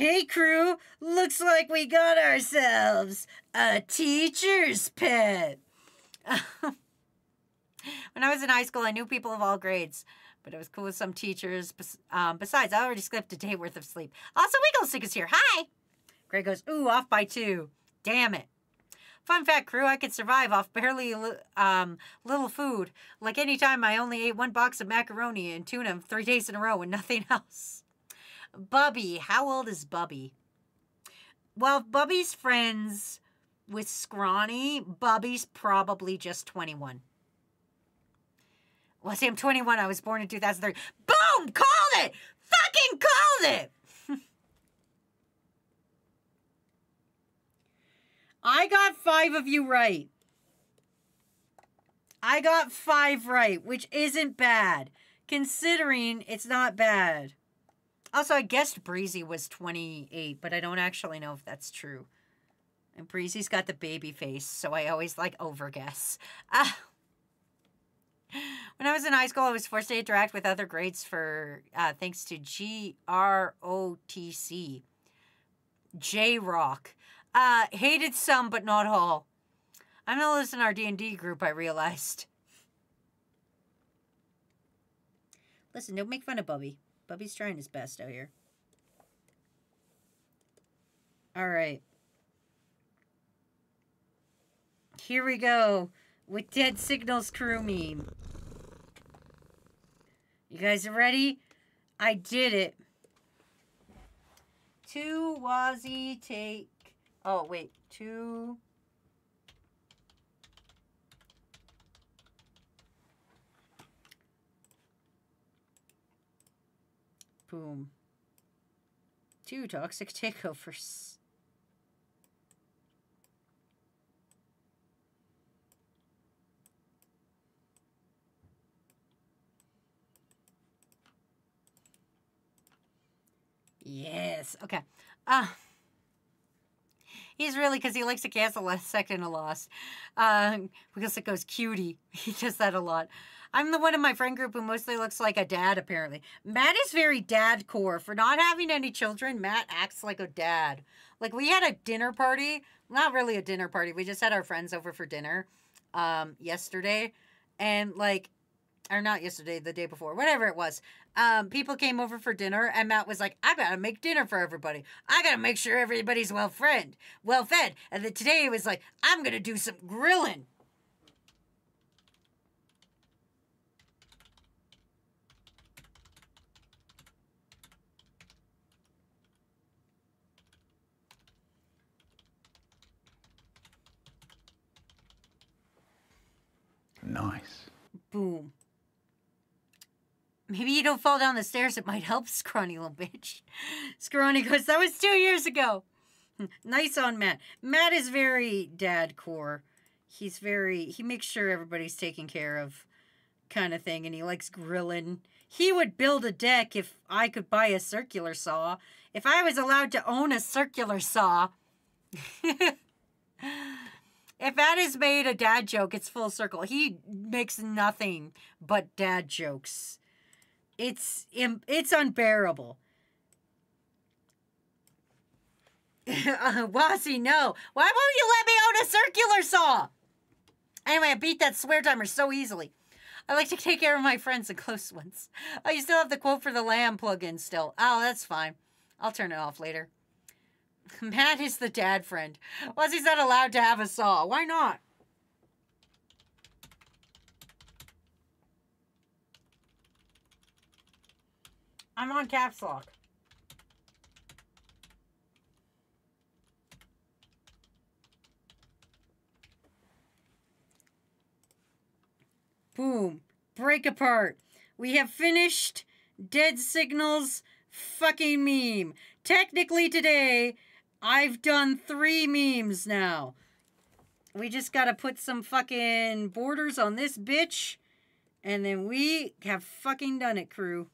Hey, crew, looks like we got ourselves a teacher's pet. [LAUGHS] when I was in high school, I knew people of all grades, but I was cool with some teachers. Um, besides, I already skipped a day worth of sleep. Also, Wigglestick is here. Hi. Greg goes, ooh, off by two. Damn it. Fun fact, crew, I could survive off barely um, little food. Like any time I only ate one box of macaroni and tuna three days in a row and nothing [LAUGHS] else. Bubby. How old is Bubby? Well, Bubby's friends with Scrawny, Bubby's probably just 21. Well, see, I'm 21. I was born in 2003. Boom! Called it! Fucking called it! [LAUGHS] I got five of you right. I got five right, which isn't bad, considering it's not bad. Also, I guessed Breezy was 28, but I don't actually know if that's true. And Breezy's got the baby face, so I always like overguess. Ah. [LAUGHS] When I was in high school, I was forced to interact with other grades for uh, thanks to G R O T C. J Rock. Uh, hated some, but not all. I'm oldest in our D and D group. I realized. Listen, don't make fun of Bubby. Bubby's trying his best out here. All right. Here we go with Dead Signals crew meme. You guys are ready? I did it. Two Wazzy take. Oh, wait. Two. Boom. Two toxic takeovers. Yes. Okay. Uh, he's really because he likes to cancel last second a loss. Uh, because it goes cutie. [LAUGHS] He does that a lot. I'm the one in my friend group who mostly looks like a dad, apparently. Matt is very dad core. For not having any children, Matt acts like a dad. Like, we had a dinner party. Not really a dinner party. We just had our friends over for dinner um, yesterday. And, like, or not yesterday, the day before, whatever it was. Um, people came over for dinner, and Matt was like, "I gotta make dinner for everybody. I gotta make sure everybody's well friend, well fed." And then today he was like, "I'm gonna do some grilling." Nice. Boom. Maybe you don't fall down the stairs. It might help, [LAUGHS] scrawny little bitch. Scrawny goes, that was two years ago. [LAUGHS] nice on Matt. Matt is very dad core. He's very, he makes sure everybody's taken care of kind of thing. And he likes grilling. He would build a deck if I could buy a circular saw. If I was allowed to own a circular saw. [LAUGHS] If Matt has made a dad joke, it's full circle. He makes nothing but dad jokes. It's it's unbearable. uh, [LAUGHS] Wazzy, no. Why won't you let me own a circular saw? Anyway, I beat that swear timer so easily. I like to take care of my friends and close ones. Oh, you still have the quote for the lamb plug-in still. Oh, that's fine. I'll turn it off later. [LAUGHS] Matt is the dad friend. Wazzy's not allowed to have a saw. Why not? I'm on caps lock. Boom. Break apart. We have finished Dead Signals fucking meme. Technically today, I've done three memes now. We just gotta put some fucking borders on this bitch. And then we have fucking done it, crew.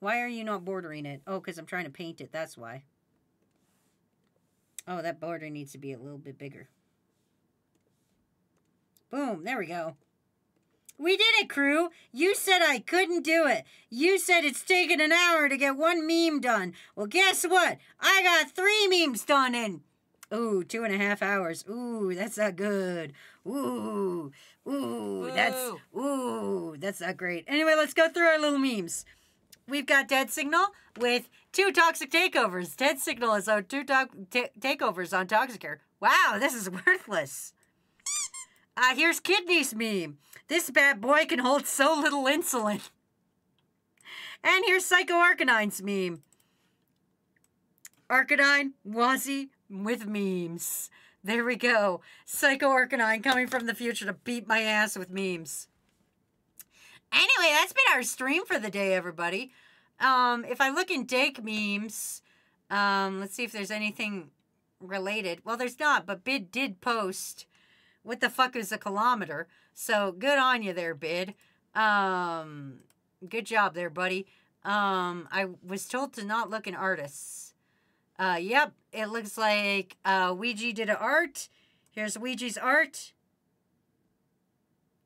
Why are you not bordering it? Oh, because I'm trying to paint it. That's why. Oh, that border needs to be a little bit bigger. Boom. There we go. We did it, crew. You said I couldn't do it. You said it's taken an hour to get one meme done. Well, guess what? I got three memes done in. Ooh, two and a half hours. Ooh, that's not good. Ooh, ooh, that's ooh, that's not great. Anyway, let's go through our little memes. We've got Dead Signal with two toxic takeovers. Dead Signal is our two to- takeovers on Toxicure. Wow, this is [LAUGHS] worthless. Uh, here's Kidneys meme. This bad boy can hold so little insulin. And here's Psycho Arcanine's meme. Arcanine, Wazzy with memes. There we go. Psycho Arcanine coming from the future to beat my ass with memes. Anyway, that's been our stream for the day, everybody. Um, if I look in Dake memes, um, let's see if there's anything related. Well, there's not, but Bid did post what the fuck is a kilometer? So good on you there, Bid. Um, good job there, buddy. Um, I was told to not look in artists. Uh, yep, it looks like uh, Ouija did an art. Here's Ouija's art.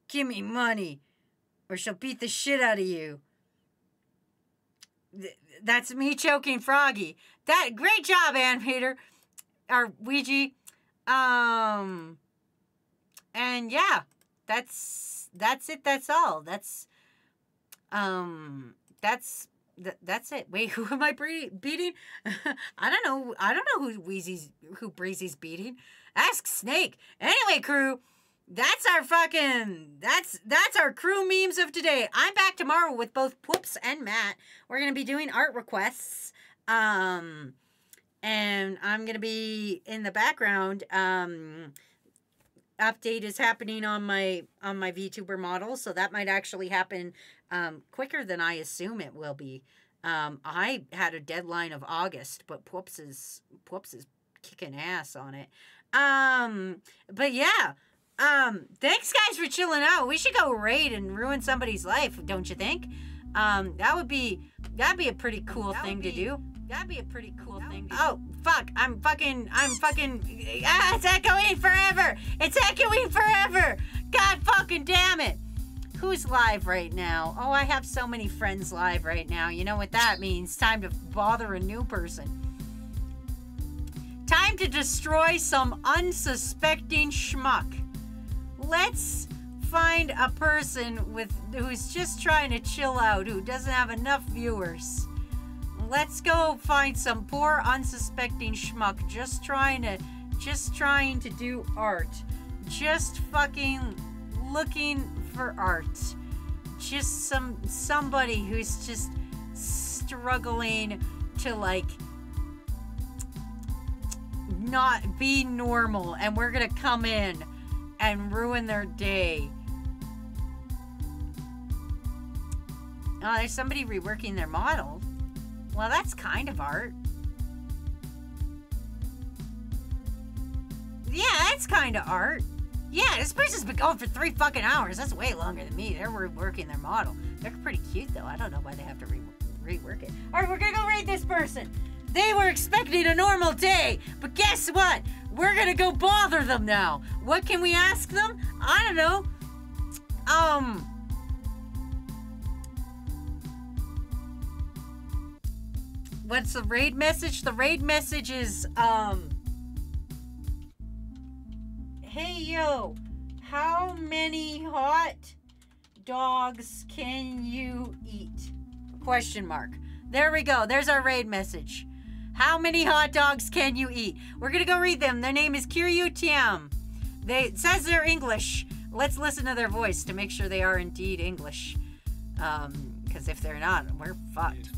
Give me money, or she'll beat the shit out of you. Th- that's me choking Froggy. That great job, animator, or Ouija. Um, and yeah, that's that's it. That's all. That's um, that's th- that's it. [LAUGHS] Wait, who am I bre- beating? [LAUGHS] I don't know. I don't know who Wheezy's who Breezy's beating. Ask Snake. Anyway, crew. That's our fucking that's that's our crew memes of today. I'm back tomorrow with both Whoops and Matt. We're gonna be doing art requests. Um and I'm gonna be in the background. Um update is happening on my on my VTuber model, so that might actually happen um, quicker than I assume it will be. Um, I had a deadline of August, but Poops is Poops is kicking ass on it. Um, but yeah. Um, thanks guys for chilling out. We should go raid and ruin somebody's life, don't you think? Um, that would be that'd be a pretty cool That thing would to do. That'd be a pretty cool thing to Oh, fuck. I'm fucking I'm fucking ah, it's echoing forever. It's echoing forever. God fucking damn it. Who's live right now? Oh, I have so many friends live right now. You know what that means? Time to bother a new person. Time to destroy some unsuspecting schmuck. Let's find a person with who's just trying to chill out, who doesn't have enough viewers. Let's go find some poor unsuspecting schmuck just trying to just trying to do art. Just fucking looking for art. Just some somebody who's just struggling to like not be normal and we're gonna come in and ruin their day. Uh, oh, there's somebody reworking their model. Well, that's kind of art. Yeah, that's kind of art. Yeah, this person's been going for three fucking hours. That's way longer than me. They're reworking their model. They're pretty cute, though. I don't know why they have to re- rework it. All right, we're gonna go raid this person. They were expecting a normal day, but guess what? we're gonna go bother them now. What can we ask them? I don't know. Um. What's the raid message? The raid message is, um. Hey, yo, how many hot dogs can you eat? Question mark. There we go. There's our raid message. How many hot dogs can you eat? We're gonna go read them. Their name is Kiryu Tiam. They says they're English. Let's listen to their voice to make sure they are indeed English. Um, because if they're not, we're fucked.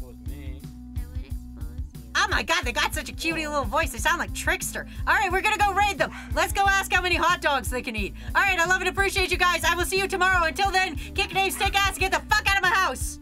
Oh my god, they got such a cutie little voice. They sound like Trickster. All right, we're gonna go raid them. Let's go ask how many hot dogs they can eat. All right, I love and appreciate you guys. I will see you tomorrow. Until then, kick names, take ass, and get the fuck out of my house.